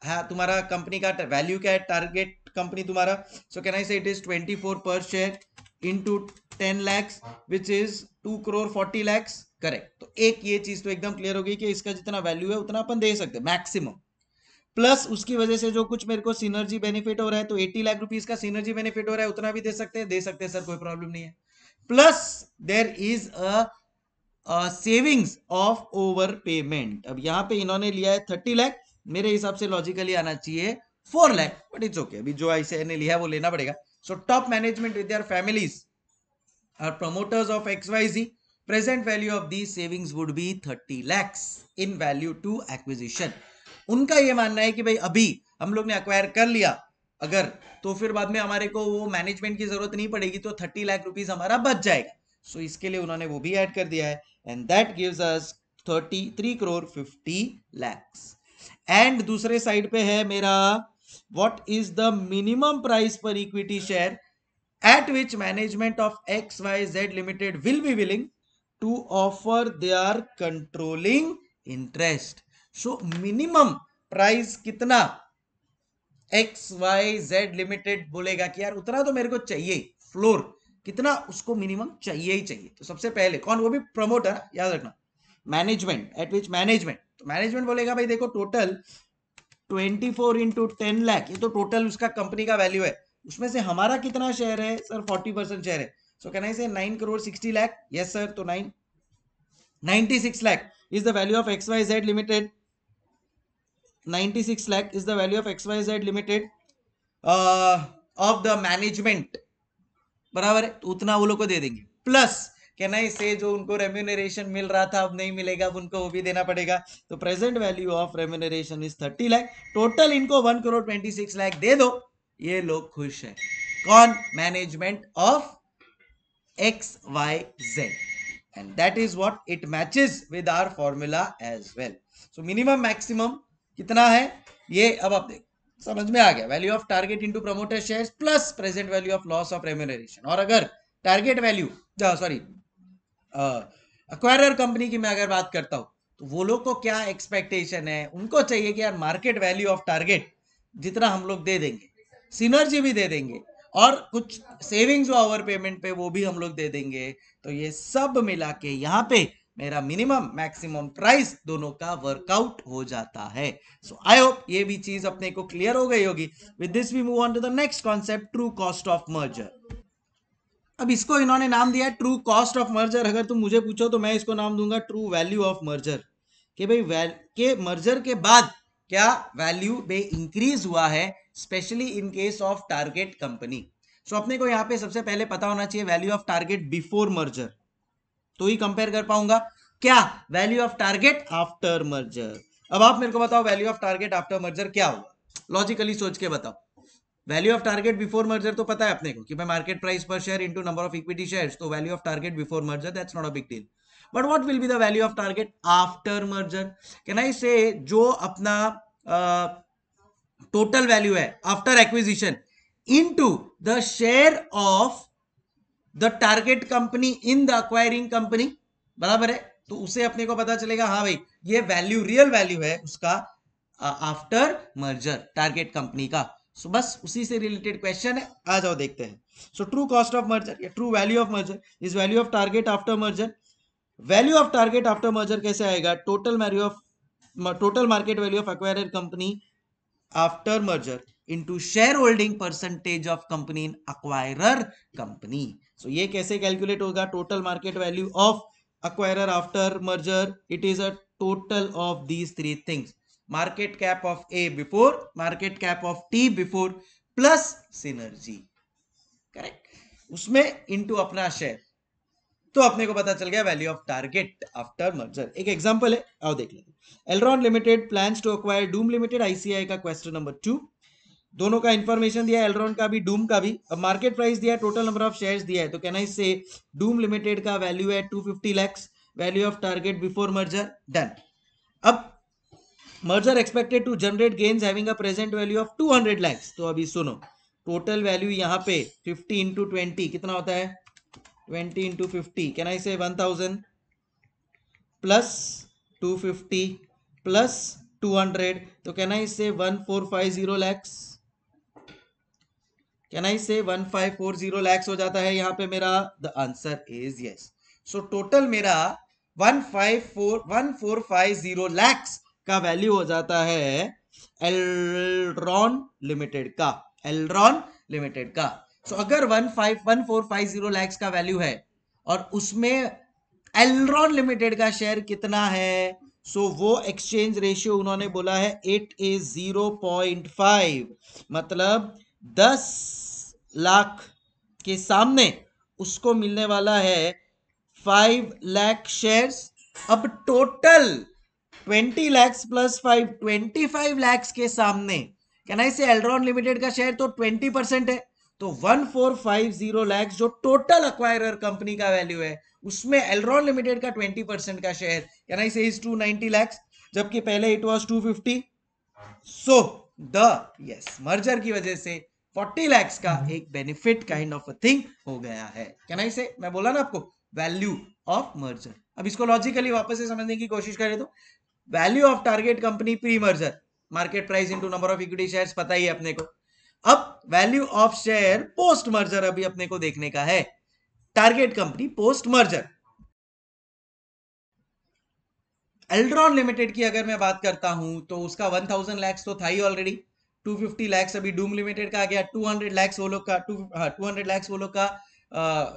है, तुम्हारा कंपनी का वैल्यू क्या है? टारगेट कंपनी तुम्हारा। सो कैन आई से it is 24 per share into 10 lakhs which is 2 crore 40 lakhs correct तो एक ये चीज़ तो एकदम क्लियर हो गई कि इसका जितना वैल्यू है, उतना अपन दे सकते मैक्सिमम प्लस उसकी वजह से जो कुछ मेरे को सिनर्जी बेनिफिट हो रहा है तो 80 लाख रुपीस का सिनर्जी बेनिफिट हो रहा है, उतना भी दे सकते हैं। दे सकते हैं सर कोई प्रॉब्लम नहीं है। Plus there is a savings of over payment अब यहाँ पे इन्होंने लिया है थर्टी लाख मेरे हिसाब से लॉजिकली आना चाहिए। Four lakh but it's okay अभी जो ऐसे ने लिया वो लेना पड़ेगा। So top management with their families are promoters of X Y G present value of the savings would be thirty lakhs in value to acquisition उनका ये मानना है कि भाई अभी हम लोग ने अक्वायर कर लिया। अगर तो फिर बाद में हमारे को वो मैनेजमेंट की ज़रूरत नहीं पड़ेगी तो थर्टी लाख रुपीज़ हमारा बच जाएगा। सो so, इसके लिए उन्होंने वो भी ऐड कर दिया है and that gives us thirty three crore fifty lakhs and दूसरे साइड पे है मेरा the minimum price per equity share at which management of X Y Z limited will be willing to offer their controlling interest so minimum price कितना X Y Z limited बोलेगा कि यार उतना तो मेरे को चाहिए फ्लोर कितना उसको मिनिमम चाहिए ही चाहिए। तो सबसे पहले, कौन? वो भी प्रमोटर याद रखना। मैनेजमेंट एट विच मैनेजमेंट तो मैनेजमेंट बोलेगा, भाई देखो total twenty four into ten lakh ये तो टोटल उसका कंपनी का वैल्यू है। उसमें से हमारा कितना शेयर है? सर फोर्टी परसेंट शेयर है। So can I say nine crore sixty lakh yes sir तो nine ninety six lakh is the value of X Y Z limited 96 lakh is the value of XYZ Limited. Uh, of the management. बराबर है? तो उतना वो लोग को दे देंगे। प्लस कहना इससे जो उनको रेम्यूनरेशन मिल रहा था, अब नहीं मिलेगा, अब उनको वो भी देना पड़ेगा? तो present value of remuneration is thirty lakh total इनको one crore twenty six lakh दे दो। ये लोग खुश है। कौन management of X Y Z and that is what it matches with our formula as well so minimum maximum कितना है? ये अब आप देख। समझ में आ गया। Value of target into promoter shares plus present value of loss of remuneration और अगर target value sorry acquirer company की मैं अगर बात करता हूँ तो वो लोग को क्या एक्सपेक्टेशन है? उनको चाहिए कि यार मार्केट वैल्यू ऑफ़ टारगेट जितना हम लोग दे देंगे सिनर्जी भी दे देंगे और कुछ सेविंग्स ओवर पेमेंट पे, वो भी हम लोग दे देंगे। तो ये सब मिला के यहाँ पे मेरा मिनिमम मैक्सिमम प्राइस दोनों का वर्कआउट हो जाता है। सो आई होप ये भी चीज़ अपने को क्लियर हो गई होगी। With this we move on to the next concept true cost of merger अब इसको इन्होंने नाम दिया है ट्रू कॉस्ट ऑफ़ मर्जर अगर तुम मुझे पूछो तो मैं इसको नाम दूँगा ट्रू वैल्यू ऑफ़ मर्जर कि भाई के मर्जर के बाद क्या वैल्यू में इंक्रीज हुआ है specially in case of target company so अपने को यहाँ पे सबसे पहले पता होना चाहिए value of target before merger तो ही कंपेयर कर पाऊँगा। क्या? Value of target after merger अब आप मेरे को बताओ value of target after merger क्या होगा लॉजिकली सोच के बताओ। Value of target before merger तो पता है अपने को कि भाई मार्केट प्राइस पर share into number of equity shares तो value of target before merger that's not a big deal but what will be the value of target after merger can I say जो अपना total uh, value है after acquisition into the share of the target company in the acquiring company बराबर है? तो उसे अपने को पता चलेगा हाँ भाई ये वैल्यू रियल वैल्यू है उसका आफ्टर मर्जर टारगेट कंपनी का। सो बस उसी से रिलेटेड क्वेश्चन है। आ जाओ, देखते हैं। So true cost of merger या true value of merger is value of target after merger value of target after merger कैसे आएगा? Total value of total market value of acquire company after merger into share holding percentage of company in acquire company so ये कैसे calculate होगा? Total market value of acquire after merger it is a total of these three things Market cap of A before, market cap of T before plus synergy. Correct? उसमें into अपना share. तो अपने को पता चल गया value of target after merger एक example है आओ देख लेते Elron limited plans to acquire Doom limited ICI का क्वेश्चन नंबर टू दोनों का इंफॉर्मेशन दिया एलरॉन का भी डूम का भी अब मार्केट प्राइस दिया टोटल नंबर ऑफ़ शेयर्स दिया है तो कहना इससे डूम लिमिटेड का वैल्यू है 250 lakhs value of target before merger done अब merger expected to generate gains having a present value of 200 lakhs तो अभी सुनो टोटल वैल्यू यहाँ पे 50 इंटू ट्वेंटी कितना होता है? 20 into fifty can I say 1000 plus 250 plus 200 तो कैन आई से 1450 lakhs can I say one five four zero lakhs हो जाता है यहाँ पे मेरा? The answer is yes so total मेरा one five four one four five zero lakhs का वैल्यू हो जाता है एलरॉन लिमिटेड का एलरॉन लिमिटेड का। सो so, अगर one five one four five zero lakhs का वैल्यू है और उसमें एलरॉन लिमिटेड का शेयर कितना है सो so, वो एक्सचेंज रेशियो उन्होंने बोला है at a zero point five मतलब दस लाख के सामने उसको मिलने वाला है फाइव लैख शेयर्स अब total twenty lakhs plus five twenty five lakhs के सामने। Can I say Eldron limited का शेयर तो ट्वेंटी परसेंट है? तो one four five zero lakhs जो टोटल अक्वायरर कंपनी का वैल्यू है, उसमें एल्ड्रॉन लिमिटेड का ट्वेंटी परसेंट का share can I say is two ninety lakhs जबकि पहले it was two fifty so the yes merger की वजह से फोर्टी लैक्स का। एक benefit kind of a thing हो गया है। क्या नहीं से मैं बोला ना आपको वैल्यू ऑफ़ मर्जर अब इसको लॉजिकली वापस से समझने की कोशिश करें तो। Value of target company pre merger market price into number of equity shares पता ही अपने को। अब value of share post merger अभी अपने को देखने का है। Target company post merger Eldron limited की अगर मैं बात करता हूँ तो उसका 1000 लैक्स तो था ही ऑलरेडी 250 लैक्स अभी डूम लिमिटेड का आ गया। 200 लैक्स वो लोग का टू टू हंड्रेड लैक्स वो लोग का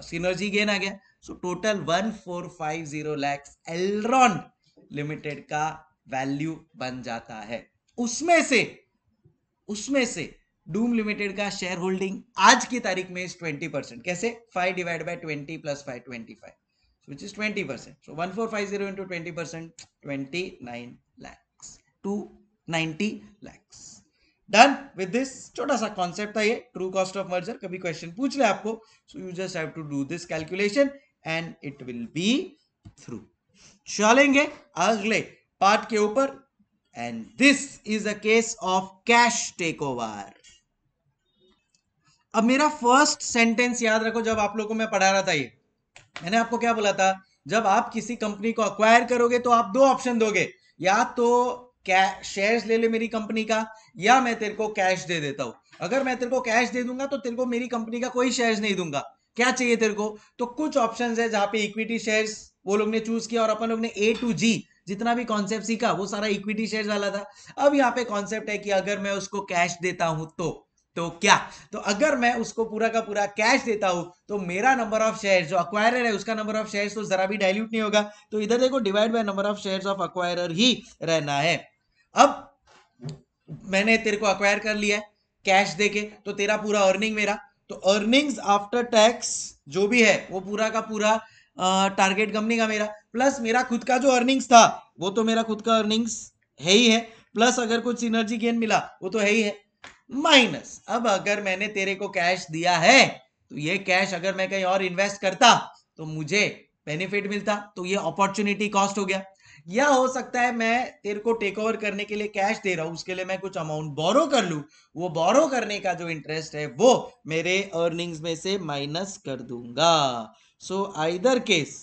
सिनर्जी गेन आ गया। So total 1450 lakhs Elron limited का वैल्यू बन जाता है। उसमें से उसमें से डूम लिमिटेड का शेयर होल्डिंग आज की तारीख में इज़ ट्वेंटी परसेंट कैसे? Five divide by twenty plus five twenty five which is twenty percent so one four five zero into twenty percent twenty nine lakhs two ninety lakhs done with this छोटा सा concept था ये। True cost of merger कभी question पूछ ले आपको। So you just have to do this calculation and it will be through चलेंगे अगले पार्ट के ऊपर। And this is a case of cash take over अब मेरा फ़र्स्ट सेंटेंस याद रखो, जब आप लोगों को मैं पढ़ा रहा था ये। मैंने आपको क्या बोला था? जब आप किसी कंपनी को अक्वायर करोगे तो आप दो ऑप्शन दोगे। या तो शेयर्स ले ले मेरी कंपनी का, या मैं तेरे को कैश दे देता हूँ। अगर मैं तेरे को कैश दे दूँगा तो तेरे को मेरी कंपनी का कोई शेयर्स नहीं दूँगा। क्या चाहिए तेरे को? तो कुछ ऑप्शन है जहाँ पे इक्विटी शेयर्स वो लोग ने चूज़ किया और अपन लोग ने ए टू जी जितना भी कॉन्सेप्ट सीखा, वो सारा इक्विटी शेयर वाला था। अब यहाँ पे कॉन्सेप्ट है कि अगर मैं उसको कैश देता हूँ तो तो क्या? तो अगर मैं उसको पूरा का पूरा कैश देता हूँ तो मेरा नंबर ऑफ़ शेयर जो अक्वायरर है, उसका नंबर ऑफ़ शेयर तो जरा भी डायल्यूट नहीं होगा। तो इधर देखो divide by number of share of acquirer ही रहना है। अब मैंने तेरे को अक्वायर कर लिया है कैश देके तो तेरा पूरा अर्निंग मेरा। तो अर्निंग्स आफ्टर टैक्स जो भी है, वो पूरा का पूरा टारगेट कंपनी का मेरा। प्लस मेरा खुद का जो अर्निंग्स था, वो तो मेरा खुद का अर्निंग्स है ही है। प्लस अगर कुछ सिनर्जी गेन मिला, वो तो है ही है। माइनस अब अगर मैंने तेरे को कैश दिया है तो ये कैश अगर मैं कहीं और इन्वेस्ट करता तो मुझे बेनिफिट मिलता तो ये अपॉर्चुनिटी कॉस्ट हो गया। या हो सकता है मैं तेरे को टेक ओवर करने के लिए कैश दे रहा हूँ, उसके लिए मैं कुछ अमाउंट बोरो कर लू। वो बोरो करने का जो इंटरेस्ट है, वो मेरे अर्निंग्स में से माइनस कर दूँगा। So either case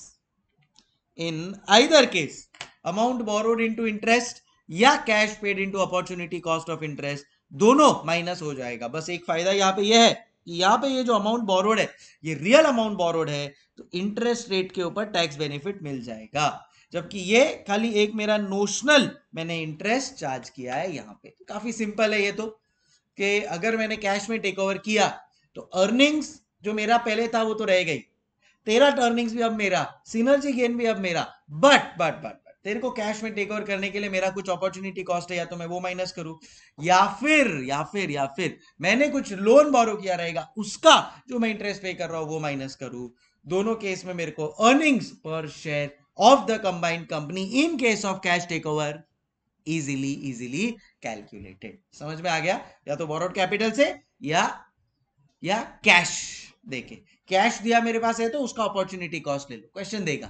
in either case amount borrowed into interest या cash paid into opportunity cost of interest दोनों माइनस हो जाएगा। बस एक फ़ायदा यहाँ पे यह है कि यहाँ पे ये जो अमाउंट बोरोड है, ये रियल अमाउंट बोरोड है तो इंटरेस्ट रेट के ऊपर टैक्स बेनिफिट मिल जाएगा। जबकि ये खाली एक मेरा नोशनल मैंने इंटरेस्ट चार्ज किया है यहाँ पे। काफ़ी सिंपल है ये तो कि अगर मैंने कैश में टेक ओवर किया तो अर्निंग्स जो मेरा पहले था वो तो रह गई। तेरा अर्निंग्स भी अब मेरा सिनर्जी गेन भी अब मेरा। बट बट बट तेरे को कैश में टेक ओवर करने के लिए मेरा कुछ अपॉर्चुनिटी कॉस्ट है, या तो मैं वो माइनस करूँ, या फिर या फिर या फिर मैंने कुछ लोन बोरो किया रहेगा, उसका जो मैं इंटरेस्ट पे कर रहा हूँ, वो माइनस करूँ। दोनों केस में मेरे को earnings per share of the combined company in case of cash take over easily easily calculated समझ में आ गया? या तो बोरोड कैपिटल से, या या कैश देखे कैश दिया मेरे पास है तो उसका अपॉर्चुनिटी कॉस्ट ले लो। क्वेश्चन देगा।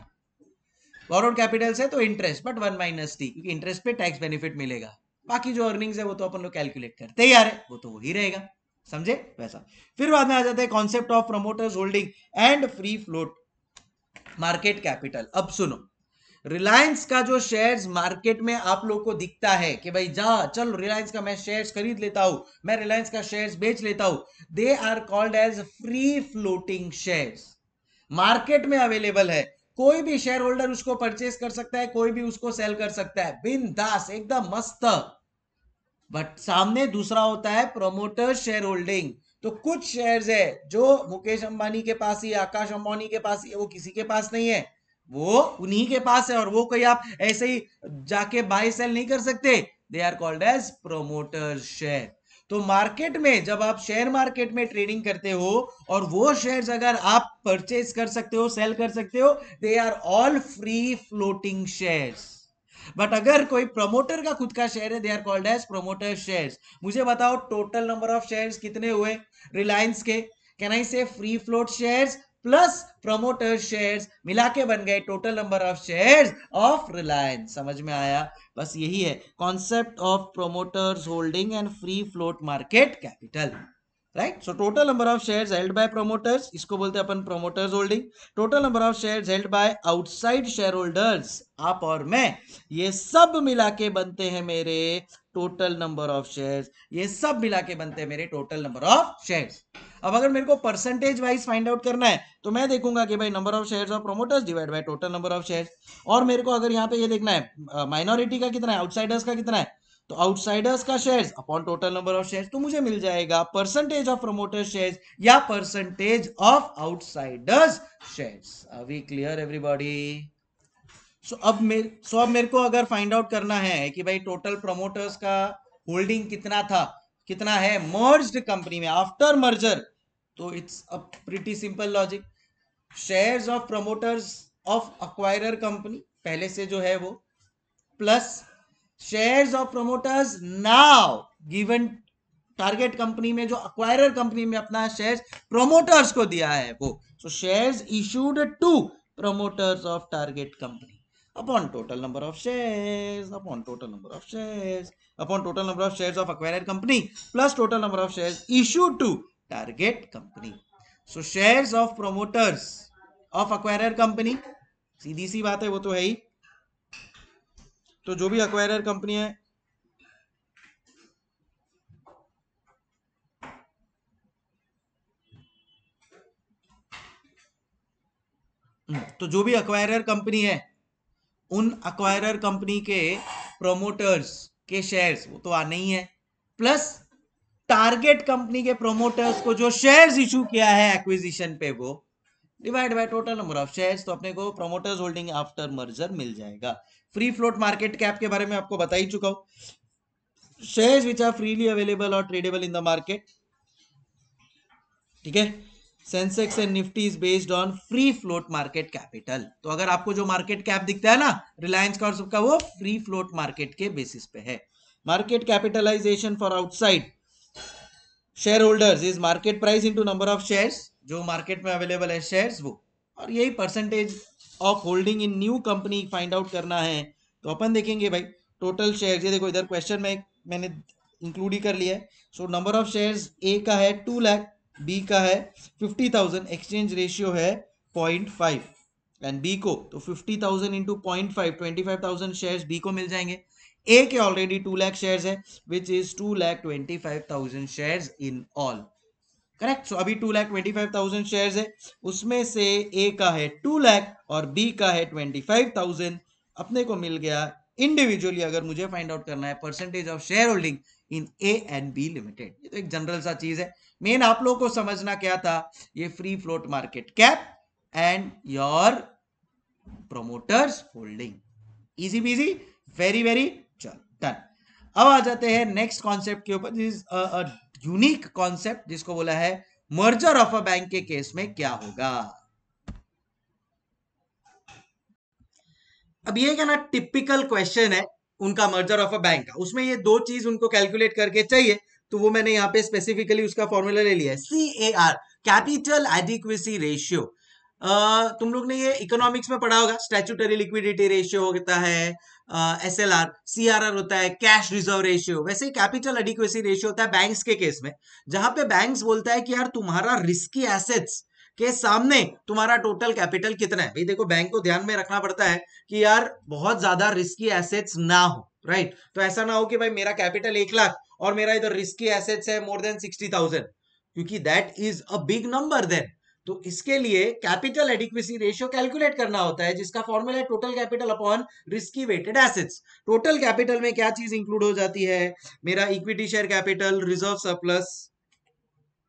बोरोड कैपिटल से तो interest but one minus T क्योंकि इंटरेस्ट पे टैक्स बेनिफिट मिलेगा। बाकी जो अर्निंग्स है वो तो अपन लोग कैलकुलेट करते ही आ रहे वो तो वही रहेगा। समझे? वैसा। फिर बाद में आ जाते हैं concept of promoters holding and free float market capital अब सुनो। रिलायंस का जो शेयर्स मार्केट में आप लोग को दिखता है कि भाई, जा, चल रिलायंस का मैं शेयर्स खरीद लेता हूँ, मैं रिलायंस का शेयर्स बेच लेता हूँ। They are called as free floating shares market में अवेलेबल है। कोई भी शेयर होल्डर उसको परचेस कर सकता है, कोई भी उसको सेल कर सकता है। बिन दास एकदम मस्त। बट सामने दूसरा होता है प्रोमोटर शेयर होल्डिंग तो कुछ शेयर्स है जो मुकेश अंबानी के पास ही, आकाश अंबानी के पास ही, वो किसी के पास नहीं है। वो उन्हीं के पास है और वो कोई आप ऐसे ही जाके बाय सेल नहीं कर सकते। They are called as promoter share तो मार्केट में जब आप शेयर मार्केट में ट्रेडिंग करते हो और वो शेयर्स अगर आप परचेज कर सकते हो सेल कर सकते हो they are all free floating shares but अगर कोई प्रमोटर का खुद का शेयर है they are called as promoter shares मुझे बताओ टोटल नंबर ऑफ़ शेयर्स कितने हुए? रिलायंस के। Can I say free float shares plus promoter shares मिला के बन गए total number of shares of Reliance समझ में आया? बस यही है. Concept of promoters holding and free float market capital right so total number of shares held by promoters इसको बोलते हैं अपन promoters holding total number of shares held by outside share holders आप और मैं ये सब मिला के बनते हैं मेरे टोटल नंबर ऑफ़ शेयर्स ये सब मिला के बनते हैं मेरे टोटल नंबर ऑफ़ शेयर्स अब अगर मेरे को परसेंटेज वाइज फाइंड आउट करना है तो मैं देखूँगा कि भाई number of shares of promoters divide by total number of shares और मेरे को अगर यहाँ पे ये देखना है माइनॉरिटी का कितना है आउटसाइडर्स का कितना है तो आउटसाइडर्स का shares upon total number of shares तो मुझे मिल जाएगा परसेंटेज ऑफ़ प्रोमोटर शेयर्स या percentage of outsiders shares we clear everybody so अब मेरे सो अब मेरे को अगर फाइंड आउट करना है कि भाई टोटल प्रोमोटर्स का होल्डिंग कितना था, कितना है मर्ज्ड कंपनी में आफ्टर मर्जर तो it's a pretty simple logic shares of promoters of acquirer company पहले से जो है वो plus shares of promoters now given target company में, जो अक्वायर कंपनी में अपना शेयर्स प्रोमोटर्स को दिया है वो। So shares issued to promoters of target company upon total number of shares upon total number of shares upon total number of shares of acquirer company plus total number of shares issued to target company so shares of promoters of acquire company सीधी सी बात है, वो तो है ही। तो जो भी अक्वायरर कंपनी है हम्म, तो जो भी अक्वायरर कंपनी है उन अक्वायरर कंपनी के प्रोमोटर्स के शेयर्स वो तो आने ही है। प्लस टारगेट कंपनी के प्रोमोटर्स को जो शेयर्स इशू किया है एक्विजिशन पे वो divide by total number of shares तो अपने को प्रोमोटर्स होल्डिंग आफ्टर मर्जर मिल जाएगा। फ्री फ्लोट मार्केट कैप के बारे में आपको बता ही चुका हूँ। Shares which are freely available और ट्रेडेबल इन द मार्केट ठीक है? Sensex and Nifty is based on free float market capital तो अगर आपको जो मार्केट कैप दिखता है ना रिलायंस का और सबका, वो फ्री फ्लोट मार्केट के बेसिस पे है। Market capitalisation for outside share holders is market price into number of shares जो मार्केट में अवेलेबल है शेयर्स वो। और यही percentage of holding in new company find out करना है। तो अपन देखेंगे भाई टोटल शेयर ये देखो इधर क्वेश्चन में मैंने इंक्लूड ही कर लिया है। So number of shares A का है टू लैख बी का है फिफ्टी थाउज़ेंड एक्सचेंज रेशियो है पॉइंट फाइव एंड बी को तो fifty thousand into point five twenty five thousand share B को मिल जाएँगे। ए के ऑलरेडी टू लैख शेयर है which is two lakh twenty five thousand share in all correct so अभी two lakh twenty five thousand share है। उसमें से A का है टू लैख और बी का है ट्वेंटी फाइव थाउज़ेंड अपने को मिल गया इंडिविजुअली अगर मुझे फाइंड आउट करना है percentage of share holding in A and B limited ये तो एक जनरल सा चीज़ है। मेन आप लोगों को समझना क्या था? ये free float market cap and your promoters holding easy busy very very चल डन अब आ जाते हैं नेक्स्ट कॉन्सेप्ट के ऊपर। यूनिक कॉन्सेप्ट जिसको बोला है मर्जर ऑफ़ अ बैंक के केस में क्या होगा? अब ये क्या ना टिपिकल क्वेश्चन है, उनका मर्जर ऑफ़ अ बैंक का। उसमें ये दो चीज़ उनको कैलकुलेट करके चाहिए तो वो मैंने यहाँ पे स्पेसिफिकली उसका फॉर्मूला ले लिया है। C A R capital adequacy ratio तुम लोग ने ये इकोनॉमिक्स में पढ़ा होगा स्टैचूटरी लिक्विडिटी रेशियो होता है S L R C R R होता है कैश रिज़र्व रेशियो वैसे ही कैपिटल एडिक्वेसी रेशियो होता है बैंक्स के केस में, जहाँ पे बैंक्स बोलता है कि यार तुम्हारा रिस्की एसेट्स के सामने तुम्हारा टोटल कैपिटल कितना है। भाई देखो बैंक को ध्यान में रखना पड़ता है कि यार बहुत ज़्यादा रिस्की एसेट्स ना हो राइट तो ऐसा ना हो कि भाई मेरा कैपिटल एक लाख और मेरा इधर रिस्की एसेट्स है मोर देन सिक्सटी थाउज़ेंड क्योंकि that is a big number then तो इसके लिए कैपिटल एडिक्वेसी रेशियो कैलकुलेट करना होता है, जिसका फॉर्मूला है total capital upon risky weighted assets total capital में क्या चीज़ इंक्लूड हो जाती है? मेरा equity share capital reserve surplus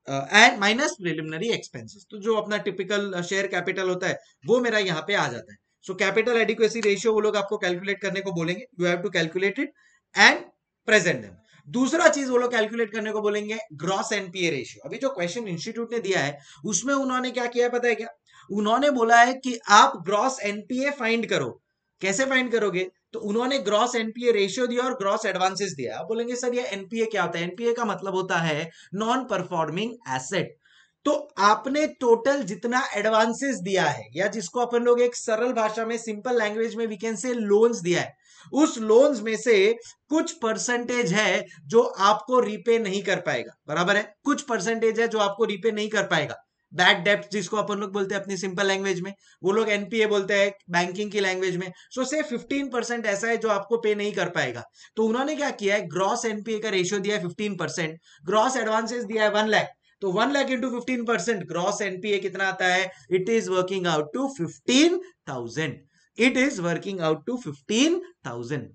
and minus preliminary expenses तो जो अपना टिपिकल शेयर कैपिटल होता है, वो मेरा यहाँ पे आ जाता है। सो कैपिटल एडिक्वेसी रेशियो वो लोग आपको कैलकुलेट करने को बोलेंगे। You have to calculate it and present them दूसरा चीज़ वो लोग कैलकुलेट करने को बोलेंगे ग्रॉस एनपीए रेशियो अभी जो क्वेश्चन इंस्टीट्यूट ने दिया है, उसमें उन्होंने क्या किया पता है क्या? उन्होंने बोला है कि आप ग्रॉस एनपीए फाइंड करो। कैसे फाइंड करोगे? तो उन्होंने ग्रॉस एनपीए रेशियो दिया और ग्रॉस एडवांसेस दिया। आप बोलेंगे, सर, ये एनपीए क्या होता है? एनपीए का मतलब होता है नॉन परफॉर्मिंग एसेट तो आपने टोटल जितना एडवांसेस दिया है, या जिसको अपन लोग एक सरल भाषा में सिंपल लैंग्वेज में वी कैन से लोन्स दिया है उस लोन्स में से कुछ परसेंटेज है जो आपको रीपे नहीं कर पाएगा। बराबर है? कुछ परसेंटेज है जो आपको रीपे नहीं कर पाएगा। बैड डेप्ट जिसको अपन लोग बोलते हैं अपनी सिंपल लैंग्वेज में, वो लोग एनपीए बोलते हैं बैंकिंग की लैंग्वेज में। सो से 15 परसेंट ऐसा है जो आपको पे नहीं कर पाएगा। तो उन्होंने क्या किया है? ग्रॉस एनपीए का रेशियो दिया है 15 परसेंट ग्रॉस एडवांसेस दिया है वन लैख तो one lakh into fifteen percent gross NPA कितना आता है? It is working out to fifteen thousand it is working out to fifteen thousand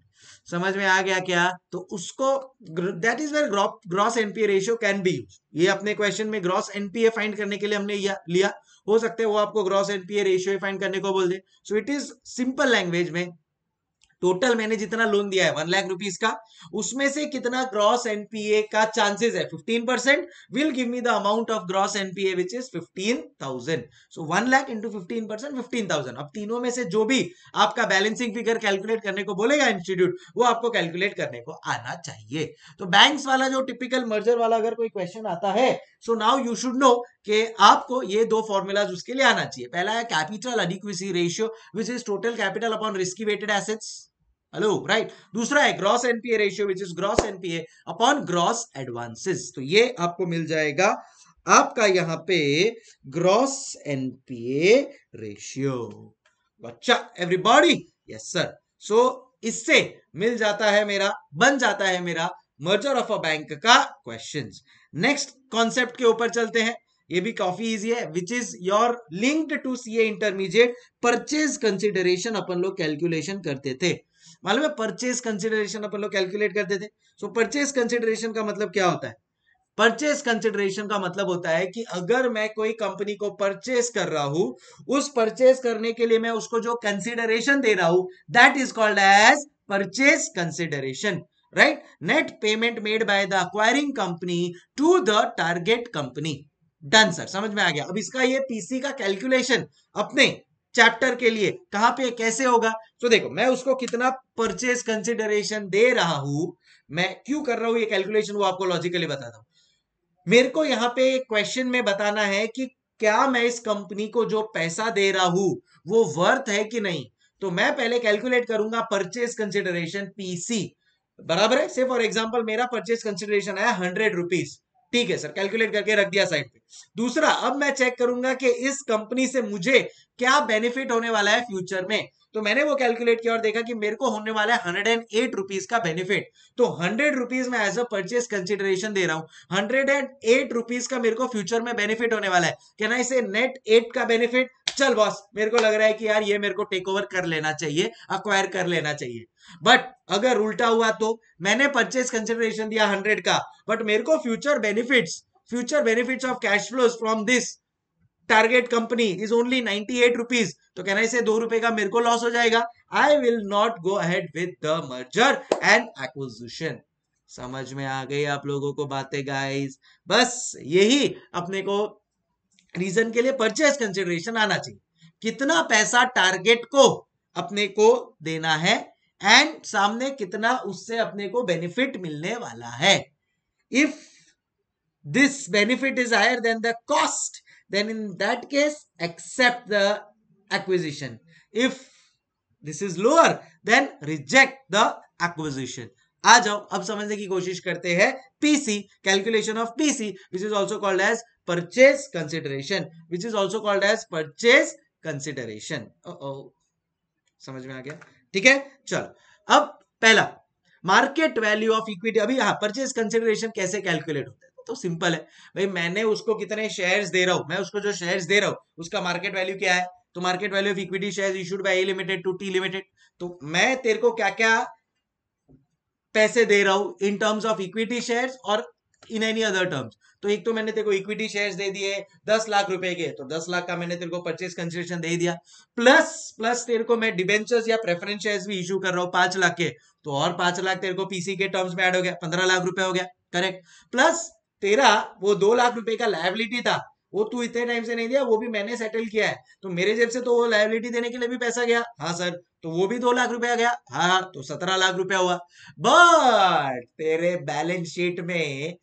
समझ में आ गया क्या? तो उसको that is where gross NPA ratio can be use ये अपने क्वेश्चन में ग्रॉस एनपीए फाइंड करने के लिए हमने लिया हो सकते है वो आपको ग्रॉस एनपीए रेशियो फाइंड करने को बोल दे। So it is simple language में टोटल मैंने जितना लोन दिया है वन लाख रुपीज़ का, उसमें से कितना ग्रॉस एनपीए का चांसेस है? Fifteen percent will give me the amount of gross NPA which is fifteen thousand so one lakh into fifteen percent fifteen thousand अब तीनों में से जो भी आपका बैलेंसिंग फिगर कैलकुलेट करने को बोलेगा इंस्टीट्यूट वो आपको कैलकुलेट करने को आना चाहिए। तो बैंक्स वाला जो टिपिकल मर्जर वाला अगर कोई क्वेश्चन आता है so now you should know कि आपको ये दो फॉर्मूलाज उसके लिए आना चाहिए। पहला है capital adequacy ratio which is total capital upon risky weighted assets hello right दूसरा है gross NPA ratio which is gross NPA upon gross advances तो ये आपको मिल जाएगा आपका यहाँ पे ग्रॉस एनपीए रेशियो अच्छा एवरीबॉडी यस सर सो इससे मिल जाता है मेरा, बन जाता है मेरा मर्जर ऑफ़ अ बैंक का क्वेश्चंस नेक्स्ट कॉन्सेप्ट के ऊपर चलते हैं. ये भी काफ़ी इजी है which is your linked to C intermediate purchase consideration अपन लोग कैलकुलेशन करते थे. मालूम है परचेज कंसिडरेशन अपन लोग कैलकुलेट करते थे? सो परचेज कंसिडरेशन का मतलब क्या होता है? परचेज कंसिडरेशन का मतलब होता है कि अगर मैं कोई कंपनी को परचेज कर रहा हूँ, उस परचेज करने के लिए मैं उसको जो कंसिडरेशन दे रहा हूँ that is called as purchase consideration right net payment made by the acquiring company to the target company done sir समझ में आ गया? अब इसका ये पीसी का कैलकुलेशन अपने चैप्टर के लिए, कहाँ पे, कैसे होगा? तो देखो, मैं उसको कितना परचेज कंसिडरेशन दे रहा हूँ, मैं क्यों कर रहा हूँ ये कैलकुलेशन वो आपको लॉजिकली बताता हूँ। मेरे को यहाँ पे क्वेश्चन में बताना है कि क्या मैं इस कंपनी को जो पैसा दे रहा हूँ, वो वर्थ है कि नहीं? तो मैं पहले कैलकुलेट करूँगा परचेज कंसिडरेशन पीसी बराबर है? से फॉर एग्ज़ाम्पल मेरा परचेज कंसिडरेशन है हंड्रेड रुपीज़ ठीक है सर कैलकुलेट करके रख दिया साइड पे। दूसरा, अब मैं चेक करूँगा कि इस कंपनी से मुझे क्या बेनिफिट होने वाला है फ्यूचर में। तो मैंने वो कैलकुलेट किया और देखा कि मेरे को होने वाला है हंड्रेड एंड एट रुपीज़ का बेनिफिट तो हंड्रेड रुपीज़ में एज अ परचेज कंसिडरेशन दे रहा हूँ। हंड्रेड एंड एट रुपीज़ का मेरे को फ्यूचर में बेनिफिट होने वाला है। क्या ना इसे नेट एट का बेनिफिट चल बॉस मेरे को लग रहा है कि यार ये मेरे को टेक ओवर कर लेना चाहिए अक्वायर कर लेना चाहिए। बट अगर उल्टा हुआ तो मैंने परचेज कंसिडरेशन दिया हंड्रेड का बट मेरे को future benefits future benefits of cash flows from this target company is only ninety eight rupees तो कहना इसे दो रुपए का मेरे को लॉस हो जाएगा। I will not go ahead with the merger and acquisition समझ में आ गई आप लोगों को बातें गाइस बस यही अपने को रीजन के लिए परचेज कंसिडरेशन आना चाहिए। कितना पैसा टारगेट को अपने को देना है एंड सामने कितना उससे अपने को बेनिफिट मिलने वाला है। If this benefit is higher than the cost then in that case, accept the acquisition. If this is lower, then reject the acquisition. आ जाओ, अब समझने की कोशिश करते हैं PC calculation of PC which is also called as purchase consideration which is also called as purchase consideration समझ में आ गया? ठीक है? चलो। अब पहला मार्केट वैल्यू ऑफ़ इक्विटी अभी हाँ परचेज कंसिडरेशन कैसे कैलकुलेट होता है? तो सिंपल है। भाई, मैंने उसको कितने शेयर्स दे रहा हूँ? मैं उसको जो शेयर्स दे रहा हूँ, उसका मार्केट वैल्यू क्या है? तो market value of equity shares issued by A limited to T limited तो मैं तेरे को क्या क्या पैसे दे रहा हूँ in terms of equity shares और इन एनी अदर टर्म्स तो एक तो मैंने तेरे को इक्विटी शेयर्स दे दिए, दस लाख रुपए के तो दस लाख का मैंने तेरे को परचेज कंसिडरेशन दे दिया। प्लस प्लस तेरे को मैं डिबेंचर्स या प्रेफरेंस शेयर्स भी इशू कर रहा हूँ पाँच लाख के तो और पाँच लाख तेरे को पीसी के टर्म्स में ऐड हो गया, पंद्रह लाख रुपए हो गया करेक्ट प्लस तेरा वो दो लाख रुपए का लाइबिलिटी था, वो तू इतने टाइम से नहीं दिया, वो भी मैंने सेटल किया है। तो मेरे जेब से तो वो लाइबिलिटी देने के लिए भी पैसा गया। हाँ सर तो वो भी दो लाख रुपया गया। हाँ तो सत्रह लाख रुपया हुआ। बट तेरे बैलेंस शीट में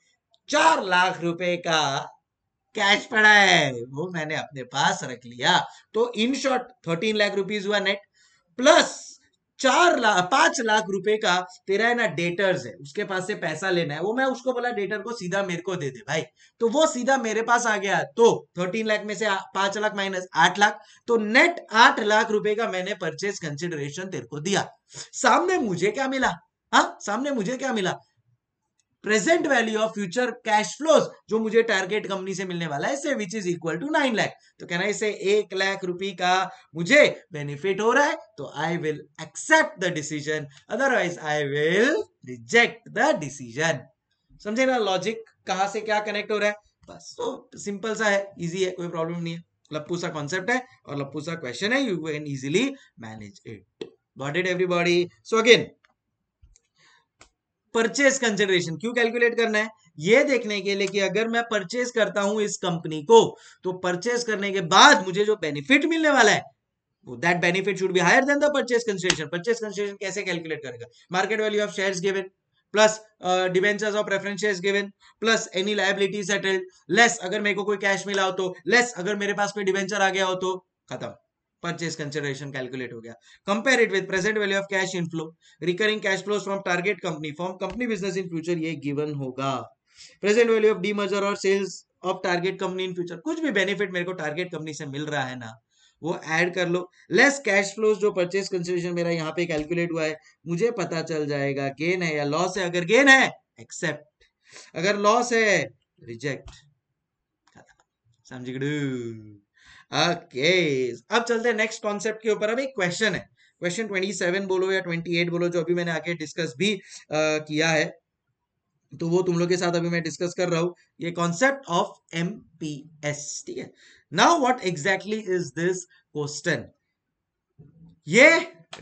चार लाख रुपए का कैश पड़ा है। वो मैंने अपने पास रख लिया। तो in short thirteen lakh rupees हुआ नेट प्लस चार लाख, पाँच लाख रुपए का तेरा है ना डेटर्स है। उसके पास से पैसा लेना है। वो मैं उसको बोला डेटर को सीधा मेरे को दे दे भाई। तो वो सीधा मेरे पास आ गया। तो थर्टीन लाख में से पाँच लाख माइनस आठ लाख। तो नेट आठ लाख रुपए का मैंने परचेज कंसिडरेशन तेरे को दिया। सामने मुझे क्या मिला? हाँ सामने मुझे क्या मिला? Present value of future cash flows जो मुझे टारगेट कंपनी से मिलने वाला है which is equal to nine lakh तो कहना इसे एक लाख रुपए का मुझे बेनिफिट हो रहा है तो I will accept the decision otherwise I will reject the decision समझे ना लॉजिक कहाँ से क्या कनेक्ट हो रहा है? बस तो सिंपल सा है इजी है, कोई प्रॉब्लम नहीं है. लप्पू सा कॉन्सेप्ट है और लप्पू सा क्वेश्चन है you can easily manage it got it everybody so again purchase consideration क्यों कैलकुलेट करना है? ये देखने के लिए कि अगर मैं परचेज करता हूँ इस कंपनी को तो परचेज करने के बाद मुझे जो बेनिफिट मिलने वाला है that benefit should be higher than the purchase consideration purchase consideration कैसे कैलकुलेट करेगा? Market value of shares given plus debentures of preference shares given plus any liability settled less अगर मेरे को कोई कैश मिला हो तो लेस अगर मेरे पास कोई डिवेंचर आ गया हो तो खत्म। परचेज कंसिडरेशन कैलकुलेट हो गया। Compare it with present value of cash inflow recurring cash flows from target company from company business in future ये गिवन होगा। प्रेजेंट वैल्यू ऑफ़ डीमर्जर और sales of target company in future कुछ भी benefit मेरे को target company से मिल रहा है ना, वो ऐड कर लो। लेस कैश फ्लोज जो परचेज कंसिडरेशन मेरा यहाँ पे कैलकुलेट हुआ है, मुझे पता चल जाएगा गेन है या लॉस है, अगर गेन है एक्सेप्ट अगर लॉस है रिजेक्ट समझ अब चलते हैं नेक्स्ट कॉन्सेप्ट के ऊपर। अब एक क्वेश्चन है। क्वेश्चन 27 बोलो या 28 बोलो जो अभी मैंने आगे डिस्कस भी आ, किया है। तो वो तुम लोग के साथ अभी मैं डिस्कस कर रहा हूँ। ये कॉन्सेप्ट ऑफ़ एमपीएस ठीक है? Now what exactly is this question ये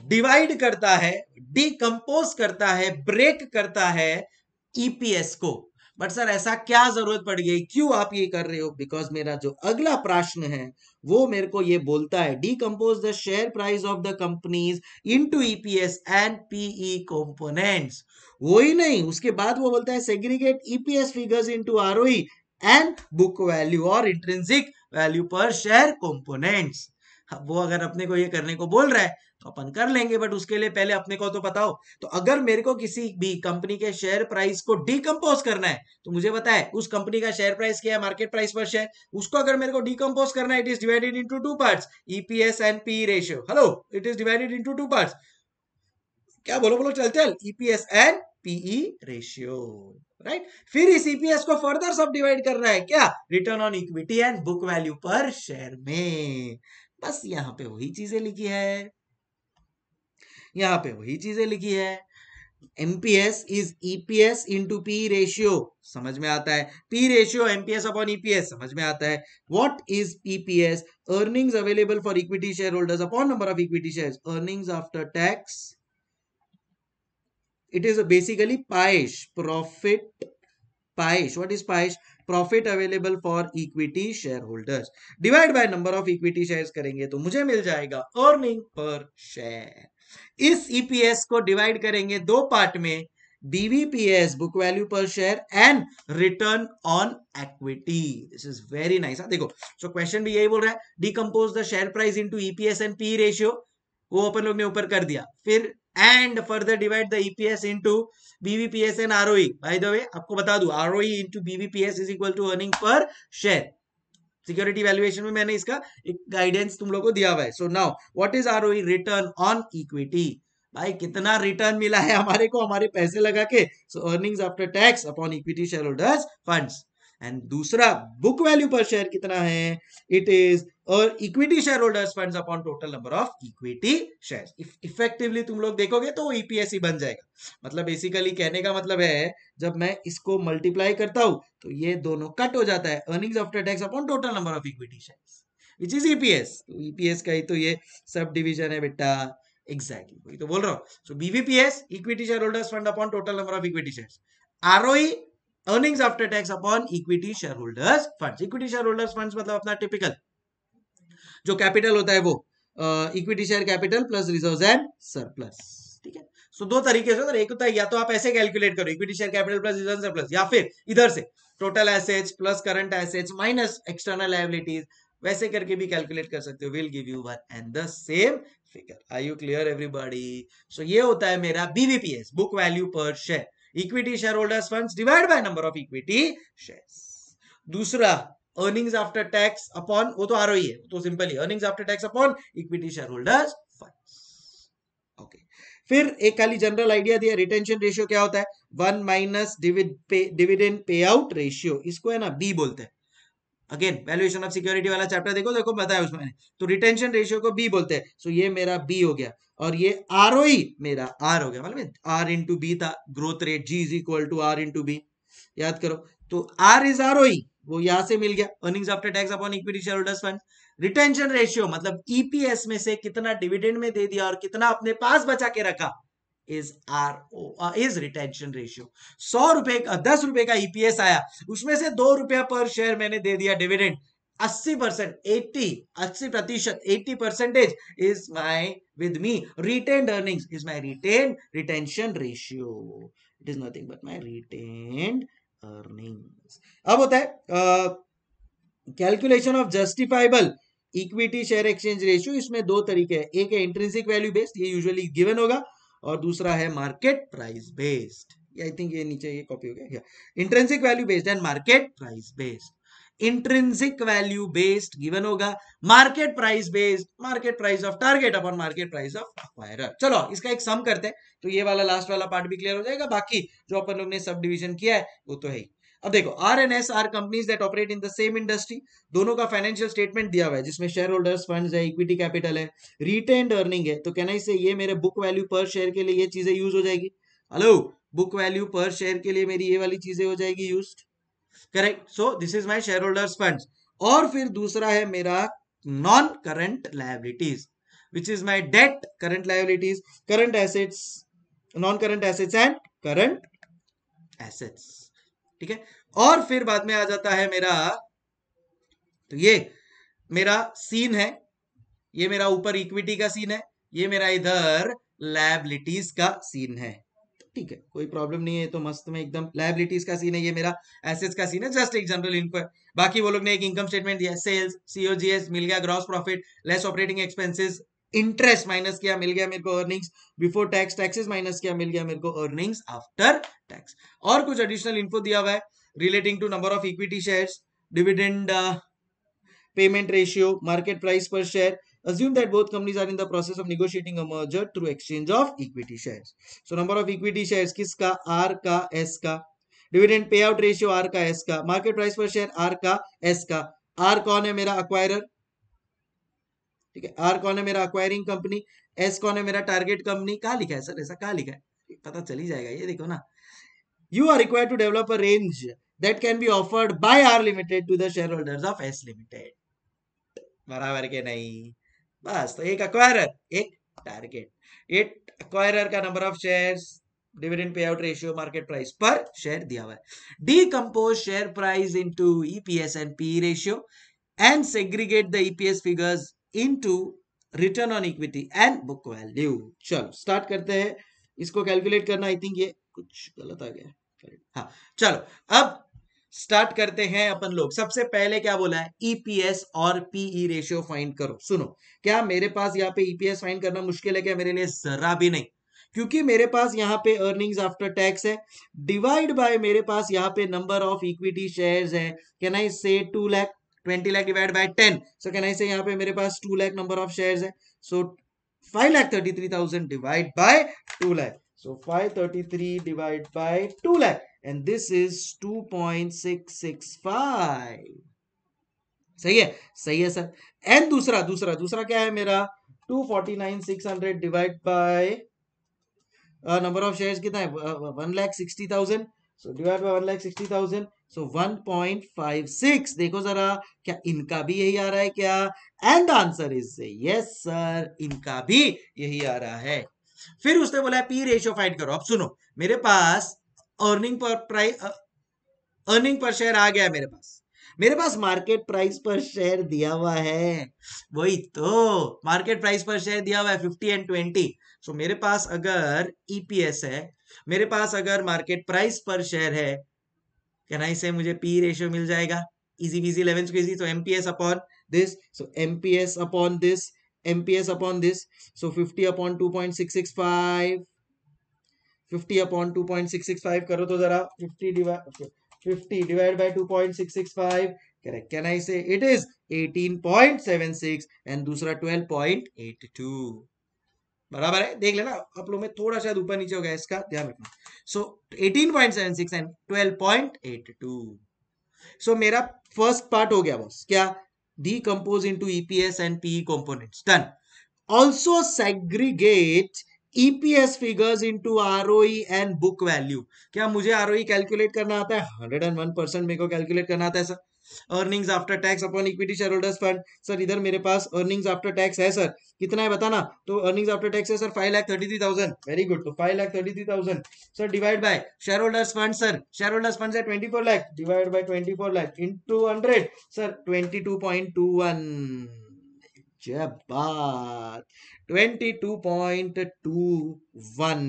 डिवाइड करता है डिकम्पोज करता है ब्रेक करता है ईपीएस को। बट सर ऐसा क्या ज़रूरत पड़ गई? क्यों आप ये कर रहे हो? बिकॉज़ मेरा जो अगला प्रश्न है, वो मेरे को ये बोलता है decompose the share price of the companies into EPS and PE components वो ही नहीं, उसके बाद वो बोलता है segregate EPS figures in into ROE and book value और intrinsic value per share components वो अगर अपने को ये करने को बोल रहा है तो अपन कर लेंगे बट उसके लिए पहले अपने को तो बताओ। तो अगर मेरे को किसी भी कंपनी के शेयर प्राइस को डिकम्पोज करना है तो मुझे बताए, उस कंपनी का शेयर प्राइस क्या है मार्केट प्राइस पर शेयर उसको अगर मेरे को डिकम्पोज करना है it is divided into two part EPS and P ratio hello it is divided into two part क्या बोलो बोलो चल चल EPS and PE ratio right फिर इस ईपीएस को फर्दर सब डिवाइड करना है। क्या? Return on equity and book value per share में। बस यहाँ पे वही चीज़ें लिखी है। यहाँ पे वही चीज़ें लिखी है। MPS is EPS into P ratio समझ में आता है? P ratio MPS upon EPS समझ में आता है? What is EPS earnings available for equity share holders upon number of equity shares earnings after tax it is basically paish profit paish what is paish profit available for equity shareholders. Divide by number of equity shares करेंगे तो मुझे मिल जाएगा earning per share. इस EPS को divide करेंगे दो part में BVPS book value per share and return on equity this is very nice देखो सो क्वेश्चन भी यही बोल रहा है decompose the share price into EPS and P ratio वो अपन लोग ने ऊपर कर दिया। फिर and further divide the EPS into BVPS and ROE by the way आपको बता दू ROE into BVPS is equal to earning per share security valuation में मैंने इसका एक गाइडेंस तुम लोग को दिया हुआ है। So now what is our return on equity भाई, कितना रिटर्न मिला है हमारे को, हमारे पैसे लगा के। So earnings after tax upon equity share holders funds and दूसरा बुक वैल्यू पर शेयर कितना है? इट इज़ और equity share holders funds upon total number of equity share effectively तुम लोग देखोगे तो ईपीएस ही बन जाएगा। मतलब बेसिकली कहने का मतलब है, जब मैं इसको मल्टीप्लाई करता हूँ तो ये दोनों कट हो जाता है earnings after tax upon total number of equity share which is EPS तो ईपीएस का ही तो ये सब डिविजन है बेटा। एग्जैक्टली वही तो बोल रहा हूँ। So BVPS equity share holders fund upon total number of equity share ROE earnings after tax upon equity share holders fund equity share holders fund मतलब अपना टिपिकल जो कैपिटल होता है वो equity share capital plus reserve and surplus ठीक है? सो दो तरीके से एक होता है, या तो आप ऐसे कैलकुलेट करो equity share capital plus reserve surplus या फिर इधर से total assets plus current assets minus external liabilities वैसे करके भी कैलकुलेट कर सकते हो। Will give you one and the same figure I you clear everybody so ये होता है मेरा BVPS book value per share equity share holders fund divide by number of equity share दूसरा अर्निंग्स आफ्टर टैक्स अपॉन वो तो R है तो simple ही earnings after tax upon equity share holders fund okay फिर एक खाली जनरल आइडिया दिया retention ratio क्या होता है? One minus dividend pay out ratio इसको है ना बी बोलते हैं। अगेन वैल्यूएशन ऑफ़ सिक्योरिटी वाला चैप्टर देखो देखो, बताया उसमें तो रिटेंशन रेशियो को बी बोलते हैं। सो ये मेरा बी हो गया। और ये आरओई मेरा आर हो गया। मतलब आर इंटू बी था। Growth rate G is equal to R into B याद करो। तो आर इज़ आर वो यहाँ से मिल गया। Earnings after tax upon equity share holders fund retention ratio मतलब ईपीएस में से कितना डिविडेंड में दे दिया और कितना अपने पास बचा के रखा। Is R is retention ratio सौ रुपए का, दस रुपए का ईपीएस आया, उसमें से दो रुपया पर शेयर मैंने दे दिया डिविडेंड अस्सी परसेंट, एट्टी, अस्सी प्रतिशत, eighty percentage is my with me retain earnings is my retain retention ratio it is nothing but my retain earnings अब होता है calculation of justifiable equity share exchange ratio इसमें दो तरीके हैं. एक है इंट्रेंसिक वैल्यू बेस्ड ये यूजुअली गिवन होगा. और दूसरा है market price based I think ये नीचे ये कॉपी हो गया intrinsic value based and market price based intrinsic value based given होगा market price based market price of target upon market price of acquirer चलो, इसका एक सम करते हैं तो ये वाला लास्ट वाला पार्ट भी क्लियर हो जाएगा, बाकी जो अपन लोग ने सब डिविजन किया है, वो तो है ही। अब देखो R and S are companies that operate in the same industry दोनों का फाइनेंशियल स्टेटमेंट दिया हुआ है, जिसमें शेयर होल्डर्स फंड है इक्विटी कैपिटल है रिटेन्ड अर्निंग है। तो कहना इससे ये मेरे बुक वैल्यू पर शेयर के लिए ये चीज़ें यूज़ हो जाएगी। Hello book value per share के लिए मेरी ये वाली चीज़ें हो जाएगी use correct so this is my share holders fund और फिर दूसरा है मेरा non current liabilities which is my debt current liabilities current assets non current assets and current assets ठीक है? और फिर बाद में आ जाता है मेरा तो ये मेरा सीन है। ये मेरा ऊपर इक्विटी का सीन है। ये मेरा इधर लाइबिलिटीज का सीन है। ठीक है, कोई प्रॉब्लम नहीं है तो मस्त में एकदम लाइबिलिटीज का सीन है, ये मेरा एसेट्स का सीन है। जस्ट एक जनरल इनको बाकी वो लोग ने एक इनकम स्टेटमेंट दिया सेल्स सीओजीएस मिल गया gross profit less operating expenses interest minus किया, मिल गया मेरे को earnings before tax taxes minus किया, मिल गया मेरे को अर्निंग्स आफ्टर टैक्स और कुछ एडिशनल इन्फो दिया हुआ है relating to number of equity shares dividend payment ratio market price per share assume that both companies are in the process of negotiating a merger through exchange of equity shares. So, number of equity shares किसका r का, s dividend pay out ratio R का S का. Market price per share R का S का. R कौन है मेरा acquirer ठीक है? आर कौन है मेरा? अक्वायरिंग कंपनी एस कौन है मेरा? टारगेट कंपनी कहा लिखा है सर? ऐसा कहा लिखा है? पता चली जाएगा। ये देखो ना। You are require to develop a range that can be offered by R limited to the share holders of S limited बराबर के नहीं। बस तो एक अक्वायरर एक टारगेट एक अक्वायरर का number of shares dividend pay out ratio market price per share दिया हुआ है। Decompose share price into EPS and P ratio and segregate the EPS figures into return on equity and book value चलो start करते हैं। इसको calculate करना आई think ये कुछ गलत आ गया। हाँ चलो, अब स्टार्ट करते हैं अपन लोग। सबसे पहले क्या बोला है? ईपीएस e और पीई रेशियो फाइंड करो। सुनो, क्या मेरे पास यहाँ पे ईपीएस e फाइंड करना मुश्किल है क्या? मेरे लिए जरा भी नहीं। क्योंकि मेरे पास यहाँ पे अर्निंग्स आफ्टर टैक्स है। डिवाइड बाय मेरे पास यहाँ पे नंबर ऑफ़ इक्विटी शेयर्स है। Can I say two lakh twenty lakh divide by ten. So can I say यहाँ पे मेरे पास two lakh number of shares है? So five lakh thirty three thousand divide by two lakh so five thirty three divide by two lakh and this is two point six six five सही है? सही है sir and दूसरा दूसरा दूसरा क्या है मेरा? Two forty nine six hundred divide by number of shares कितना है? One lakh sixty thousand so divide by one lakh sixty thousand so one point five six देखो जरा, क्या इनका भी यही आ रहा है क्या? And answer is yes sir इनका भी यही आ रहा है। फिर उसने बोला पी रेशियो फाइंड करो। अब सुनो, मेरे पास earning per price earning per share आ गया मेरे पास। मेरे पास मार्केट प्राइस पर शेयर दिया हुआ है। वही तो मार्केट प्राइस पर शेयर दिया हुआ है फिफ्टी एंड ट्वेंटी सो मेरे पास अगर ईपीएस e है मेरे पास अगर मार्केट प्राइस पर शेयर है कहना से मुझे पी रेशियो मिल जाएगा? इजी बीजी इलेवन को इजी तो M P S upon this so M P S upon this M P S upon this so fifty upon two point six six five fifty upon two point six six five करो तो जरा fifty divide fifty divide by two point six six five correct can I say it is eighteen point seven six and दूसरा twelve point eight two बराबर है? देख लेना, आप लोग में थोड़ा शायद ऊपर नीचे हो गया इसका, ध्यान रखना। So eighteen point seven six and twelve point eight two so मेरा फ़र्स्ट पार्ट हो गया बॉस क्या? Decompose into EPS and PE components. Done. Also, segregate EPS figures into ROE and book value क्या मुझे आरओई कैलकुलेट करना आता है? Hundred and one percent मेरे को कैलकुलेट करना आता है sir earnings after tax upon equity share holders fund sir इधर मेरे पास अर्निंग्स आफ्टर टैक्स है सर कितना है बताना? तो अर्निंग्स आफ्टर टैक्स है sir five lakh thirty three thousand very good तो five lakh thirty three thousand sir divide by share holders fund sir share holders fund है twenty four lakh divide by twenty four lakh into hundred sir twenty two point two one जब बात. Twenty two point two one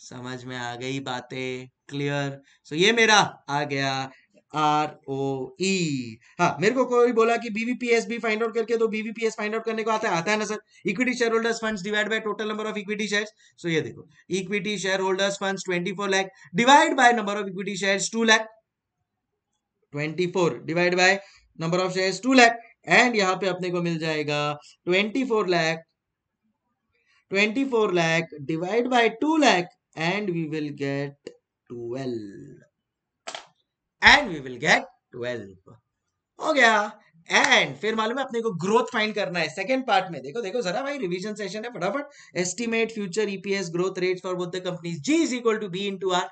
समझ में आ गई बातें. Clear so so, ये मेरा आ गया आर ओ ई हाँ मेरे को कोई बोला कि बीवीपीएस भी फाइंड आउट करके तो बीवीपीएस फाइंड आउट करने को आता है आता है ना sir? Equity share holders funds divide by total number of equity shares so ये देखो equity share holders funds 24 lakh divide by number of equity shares 2 lakh 24 divide by number of shares 2 lakh and यहाँ पे अपने को मिल जाएगा 24 lakh 24 lakh, divide by 2 lakh and we will get 12 and we will get twelve हो गया। And फिर मालूम है, अपने को ग्रोथ फाइंड करना है। सेकंड पार्ट में, देखो देखो, जरा भाई रिवीजन सेशन है, फटाफट। Estimate future EPS growth rate for both the companies G is equal to B into R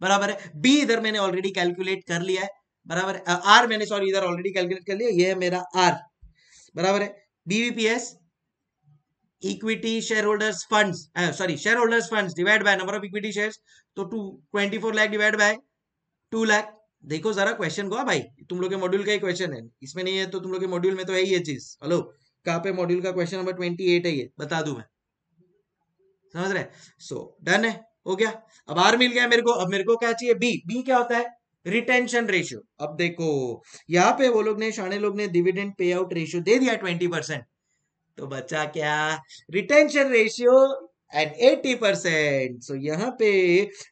बराबर है। बी इधर मैंने ऑलरेडी कैलकुलेट कर लिया है। बराबर आर मैंने सॉरी इधर ऑलरेडी कैलकुलेट कर लिया ये है मेरा आर बराबर है। BVPS equity share holders funds sorry share holders funds divide by number of equity shares तो two twenty four lakh divide by two lakh देखो जरा क्वेश्चन को हाँ भाई, तुम लोग के मॉड्यूल का ही क्वेश्चन है। इसमें नहीं है तो तुम लोग के मॉड्यूल में तो है ही ये चीज़। हेलो कहाँ पे मॉड्यूल का क्वेश्चन नंबर ट्वेंटी एट है ये? बता दू मैं। समझ रहे? सो डन है? हो गया? अब आर मिल गया मेरे को। अब मेरे को क्या चाहिए? बी बी क्या होता है? रिटेंशन रेशियो अब देखो, यहाँ पे वो लोग ने, शाने लोग ने डिविडेंड पे आउट रेशियो दे दिया ट्वेंटी परसेंट तो बचा क्या? Retention ratio at 80 percent so यहाँ पे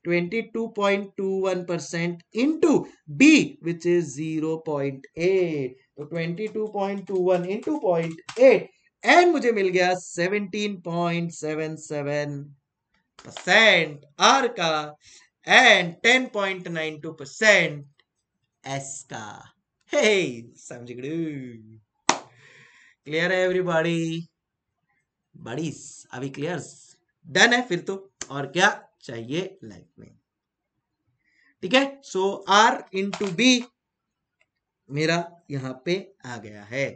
22.21 percent into B which is 0.8 तो 22.21 इंटू पॉइंट एट एंड मुझे मिल गया 17.77 परसेंट आर का एंड 10.92 परसेंट एस का. समझ क्लियर है एवरीबॉडी बड़ीस अभी क्लियर डन है फिर तो। और क्या चाहिए लाइफ में? ठीक है? सो आर इंटू बी मेरा यहाँ पे आ गया है।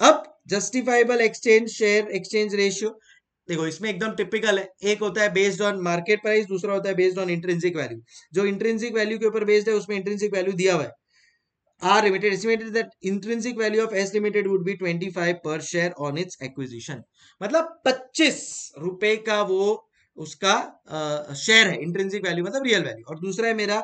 अब justifiable exchange share exchange ratio देखो, इसमें एकदम टिपिकल है। एक होता है बेस्ड ऑन मार्केट प्राइस दूसरा होता है बेस्ड ऑन इंट्रेंसिक वैल्यू जो इंट्रेंसिक वैल्यू के ऊपर बेस्ड है, उसमें इंट्रेंसिक वैल्यू दिया हुआ है। R Limited. Estimated that intrinsic value of S Limited would be 25 per share on its acquisition. मतलब 25 रुपए का वो उसका शेयर है इंट्रेंसिक वैल्यू मतलब रियल वैल्यू और दूसरा है मेरा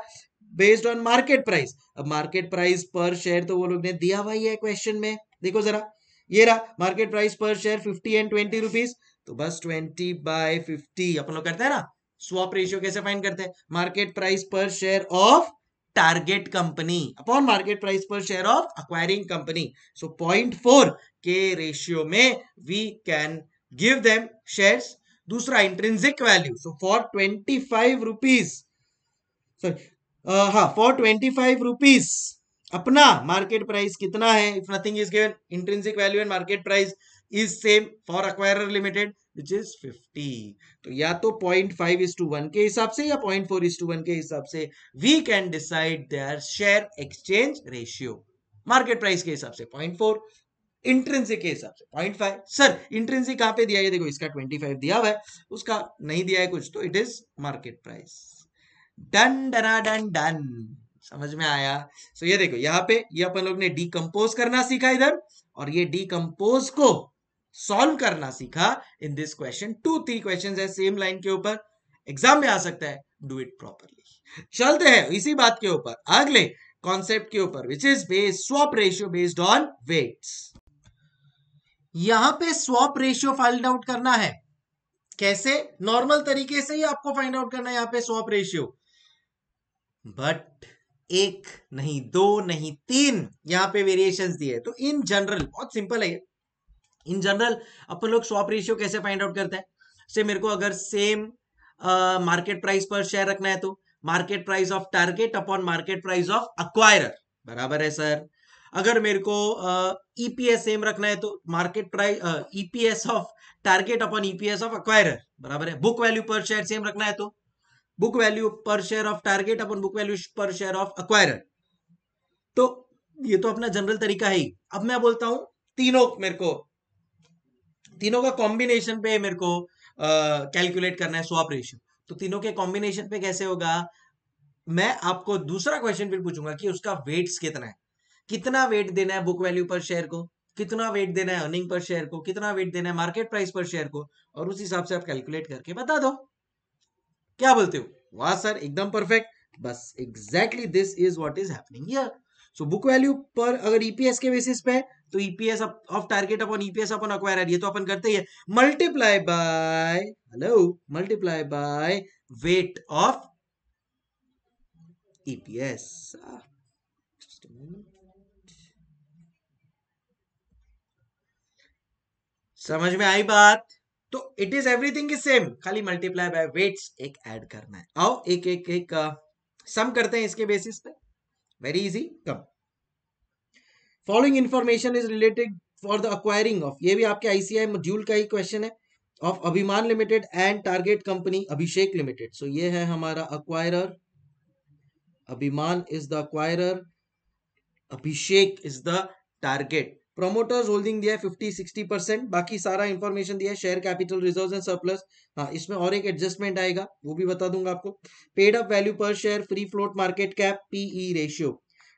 बेस्ड ऑन मार्केट प्राइस अब मार्केट प्राइस पर शेयर तो वो लोग ने दिया हुआ है क्वेश्चन में। देखो जरा, ये रहा market price per share 50 and 20 rupees तो बस 20 बाय 50 अपन लोग करते हैं ना स्वॉप रेशियो कैसे फाइंड करते हैं? Market price per share of target company upon market price per share of acquiring company so point four के रेशियो में we can give them shares दूसरा intrinsic value so for twenty five rupees sorry हाँ for twenty five rupees अपना market price कितना है? If nothing is given intrinsic value and market price is same for acquirer limited which is 50 तो या तो 0.5 is to one के हिसाब से या 0.4 इज़ टू वन के हिसाब से we can decide their share exchange ratio market price के हिसाब से 0.4 इंट्रेंसिक के हिसाब से पॉइंट फाइव सर इंट्रेंसिक कहाँ पे दिया है? देखो इसका ट्वेंटी फाइव दिया हुआ है उसका नहीं दिया है कुछ तो it is market price done डना done done समझ में आया? सो so, ये देखो यहाँ पे ये अपन लोग ने डीकम्पोज करना सीखा इधर और ये डीकम्पोज को सॉल्व करना सीखा in this question. Two three question है सेम लाइन के ऊपर। एग्ज़ाम में आ सकता है। डू इट प्रॉपरली चलते हैं इसी बात के ऊपर। अगले कॉन्सेप्ट के ऊपर which is based swap ratio based on weights यहाँ पे स्वॉप रेशियो फाइंड आउट करना है। कैसे? नॉर्मल तरीके से ही आपको फाइंड आउट करना है यहाँ पे स्वॉप रेशियो बट एक, नहीं दो, नहीं तीन यहाँ पे वेरिएशंस दिए तो इन जनरल बहुत सिंपल है इन जनरल अपन लोग स्वॉप रेशियो कैसे फाइंड आउट करते हैं? से मेरे को अगर same market price per share रखना है तो market price of target upon market price of acquirer बराबर है सर अगर मेरे को ईपीएस सेम रखना है तो market price EPS of target upon EPS of acquirer बराबर है? Book value per share same रखना है तो book value per share of target upon book value per share of acquirer तो ये तो अपना जनरल तरीका है ही। अब मैं बोलता हूँ, तीनों मेरे को तीनों का कॉम्बिनेशन पे मेरे को कैलकुलेट करना है स्वॉप रेशियो तो तीनों के कॉम्बिनेशन पे कैसे होगा? मैं आपको दूसरा क्वेश्चन फिर पूछूँगा कि उसका वेट्स कितना है? कितना वेट देना है बुक वैल्यू पर शेयर को? कितना वेट देना है अर्निंग पर शेयर को? कितना वेट देना है मार्केट प्राइस पर शेयर को? और उस हिसाब से आप कैलकुलेट करके बता दो। क्या बोलते हो? वाह सर, एकदम परफेक्ट बस exactly this is what is happening here so book value per अगर ईपीएस e के बेसिस पे तो EPS of target upon EPS upon acquire ये तो अपन करते ही है। Multiply by hello multiply by weight of EPS समझ में आई बात? तो it is everything is same खाली मल्टीप्लाई बाय वेट्स एक ऐड करना है। आओ, एक एक एक सम करते हैं इसके बेसिस पे। Very easy come following information is related for the acquiring of ये भी आपके आईसीआई मॉड्यूल का ही क्वेश्चन है. Of Abhiman limited and target company Abhishek limited so ये है हमारा acquirer Abhiman is the acquirer Abhishek is the target promoters holding दिया है फिफ्टी सिक्सटी परसेंट बाकी सारा इंफॉर्मेशन दिया है share capital reserve and surplus हाँ इसमें और एक एडजस्टमेंट आएगा, वो भी बता दूँगा आपको। Paid up value per share free float market cap PE ratio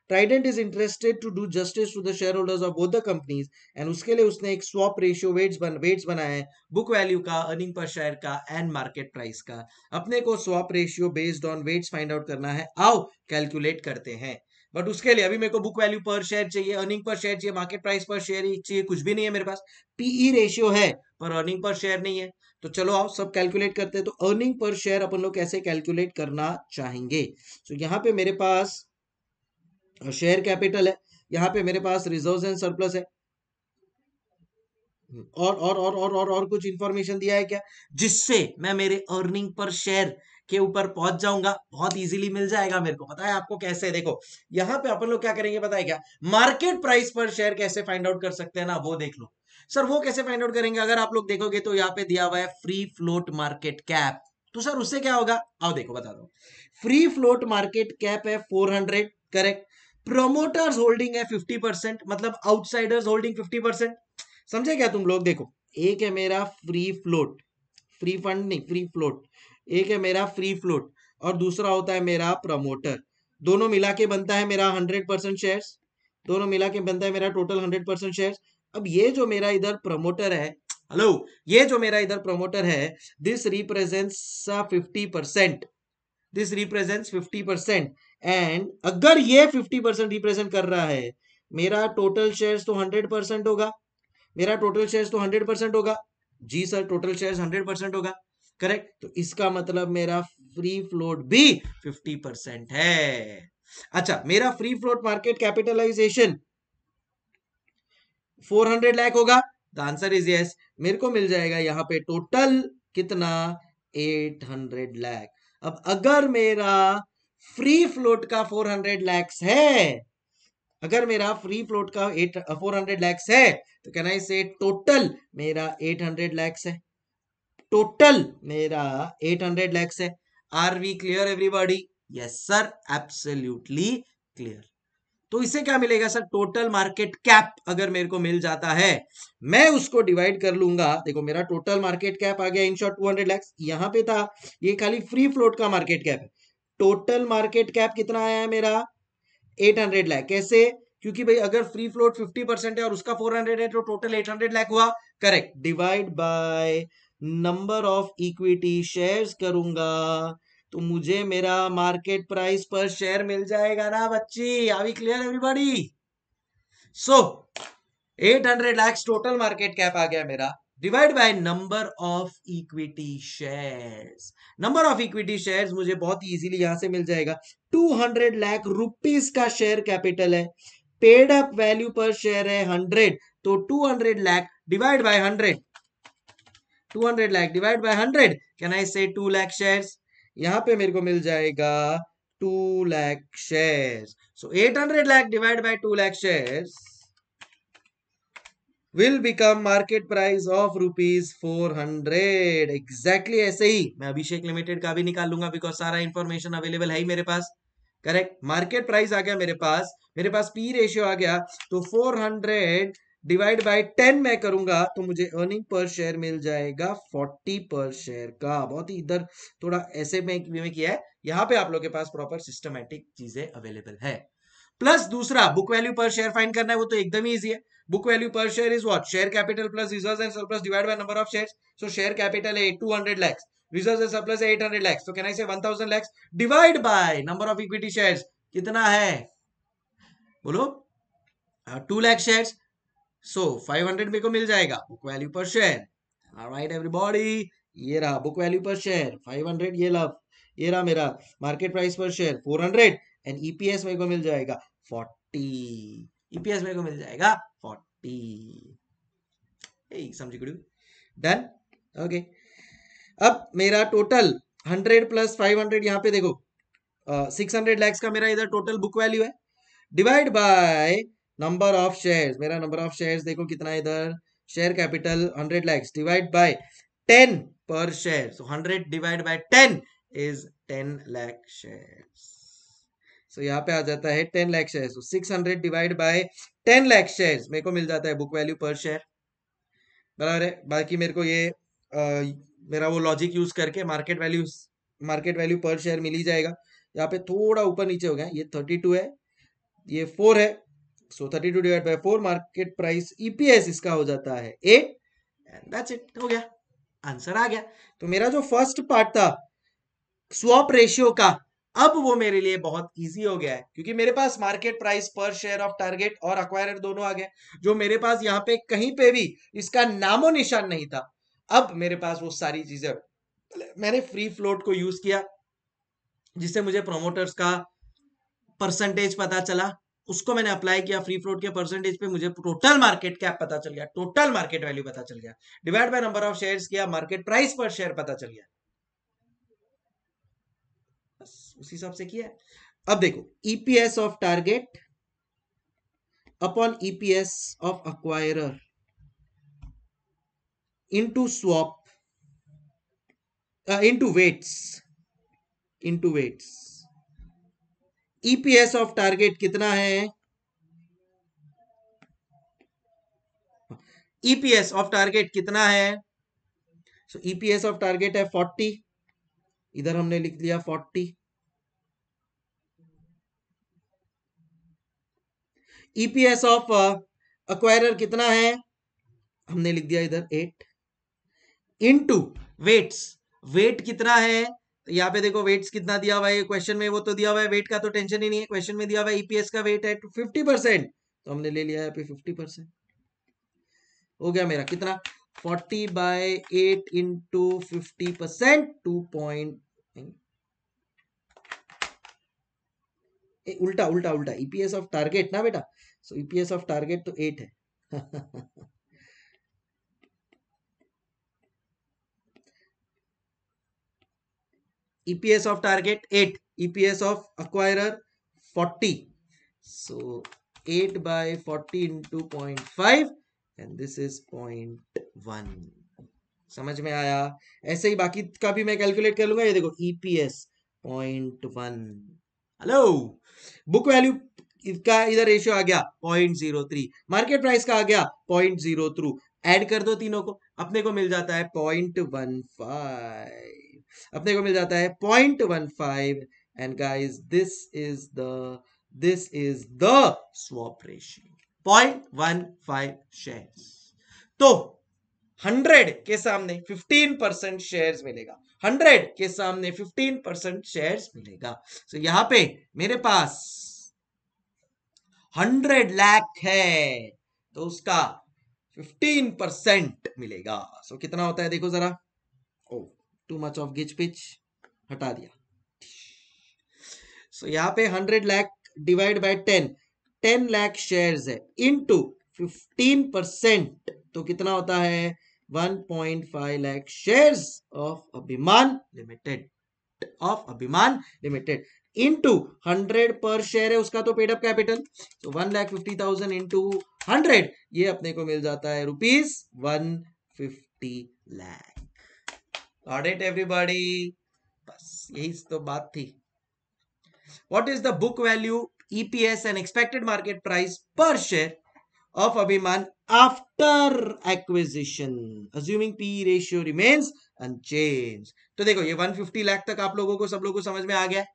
Trident is interested to do justice to the share holders of both the companies and उसके लिए उसने एक स्वॉप रेशियो वेट्स बन वेट्स बनाया है बुक वैल्यू का earning per share का and market price का। अपने को swap ratio based on weights find out करना है। आओ कैलकुलेट करते हैं। बट उसके लिए अभी मेरे को बुक वैल्यू पर शेयर चाहिए अर्निंग पर शेयर चाहिए मार्केट प्राइस पर शेयर चाहिए, कुछ भी नहीं है मेरे पास। पीई रेशियो e है, पर अर्निंग पर शेयर नहीं है। तो चलो आओ, सब कैलकुलेट करते हैं। तो अर्निंग पर शेयर अपन लोग कैसे कैलकुलेट करना चाहेंगे? तो यहाँ पे मेरे पास शेयर कैपिटल है। यहाँ पे मेरे पास रिज़र्व एंड सरप्लस है। और और और और और कुछ इंफॉर्मेशन दिया है क्या? जिससे मैं मेरे अर्निंग पर शेयर के ऊपर पहुँच जाऊँगा, बहुत इजीली मिल जाएगा मेरे को। पता है आपको कैसे? देखो, यहाँ पे अपन लोग क्या करेंगे पता है क्या? मार्केट प्राइस पर शेयर कैसे फाइंड आउट कर सकते हैं ना, वो देख लो। सर, वो कैसे फाइंड आउट करेंगे? अगर आप लोग देखोगे तो यहाँ पे दिया हुआ है फ्री फ्लोट मार्केट कैप तो सर, उससे क्या होगा? आओ देखो, बता दो। फ्री फ्लोट मार्केट कैप है 400 करेक्ट प्रोमोटर्स होल्डिंग है फिफ्टी परसेंट मतलब आउटसाइडर्स होल्डिंग फिफ्टी परसेंट समझे क्या तुम लोग? देखो, एक है मेरा फ्री फ्लोट फ्री फंड नहीं फ्री फ्लोट एक है मेरा फ्री फ्लोट और दूसरा होता है मेरा प्रमोटर दोनों मिला के बनता है मेरा हंड्रेड परसेंट शेयर दोनों मिला के बनता है मेरा टोटल हंड्रेड परसेंट शेयर अब ये जो मेरा इधर प्रमोटर है हेलो ये जो मेरा इधर प्रमोटर है this represents fifty percent this represents fifty percent and अगर ये 50 परसेंट रिप्रेजेंट कर रहा है, मेरा टोटल शेयर्स तो 100 परसेंट होगा. मेरा टोटल शेयर्स तो 100 परसेंट होगा. जी सर टोटल शेयर्स 100 परसेंट होगा. करेक्ट तो इसका मतलब मेरा फ्री फ्लोट भी 50 परसेंट है। अच्छा मेरा free float market capitalization 400 lakh होगा। द आंसर इज़ यस मेरे को मिल जाएगा यहाँ पे टोटल कितना? 800 लाख अब अगर मेरा फ्री फ्लोट का 400 लैक्स है, अगर मेरा फ्री फ्लोट का एट फोर हंड्रेड लैक्स है तो कहना से टोटल मेरा 800 लैक्स है? टोटल मेरा 800 लैक्स है। Are we clear everybody yes sir absolutely clear तो इससे क्या मिलेगा सर टोटल मार्केट कैप अगर मेरे को मिल जाता है, मैं उसको डिवाइड कर लूँगा। देखो, मेरा टोटल मार्केट कैप आ गया in short two hundred lakhs यहाँ पे था, ये खाली फ्री फ्लोट का मार्केट कैप है। टोटल मार्केट कैप कितना आया है मेरा? 800 लाख कैसे? क्योंकि भाई, अगर फ्री फ्लोट 50 परसेंट है और उसका 400 है तो टोटल 800 लाख हुआ। Correct divide by number of equity shares करूँगा। तो मुझे मेरा मार्केट प्राइस पर शेयर मिल जाएगा ना बच्ची? Are we clear everybody so 800 lakh total market cap आ गया मेरा। Divide by number of equity shares number of equity shares मुझे बहुत इजीली यहाँ से मिल जाएगा। 200 लाख रुपीस का शेयर कैपिटल है। Paid up value per share है 100 तो 200 lakh divide by 100 200 lakh divide by 100 can I say 2 lakh shares यहाँ पे मेरे को मिल जाएगा 2 lakh shares so 800 lakh divide by 2 lakh will become market price of rupees four hundred exactly ऐसे ही. मैं अभिषेक लिमिटेड का भी निकाल लूँगा बिकॉज़ सारा इंफॉर्मेशन अवेलेबल है ही मेरे पास. करेक्ट मार्केट प्राइस आ गया मेरे पास. मेरे पास पी रेशियो आ गया. तो 400 डिवाइड बाय टेन मैं करूँगा तो मुझे अर्निंग पर शेयर मिल जाएगा 40 पर शेयर का। बहुत ही इधर थोड़ा ऐसे में, में किया है। यहाँ पे आप लोगों के पास प्रॉपर सिस्टमैटिक चीज़ें अवेलेबल है। प्लस दूसरा book value per share find करना है वो तो एकदम ही इजी है। Book value per share is what share capital plus reserve and surplus divide by number of share so share capital है two hundred lakhs reserve and surplus eight hundred lakhs तो can say one thousand lakhs divide by number of equity share कितना है? बोलो to lakhs share so 500 मेरे को मिल जाएगा। Book value per share right everybody ये रहा बुक वैल्यू पर शेयर 500 ये ला ये रहा मेरा market price per share 400 and EPS मेरे को मिल जाएगा। 40 ईपीएस मेरे को मिल जाएगा। फोर्टी समझ डन ओके अब मेरा total hundred plus five hundred यहाँ पे देखो। सिक्स हंड्रेड लैक्स का मेरा इधर टोटल बुक वैल्यू है। Divide by number of shares मेरा नंबर ऑफ़ शेयर्स देखो कितना इधर? Share capital hundred lakhs divide by ten per share so hundred divide by ten is ten lakh shares so यहाँ पे आ जाता है ten lakh share six hundred divide by ten lakh share मेरे को मिल जाता है बुक वैल्यू पर शेयर बराबर है? बाकी मेरे को ये आ, मेरा वो लॉजिक यूज़ करके market value market value per share मिल ही जाएगा। यहाँ पे थोड़ा ऊपर नीचे हो गया ये थर्टी टू है। ये फोर है। So thirty two divide by four market price EPS इसका हो जाता है एट एंड इट हो गया। आंसर आ गया। तो मेरा जो फ़र्स्ट पार्ट था स्वॉप रेशियो का, अब वो मेरे लिए बहुत इजी हो गया है, क्योंकि मेरे पास market price per share of target और अक्वायर दोनों आ गए। जो मेरे पास यहाँ पे कहीं पे भी इसका नामो निशान नहीं था, अब मेरे पास वो सारी चीज़ें मैंने फ्री फ्लोट को यूज़ किया, जिससे मुझे प्रोमोटर्स का परसेंटेज पता चला उसको मैंने अप्लाई किया फ्री फ्लोट के परसेंटेज पे मुझे टोटल मार्केट कैप पता चल गया टोटल मार्केट वैल्यू पता चल गया। Divide by number of shares किया मार्केट प्राइस पर शेयर पता चल गया। बस उस हिसाब से किया। अब देखो EPS of target upon EPS of acquirer into swap into weights into weights EPS of target कितना है? ईपीएस ऑफ़ टारगेट कितना है? सो ईपीएस ऑफ़ टारगेट है फोर्टी इधर हमने लिख लिया फोर्टी ईपीएस ऑफ़ अक्वायरर कितना है? हमने लिख दिया इधर एट इनटू वेट्स वेट कितना है? यहाँ पे देखो वेट्स कितना दिया हुआ है क्वेश्चन में वो तो दिया हुआ है वेट का तो टेंशन ही नहीं है क्वेश्चन में दिया हुआ है ईपीएस का वेट है फिफ्टी परसेंट तो हमने ले लिया है फिफ्टी परसेंट हो गया मेरा कितना? Forty by eight into fifty percent two point उल्टा उल्टा उल्टा ईपीएस ऑफ़ टारगेट ना बेटा? सो ईपीएस ऑफ़ टारगेट तो एट है। EPS of target 8 EPS of acquirer 40 so 8 by 40 into 0.5 and this is 0.1 समझ में आया? ऐसे ही बाकी का भी मैं कैलकुलेट कर लूँगा। ये देखो EPS point one hello book value का इधर रेशियो आ गया point zero three market price का आ गया पॉइंट ज़ीरो थ्रू ऐड कर दो तीनों को, अपने को मिल जाता है पॉइंट वन फाइव अपने को मिल जाता है point one five and guys this is the this is the swap ratio point one five share तो हंड्रेड के सामने फिफ्टीन परसेंट शेयर मिलेगा। हंड्रेड के सामने फिफ्टीन परसेंट शेयर मिलेगा। तो so, यहाँ पे मेरे पास हंड्रेड लैख है तो उसका फिफ्टीन परसेंट मिलेगा। सो so, कितना होता है देखो जरा। ओ टू मच ऑफ़ गिच पिच हटा दिया। सो so, यहाँ पे hundred lakh divide by ten ten lakh share है। इनटू फिफ्टीन परसेंट तो कितना होता है? 1.5 lakh shares of Abhiman limited of Abhiman limited into hundred per share है उसका तो पेड अप कैपिटल तो one lakh fifty thousand into hundred ये अपने को मिल जाता है rupees one fifty lakh Got it, everybody? बस यही तो बात थी। What is the book value, EPS, and expected market price per share of Abhiman after acquisition, assuming P ratio remains unchanged. तो देखो ये 150 लाख तक आप लोगों को सब लोगों को समझ में आ गया।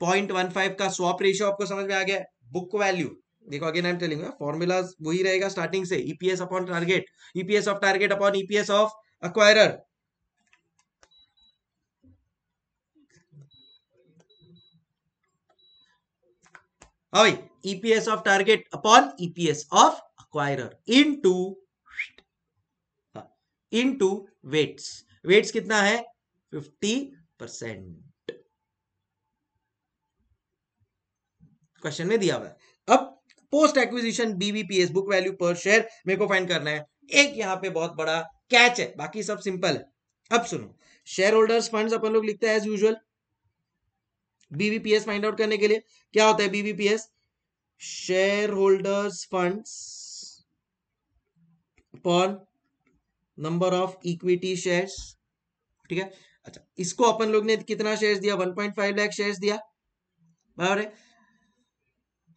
पॉइंट वन फाइव का स्वॉप रेशियो आपको समझ में आ गया। बुक वैल्यू देखो again I am telling formula वही रहेगा स्टार्टिंग से। EPS upon target EPS of target upon EPS of acquirer how EPS of target upon EPS of acquirer into into weights weights कितना है? 50 परसेंट क्वेश्चन में दिया हुआ है। अब post acquisition BBPS book value per share मेरे को find करना है। एक यहाँ पे बहुत बड़ा कैच है, बाकी सब सिंपल है। अब सुनो शेयर होल्डर्स फंड्स अपन लोग लिखते हैं as usual BBPS find out करने के लिए, क्या होता है BBPS share holders upon number of equity shares ठीक है? अच्छा इसको अपन लोग ने कितना शेयर्स दिया? 1.5 लाख शेयर्स दिया। बराबर है?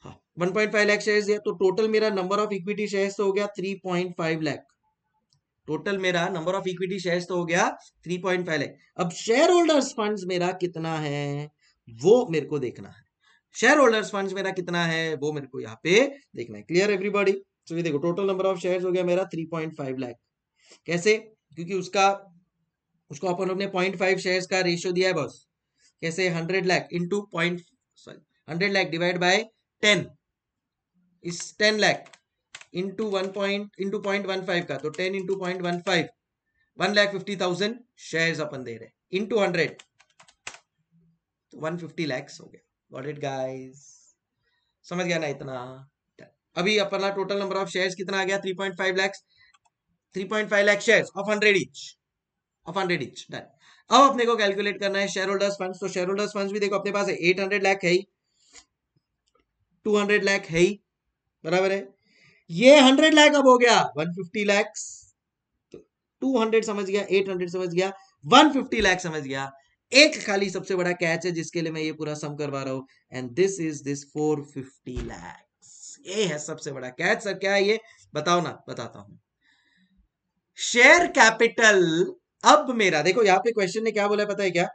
हाँ 1.5 लाख शेयर्स दिया। तो टोटल मेरा नंबर ऑफ़ इक्विटी शेयर्स तो हो गया 3.5 लाख टोटल मेरा नंबर ऑफ़ इक्विटी शेयर्स तो हो गया 3.5 लाख अब शेयर होल्डर्स फंड्स मेरा कितना है? वो मेरे को देखना है। शेयर होल्डर्स फंड मेरा कितना है, वो मेरे को यहाँ पे देखना है। क्लियर एवरीबॉडी तो ये देखो टोटल नंबर ऑफ़ शेयर्स हो गया मेरा 3.5 लाख कैसे? क्योंकि उसका, उसको अपन लोग ने पॉइंट फाइव शेयर का रेशियो दिया है बस। कैसे? Hundred lakh into point sorry hundred lakh divide by ten is ten lakh into one point into point one five का तो ten into point one five one lakh fifty thousand share अपन दे रहे into hundred one fifty lakhs हो गया। Got it guys समझ गया ना इतना? अभी अपना टोटल नंबर ऑफ़ शेयर्स कितना आ गया? 3.5 lakh 3.5 lakh shares of 100 each of 100 each done अब अपने को कैलकुलेट करना है शेयर होल्डर्स फंड्स तो शेयर होल्डर्स फंड्स भी देखो, अपने पास है। 800 लाख है ही। 200 लाख है ही। बराबर है। ये 100 लाख अब हो गया। 150 लाख तो 200 समझ गया 800 समझ गया। 150 लाख समझ गया। एक खाली सबसे बड़ा कैच है, जिसके लिए मैं ये पूरा सम करवा रहा हूँ। And this is this 450 lakh ये है सबसे बड़ा कैच सर क्या है ये? बताओ ना, बताता हूँ। शेयर कैपिटल अब मेरा, देखो यहाँ पे क्वेश्चन ने क्या बोला पता है क्या?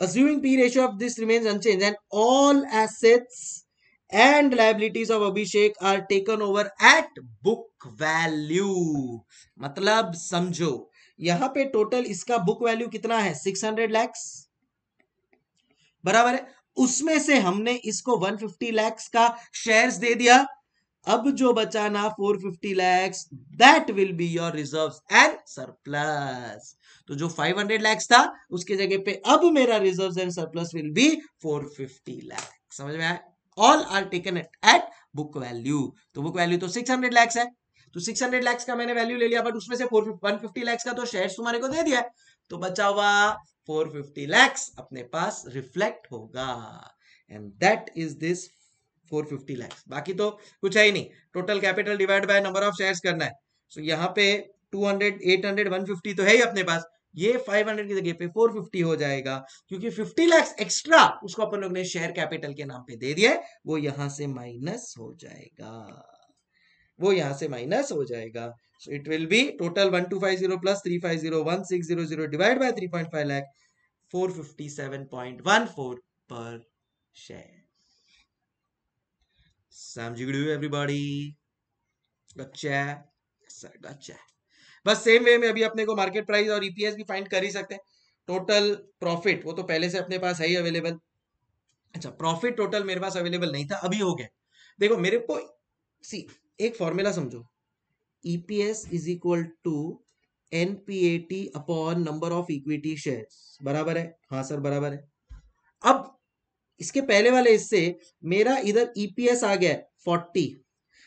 assuming P ratio of this remains unchanged and all assets and liabilities of Abhishek are taken over at book value. मतलब समझो यहाँ पे टोटल इसका बुक वैल्यू कितना है? 600 लैक्स बराबर है? उसमें से हमने इसको 150 लैक्स का शेयर्स दे दिया। अब जो बचा ना 450 lakhs that will be your reserve and surplus तो जो 500 लैक्स था, उसके जगह पे अब मेरा reserve and surplus will be 450 lakhs समझ में आया? All are taken at at book value तो बुक वैल्यू तो 600 लैक्स है। तो 600 लैक्स का मैंने वैल्यू ले लिया बट उसमें से 150 लैक्स का तो शेयर्स तुम्हारे को दे दिया तो बचा हुआ 450 लैक्स अपने पास रिफ्लेक्ट होगा। And that is this 450 lakhs बाकी तो कुछ है ही नहीं। Total capital divide by number of shares करना है। सो so, यहाँ पे 200 800 150 तो है ही अपने पास। ये 500 की जगह पे 450 हो जाएगा। क्योंकि 50 लैक्स एक्स्ट्रा उसको अपन लोग ने शेयर कैपिटल के नाम पे दे दिया वो यहाँ से माइनस हो जाएगा। वो यहाँ से माइनस हो जाएगा। So, it will be total 1250 plus 350 1600 divided by 3.5 lakh 457.14 per share. समझ एवरीबॉडी गच्चा गच्चा बस सेम वे में अभी अपने को मार्केट प्राइस और ईपीएस भी फाइंड कर ही सकते हैं। टोटल प्रॉफिट वो तो पहले से अपने पास है ही अवेलेबल अच्छा प्रॉफिट टोटल मेरे पास अवेलेबल नहीं था, अभी हो गया। देखो, मेरे को सी एक फॉर्मूला समझो। EPS is equal to NPAT upon number of equity shares बराबर है? हाँ सर, बराबर है। अब इसके पहले वाले इससे मेरा इधर ईपीएस आ गया फोर्टी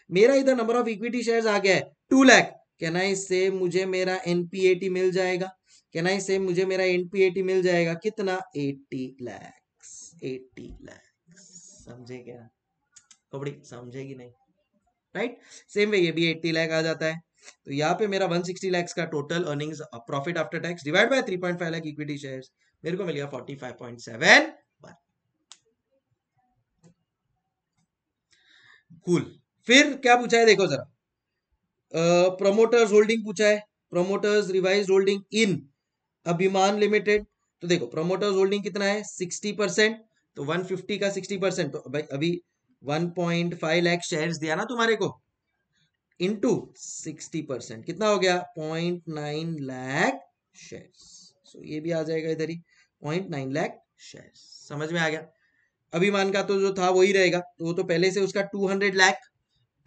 मेरा इधर नंबर ऑफ़ इक्विटी शेयर्स आ गया है टू लैख कहना इससे मुझे मेरा एनपीएटी मिल जाएगा? कहना इससे मुझे मेरा एनपीएटी मिल जाएगा? कितना? एट्टी लैक्स एट्टी लैक्स समझे क्या? कबड़ी समझेगी नहीं। राइट सेम वे ये भी 80 लाख आ जाता है। तो यहाँ पे मेरा 160 लाख का total earnings profit after tax divide by 3.5 lakh equity shares मेरे को मिल गया 45.7 कूल फिर क्या पूछा है? देखो जरा। प्रोमोटर्स होल्डिंग पूछा है। Promoters revise holding in Abhiman limited तो देखो प्रोमोटर्स होल्डिंग कितना है? 60 परसेंट तो 150 का 60 परसेंट तो भाई, अभी 1.5 लाख शेयर्स दिया ना तुम्हारे को। इनटू 60 परसेंट कितना हो गया? 0.9 लाख शेयर्स सो ये भी आ जाएगा इधर ही। 0.9 लाख शेयर्स समझ में आ गया? अभिमान का तो जो था वही रहेगा। तो वो तो पहले से उसका 200 लाख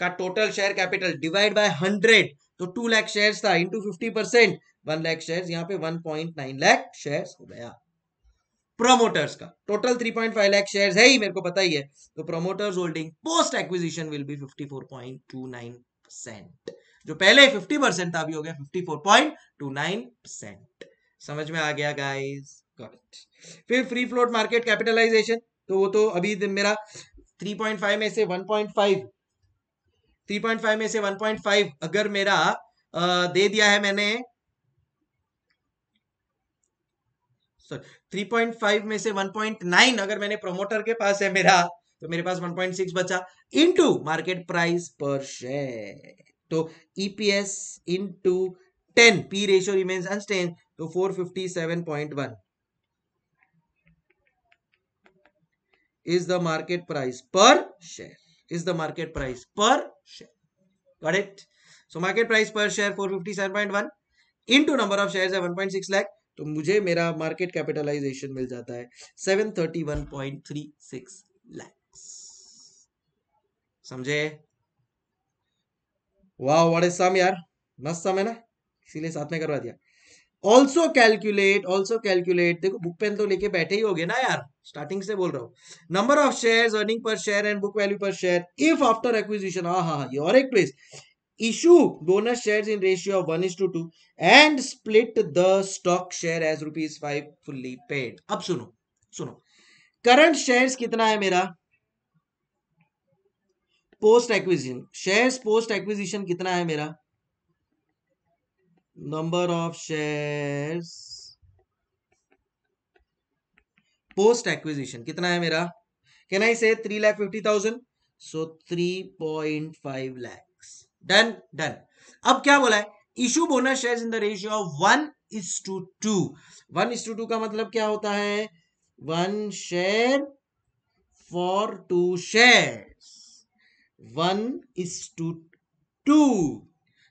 का total share capital divide by 100 तो 2 लाख शेयर्स था। Into 50 percent one lakh shares यहाँ पे 1.9 लाख शेयर्स हो गया। प्रोमोटर्स का। टोटल 3.5 लाख शेयर्स है ही, मेरे को पता ही है। तो promoters holding post acquisition will be 54.29 percent जो पहले 50 परसेंट था, अभी हो गया 54.29 परसेंट समझ में आ गया गाइस गॉट फिर फ्री फ्लोट मार्केट कैपिटलाइजेशन तो वो तो अभी मेरा 3.5 में से 1.5 3.5 में से 1.5 अगर मेरा दे दिया है मैंने 3.5 में से 1.9 अगर मैंने प्रोमोटर के पास है मेरा तो मेरे पास 1.6 बचा into market price per share तो EPS into 10 P ratio remains unstained तो 457.1 is the market price per share is the market price per share correct so market price per share 457.1 into number of shares है 1.6 लाख तो मुझे मेरा market capitalization मिल जाता है 731.36 लैक्स समझे? वाह इज़ सम यार। मस्त सम है ना? इसीलिए साथ में करवा दिया। ऑल्सो कैलकुलेट ऑल्सो कैलकुलेट देखो बुक पेन तो लेके बैठे ही होगे ना यार? स्टार्टिंग से बोल रहा हूँ। Number of share earning per share and book value per share if after acquisition हा हा ये और एक place issue, bonus shares in ratio of 1 is to 2 and split the stock share as rupees 5 fully paid. अब सुनो सुनो। Current shares कितना है मेरा? Post acquisition shares post acquisition कितना है मेरा? Number of shares post acquisition कितना है मेरा? Can I say three lakh fifty thousand so three point five lakhs done done अब क्या बोला है? Issue bonus share in the ratio of one is to two two one is to two मतलब क्या होता है? One share for two share one is to two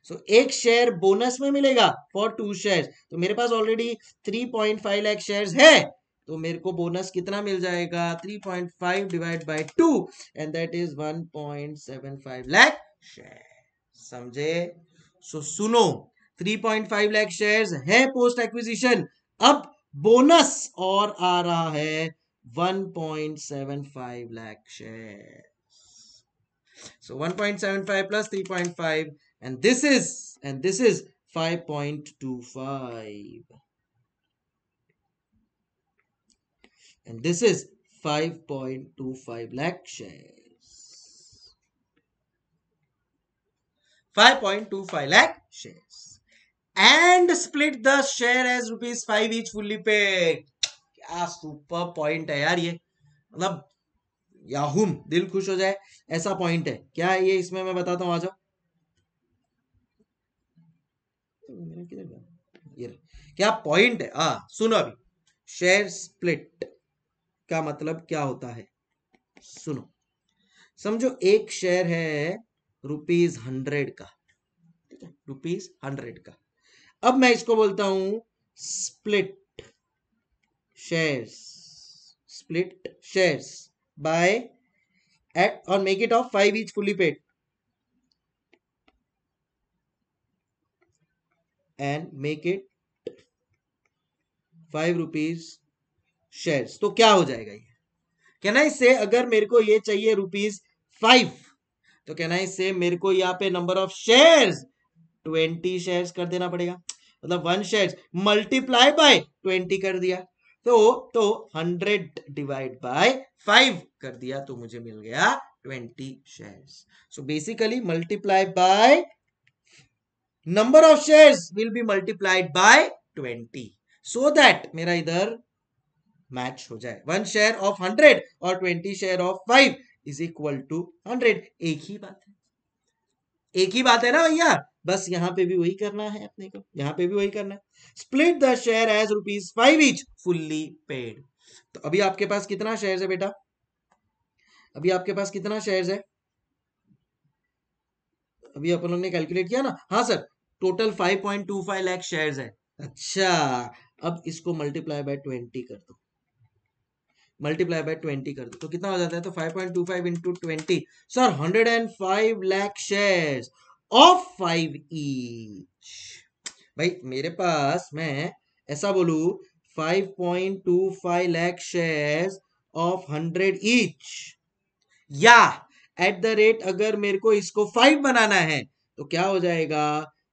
two so share bonus में मिलेगा फॉर टू शेयर तो मेरे पास already three point five lakh share है। तो मेरे को बोनस कितना मिल जाएगा? 3.5 divide by two and that is 1.75 lakh share समझे? सो सुनो 3.5 लाख शेयर है पोस्ट एक्विजिशन अब बोनस और आ रहा है 1.75 lakh share so 1.75 plus 3.5 and this is and this is five point two five and this is five point two five lakh share 5.25 lakh shares. And split the share as rupees 5 each fully paid. क्या super point है यार ये। मतलब याहुम दिल खुश हो जाए, ऐसा पॉइंट है। क्या है ये? इसमें मैं बताता हूँ आ जाओ क्या पॉइंट है? आ सुनो अभी। शेयर स्प्लिट का मतलब क्या होता है? सुनो। समझो एक शेयर है रुपीज़ हंड्रेड का। ठीक है। रुपीज़ हंड्रेड का। अब मैं इसको बोलता हूँ split shares. Split shares. By eight और make it of five is fully paid and make it five rupees shares तो क्या हो जाएगा ये? कैन आई से अगर मेरे को ये चाहिए रुपीज़ फाइव तो कैन आई से मेरे को यहाँ पे number of shares twenty shares कर देना पड़ेगा। मतलब one shares multiply by twenty कर दिया। तो तो हंड्रेड डिवाइड बाय फाइव कर दिया तो मुझे मिल गया twenty shares so basically multiply by number of shares will be multiplied by twenty so that मेरा इधर मैच हो जाए। वन शेयर ऑफ़ हंड्रेड और twenty share of five is equal to hundred एक ही बात है। एक ही बात है ना भैया? बस यहाँ पे भी वही करना है अपने को। यहाँ पे भी वही करना है। Split the share as rupees five each fully paid तो अभी आपके पास कितना शेयर है बेटा? अभी आपके पास कितना शेयर है? अभी अपन लोग ने कैलकुलेट किया ना? हाँ सर टोटल 5.25 लाख शेयर्स है। अच्छा अब इसको मल्टीप्लाई बाय 20 कर दो। मल्टीप्लाई बाय 20 कर दो। तो कितना हो जाता है? तो 5.25 point two five into twenty sir 105 lakh shares of five each भाई, मेरे पास मैं ऐसा बोलू 5.25 लाख शेयर्स ऑफ़ 100 ईच या एट द रेट अगर मेरे को इसको फाइव बनाना है तो क्या हो जाएगा?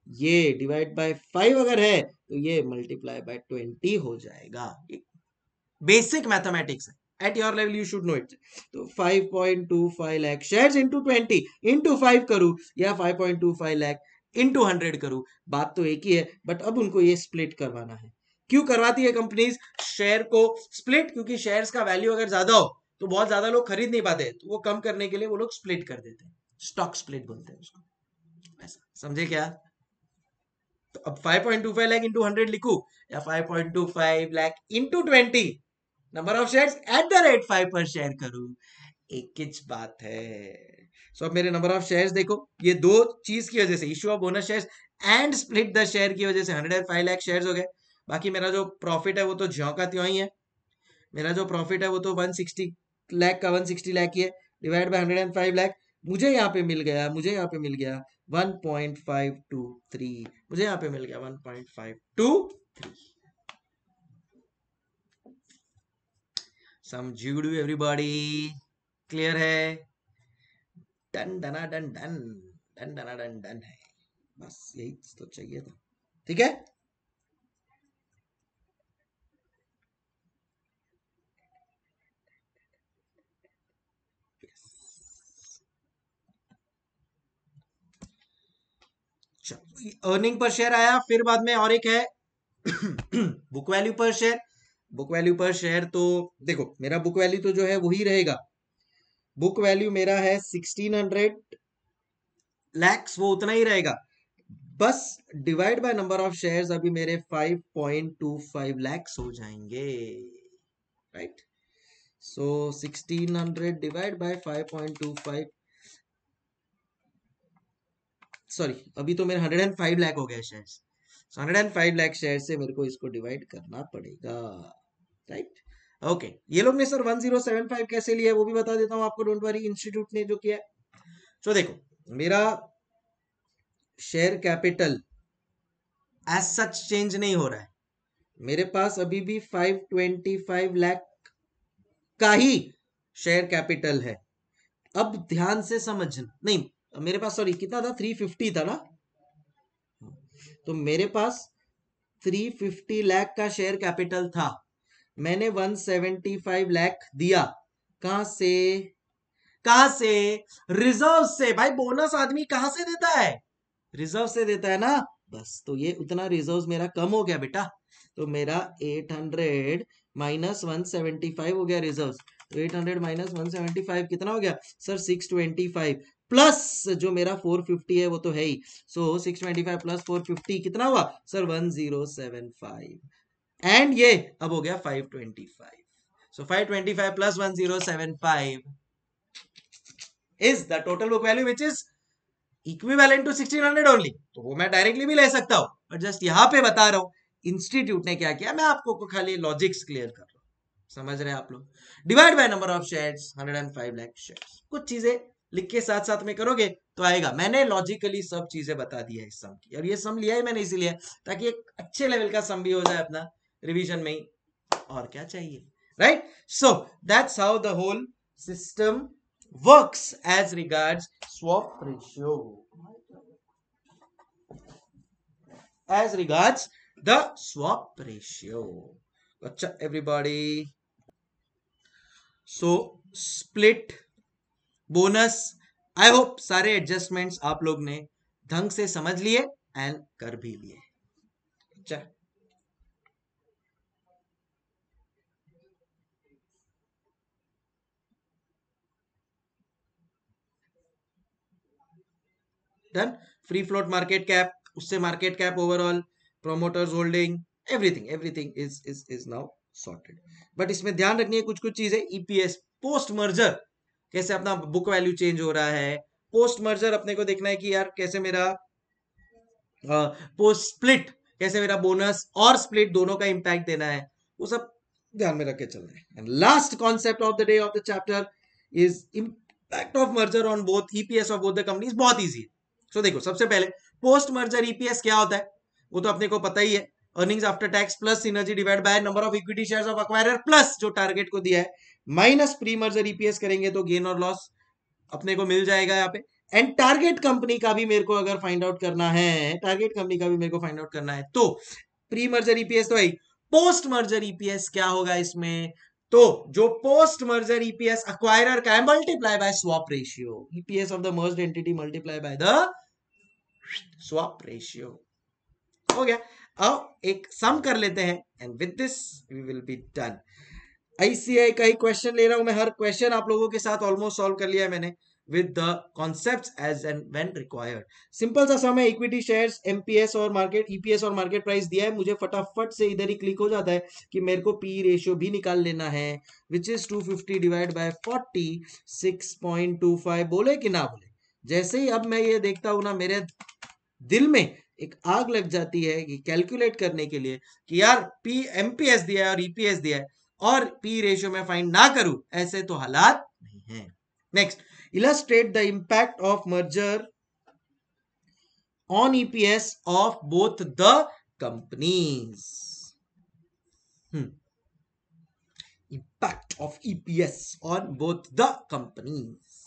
ये डिवाइड बाय फाइव अगर है तो ये मल्टीप्लाई बाय ट्वेंटी हो जाएगा। बेसिक मैथमेटिक्स है। At your level you should know it तो 5.25 लाख शेयर्स इनटू 20 इनटू 5 करूँ या 5.25 लाख इनटू 100 करूँ, बात तो एक ही है बट अब उनको ये स्प्लिट करवाना है। क्यों करवाती है कंपनीज़ शेयर को स्प्लिट क्योंकि शेयर्स का वैल्यू अगर ज़्यादा हो तो बहुत ज़्यादा लोग खरीद नहीं पाते तो वो कम करने के लिए वो लोग स्प्लिट कर देते हैं। स्टॉक स्प्लिट बोलते हैं उसको। समझे क्या? तो अब 5.25 लाख इंटू हंड्रेड लिखू या 5.25 lakh into twenty number of shares at the rate five per share करूँ। एक किच बात है। सो so, मेरे नंबर ऑफ़ शेयर्स देखो। ये दो चीज़ की वजह से issue of bonus shares and split the share की वजह से hundred and five lakh shares हो गए। बाकी मेरा जो प्रॉफिट है वो तो ज्यो का त्यों ही है। मेरा जो प्रॉफिट है वो तो 160 लाख का 160 लाख ही है। डिवाइड बाय 105 लाख मुझे यहाँ पे मिल गया मुझे यहाँ पे मिल गया 1.523 मुझे यहाँ पे मिल गया 1.523 समझू एवरीबॉडी क्लियर है डन डना डन डन डन डना डन डन है बस यही तो चाहिए था ठीक है अर्निंग पर शेयर आया फिर बाद में और एक है book value per share book value per share तो देखो, मेरा बुक वैल्यू तो जो है वही रहेगा। बुक वैल्यू मेरा है सिक्सटीन हंड्रेड लैक्स वो उतना ही रहेगा। बस divide by number of shares अभी मेरे 5.25 लैक्स हो जाएँगे। Right so 1600 divide by 5.25 sorry अभी तो मेरे हंड्रेड एंड फाइव लैख हो गए share hundred and five lakh share से मेरे को इसको डिवाइड करना पड़ेगा राइट ओके ये लोग ने sir one zero seven five कैसे लिया वो भी बता देता हूँ आपको डोंट वरी इंस्टीट्यूट ने जो किया तो देखो, मेरा share capital as such change नहीं हो रहा है। मेरे पास अभी भी 525 लाख का ही शेयर कैपिटल है। अब ध्यान से समझना, नहीं, मेरे पास सॉरी कितना था? थ्री फिफ्टी था ना? तो मेरे पास थ्री फिफ्टी लाख का शेयर कैपिटल था। मैंने वन सेवेंटी फाइव लाख दिया। कहा से? कहा से? रिज़र्व से। भाई बोनस आदमी कहाँ से देता है? रिज़र्व से देता है ना? बस तो ये उतना रिज़र्व मेरा कम हो गया बेटा। तो मेरा 800 माइनस वन हो गया रिज़र्व तो 800 माइनस वन कितना हो गया? सर 625 प्लस जो मेरा 450 है वो तो है ही। सो so, 625 प्लस 450 कितना हुआ? सर 1075 एंड ये अब हो गया 525 so so, 525 plus 1075 is the total book value which is equivalent to 1600 only तो वो मैं डायरेक्टली भी ले सकता हूँ। बट जस्ट यहाँ पे बता रहा हूँ इंस्टीट्यूट ने क्या किया? मैं आपको खाली लॉजिक्स क्लियर कर रहा हूँ। समझ रहे हैं आप लोग? Divide by number of shares 105 lakh shares कुछ चीज़ें लिख के साथ साथ में करोगे तो आएगा। मैंने लॉजिकली सब चीज़ें बता दी है इस सम की। और ये सम लिया है मैंने इसीलिए, ताकि एक अच्छे लेवल का सम भी हो जाए अपना रिविजन में ही। और क्या चाहिए? Right so that's how the whole system works as regards swap ratio as regards the swap ratio अच्छा everybody so split bonus I hope सारे एडजस्टमेंट्स आप लोग ने ढंग से समझ लिए एंड कर भी लिए। Done free float market cap उससे market cap overall promoters holding everything everything is is is now sorted but इसमें ध्यान रखनी है कुछ कुछ चीज़ें ईपीएस पोस्ट मर्जर कैसे अपना बुक वैल्यू चेंज हो रहा है? पोस्ट मर्जर अपने को देखना है कि यार कैसे मेरा पोस्ट स्प्लिट कैसे मेरा बोनस और स्प्लिट दोनों का इंपैक्ट देना है? वो सब ध्यान में रख के चल रहे हैं last concept of the day of the chapter is impact of merger on both EPS of both the companies बहुत ईजी है। सो so, देखो सबसे पहले पोस्ट मर्जर ईपीएस क्या होता है? वो तो अपने को पता ही है। Earnings after tax plus synergy divide by number of equity shares of acquirer plus जो टारगेट को दिया है। माइनस प्री मर्जर ईपीएस करेंगे तो गेन और लॉस अपने को मिल जाएगा यहाँ पे। एंड टारगेट कंपनी का भी मेरे को अगर फाइंड आउट करना है टारगेट कंपनी का भी मेरे को फाइंड आउट करना है तो प्री मर्जर ईपीएस तो है पोस्ट मर्जर ईपीएस क्या होगा इसमें? तो जो पोस्ट मर्जर ईपीएस अक्वायरर का है multiply by swap ratio EPS of the merge entity multiply by the swap ratio हो गया। अब एक सम कर लेते हैं। And with this we will be done ICI का ही क्वेश्चन ले रहा हूँ मैं। हर क्वेश्चन आप लोगों के साथ ऑलमोस्ट सॉल्व कर लिया है मैंने with the concepts as and when required. Simple सा सम है इक्विटी शेयर्स एमपीएस और मार्केट ईपीएस और मार्केट प्राइस दिया है। मुझे फटाफट से इधर ही क्लिक हो जाता है कि मेरे को पी रेशियो भी निकाल लेना है विच इज़ 250 डिवाइड बाय 40 6.25 बोले कि ना बोले? जैसे ही अब मैं ये देखता हूँ ना, मेरे दिल में एक आग लग जाती है कि कैलकुलेट करने के लिए कि यार पी एमपीएस दिया है और ईपीएस दिया है। और पी रेशियो में फाइंड ना करूँ, ऐसे तो हालात नहीं है। Next illustrate the impact of merger on EPS of both the companies impact of EPS on both the companies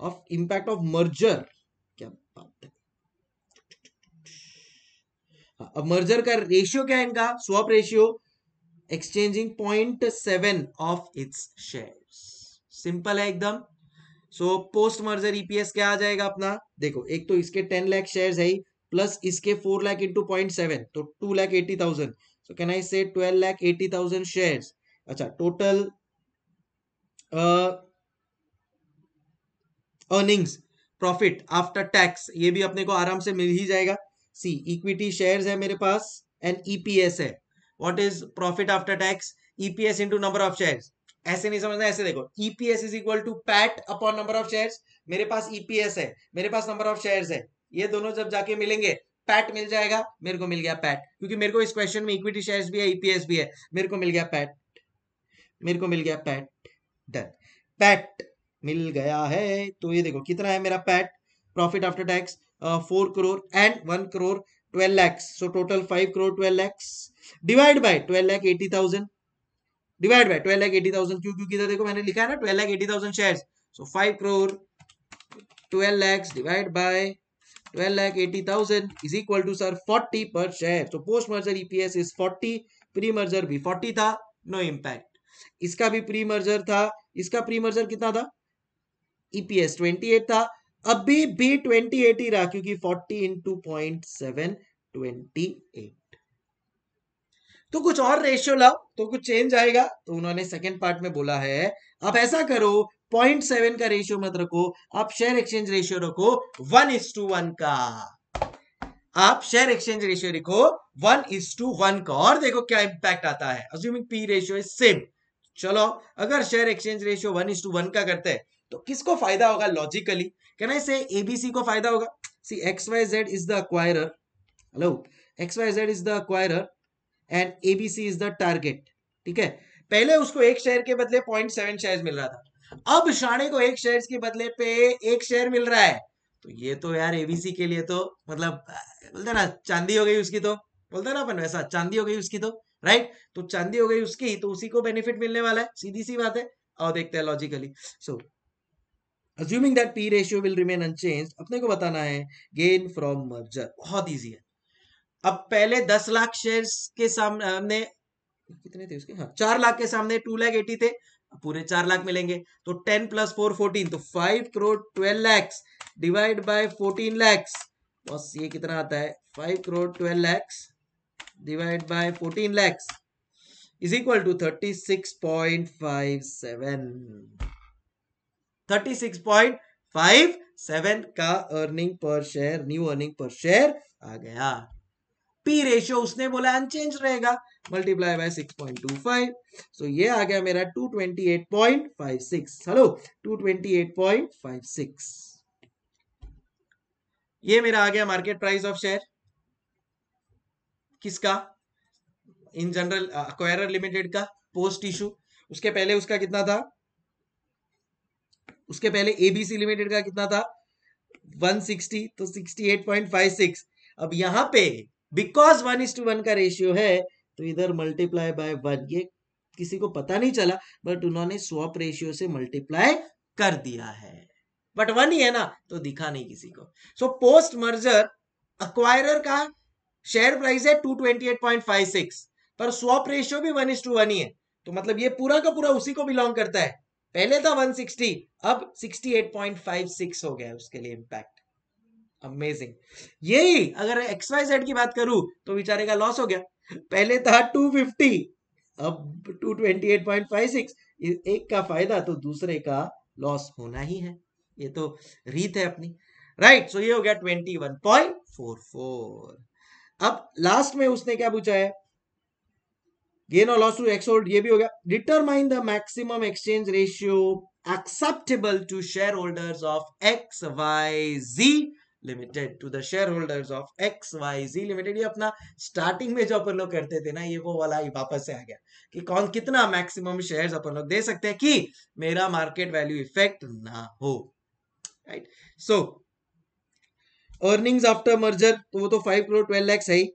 of impact of merger क्या बात है? हाँ, अब मर्जर का रेशियो क्या है इनका? Swap ratio exchanging point seven of its shares simple है एकदम। सो पोस्ट मर्जर ईपीएस क्या आ जाएगा अपना? देखो, एक तो इसके टेन लाख शेयर है प्लस इसके four lakh into point seven तो two lakh eighty thousand so can I say twelve lakh eighty thousand share अच्छा total earnings profit after tax ये भी अपने को आराम से मिल ही जाएगा। सी इक्विटी शेयर्स है मेरे पास एंड ईपीएस है। What is profit after tax EPS into number of shares ऐसे नहीं समझना, ऐसे देखो। EPS is equal to PAT upon number of shares मेरे पास ईपीएस है, मेरे पास नंबर ऑफ़ शेयर्स है। ये दोनों जब जाके मिलेंगे पैट मिल जाएगा, मेरे को मिल गया पैट क्योंकि मेरे को इस क्वेश्चन में इक्विटी शेयर्स भी है ईपीएस भी है। मेरे को मिल गया पैट मेरे को मिल गया पैट डन पैट मिल गया है। तो ये देखो, कितना है मेरा PAT profit after tax four crore and one crore twelve lakhs so total five crore twelve lakhs divide by twelve lakh eighty thousand divide by twelve lakh eighty thousand क्यों? क्योंकि इधर देखो मैंने लिखा है ना twelve lakh eighty thousand share so five crore twelve lakhs divide by twelve lakh eighty thousand is equal to sir forty per share so post merger EPS is forty pre merger भी forty था no impact इसका भी pre merger था. इसका pre merger कितना था? EPS twenty eight था. अभी भी ट्वेंटी एट ही रहा क्योंकि forty into point seven twenty eight तो कुछ और रेशियो लाओ तो कुछ चेंज आएगा तो उन्होंने सेकेंड पार्ट में बोला है, आप ऐसा करो पॉइंट सेवन का रेशियो मत रखो, आप शेयर एक्सचेंज रेशियो रखो वन इज़ टू वन का। आप शेयर एक्सचेंज रेशियो लिखो वन इज़ टू वन का। और देखो क्या इंपैक्ट आता है assuming P ratio is same चलो, अगर share exchange ratio one is to one का करते हैं तो किसको फ़ायदा होगा लॉजिकली कहना से एबीसी को फ़ायदा होगा? See X Y Z is the acquirer hello X Y Z is the acquirer and ABC is the target ठीक है? पहले उसको एक शेयर के बदले पॉइंट सेवन शेयर मिल रहा था। अब शाणे को एक शेयर के बदले पे एक शेयर मिल रहा है। तो ये तो यार एबीसी के लिए तो मतलब बोलते ना, चांदी हो गई उसकी तो। बोलते ना अपन वैसा, चांदी हो गई उसकी तो राइट तो चांदी हो गई उसकी तो उसी को बेनिफिट मिलने वाला है। सीधी सी बात है। और देखते हैं logically so assuming that P ratio will remain unchanged अपने को बताना है गेन फ्रॉम मर्जर बहुत इजी है। अब पहले दस लाख शेयर के सामने, हमने, कितने थे उसके? हाँ चार लाख के सामने टू लाख एटी थे पूरे चार लाख मिलेंगे। तो टेन प्लस फोर फोर्टीन तो five crore twelve lakhs divide by fourteen lakhs बस ये कितना आता है? Five crore twelve lakhs divide by fourteen lakhs is equal to thirty six point five seven thirty six point five seven का earning per share new earning per share आ गया। P ratio उसने बोला unchange रहेगा multiply by six point two five so ये आ गया मेरा two twenty eight point five six hello two twenty eight point five six ये मेरा आ गया मार्केट प्राइस ऑफ़ शेयर किसका? इन जनरल अक्वायरर लिमिटेड का पोस्ट इशू उसके पहले उसका कितना था? उसके पहले एबीसी लिमिटेड का कितना था? 160 तो 68.56 अब यहाँ पे because one is to one का रेशियो है तो इधर मल्टीप्लाई बाय वन ये किसी को पता नहीं चला बट उन्होंने स्वॉप रेशियो से मल्टीप्लाई कर दिया है। बट वन ही है ना तो दिखा नहीं किसी को। सो पोस्ट मर्जर अक्वायरर का शेयर प्राइस है two twenty eight point five six पर स्वॉप रेशियो भी वन इज़ टू वन ही है। तो मतलब ये पूरा का पूरा उसी को बिलोंग करता है। पहले था 160 अब 68.56 हो गया उसके लिए इम्पैक्ट अमेजिंग यही अगर एक्स वाई जेड की बात करूँ तो बेचारे का लॉस हो गया. पहले था 250 अब 228.56 एक का फ़ायदा तो दूसरे का लॉस होना ही है. ये तो रीत है अपनी. राइट right, सो so ये हो गया 21.44 अब लास्ट में उसने क्या पूछा है? गेन और लॉस टू एक्स होल्ड ये भी हो गया। Determine the maximum exchange ratio acceptable to share holders of X Y G limited to the share holders of X Y G limited ये अपना स्टार्टिंग में जो अपन लोग करते थे ना, ये वो वाला ही वापस से आ गया कि कौन कितना मैक्सिमम शेयर्स अपन लोग दे सकते हैं कि मेरा मार्केट वैल्यू इफ़ेक्ट ना हो। Right so earnings after merger तो वो तो फाइव करोड़ ट्वेल्व लैक्स है ही।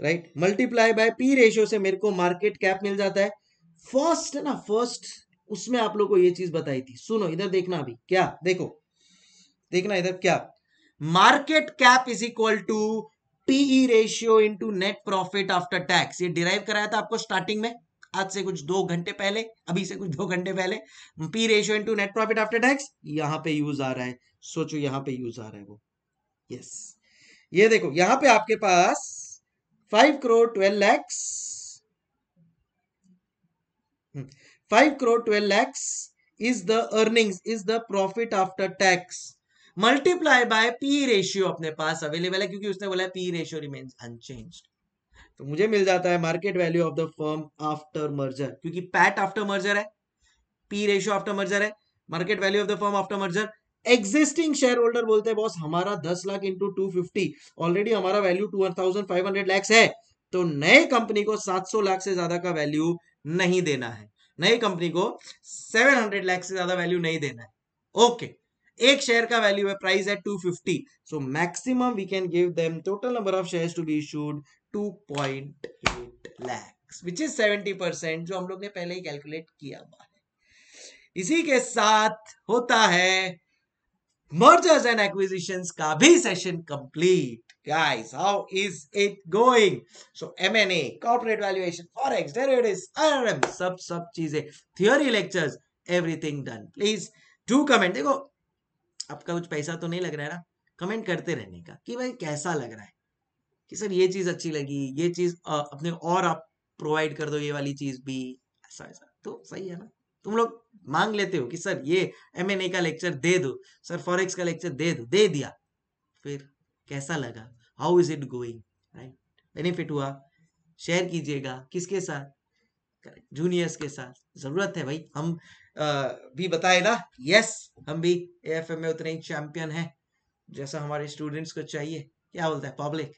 Right multiply by P ratio से मेरे को मार्केट कैप मिल जाता है। फ़र्स्ट है ना फ़र्स्ट उसमें आप लोग को ये चीज़ बताई थी। सुनो, इधर देखना अभी, क्या? देखो, देखना इधर क्या? Market cap is equal to PE ratio into net profit after tax ये डिराइव कराया था आपको स्टार्टिंग में, आज से कुछ दो घंटे पहले, अभी से कुछ दो घंटे पहले। P ratio into net profit after tax यहाँ पे यूज़ आ रहा है। सोचो, यहाँ पे यूज़ आ रहा है वो। यस ये देखो, यहाँ पे आपके पास five crore twelve lakhs five crore twelve lakhs is the earnings is the profit after tax multiply by P ratio अपने पास अवेलेबल है क्योंकि उसने बोला पी रेशियो रिमेन्स अनचेंज तो मुझे मिल जाता है market value of the firm after merger क्योंकि पैट आफ्टर मर्जर है. पी रेशियो आफ्टर मर्जर है. Market value of the firm after merger existing share holder बोलते हैं, बॉस, हमारा दस lakh into two fifty already हमारा value two thousand five hundred lakhs है। तो नए कंपनी को सात सौ लाख से ज़्यादा का वैल्यू नहीं देना है। नई कंपनी को सेवन हंड्रेड लाख से ज़्यादा वैल्यू नहीं देना है। ओके. एक शेयर का वैल्यू है प्राइस है 250 so maximum we can give them total number of shares to be issued 2.8 lakhs which is 70 percent जो हम लोग ने पहले ही कैलकुलेट किया हुआ है। इसी के साथ होता है mergers and acquisitions का भी session complete guys how is it going so M&A corporate valuation forex derivatives IRM सब सब चीज़ें theory lectures everything done please do comment देखो आपका कुछ पैसा तो नहीं लग रहा है ना कमेंट करते रहने का कि भाई कैसा लग रहा है कि सर ये चीज़ अच्छी लगी ये चीज़ अपने और आप प्रोवाइड कर दो ये वाली चीज़ भी ऐसा ऐसा तो सही है ना तुम लोग मांग लेते हो कि सर ये एम एन ए का लेक्चर दे दो सर फॉरेक्स का लेक्चर दे दो दे दिया। फिर कैसा लगा? How is it going right benefit हुआ। शेयर कीजिएगा। किसके साथ? जूनियर्स के साथ। ज़रूरत है भाई। हम आ, भी बताए ना? यस हम भी एफ़ में उतने ही चैंपियन हैं जैसा हमारे स्टूडेंट्स को चाहिए। क्या बोलता है? पब्लिक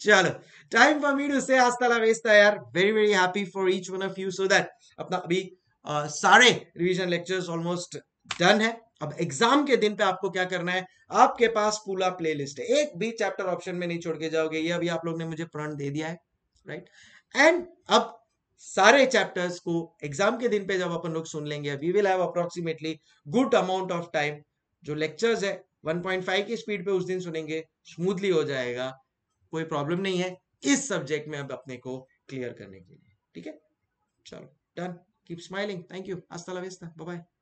चलो time for me to say आज तला यार very very happy for each one of you so that अपना अभी सारे रिवीजन लेक्चर्स ऑलमोस्ट डन है। अब एग्ज़ाम के दिन पे आपको क्या करना है? आपके पास पूरा प्लेलिस्ट है। एक भी चैप्टर ऑप्शन में नहीं छोड़ के जाओगे। ये अभी आप लोग ने मुझे प्रण दे दिया है राइट एंड अब सारे चैप्टर्स को एग्ज़ाम के दिन पे जब अपन लोग सुन लेंगे we will have approximately good amount of time जो लेक्चर्स है 1.5 की स्पीड पे उस दिन सुनेंगे स्मूथली हो जाएगा। कोई प्रॉब्लम नहीं है। इस सब्जेक्ट में अब अपने को क्लियर करने के लिए। ठीक है? चलो done Keep smiling. Thank you. Hasta la vista. Bye bye.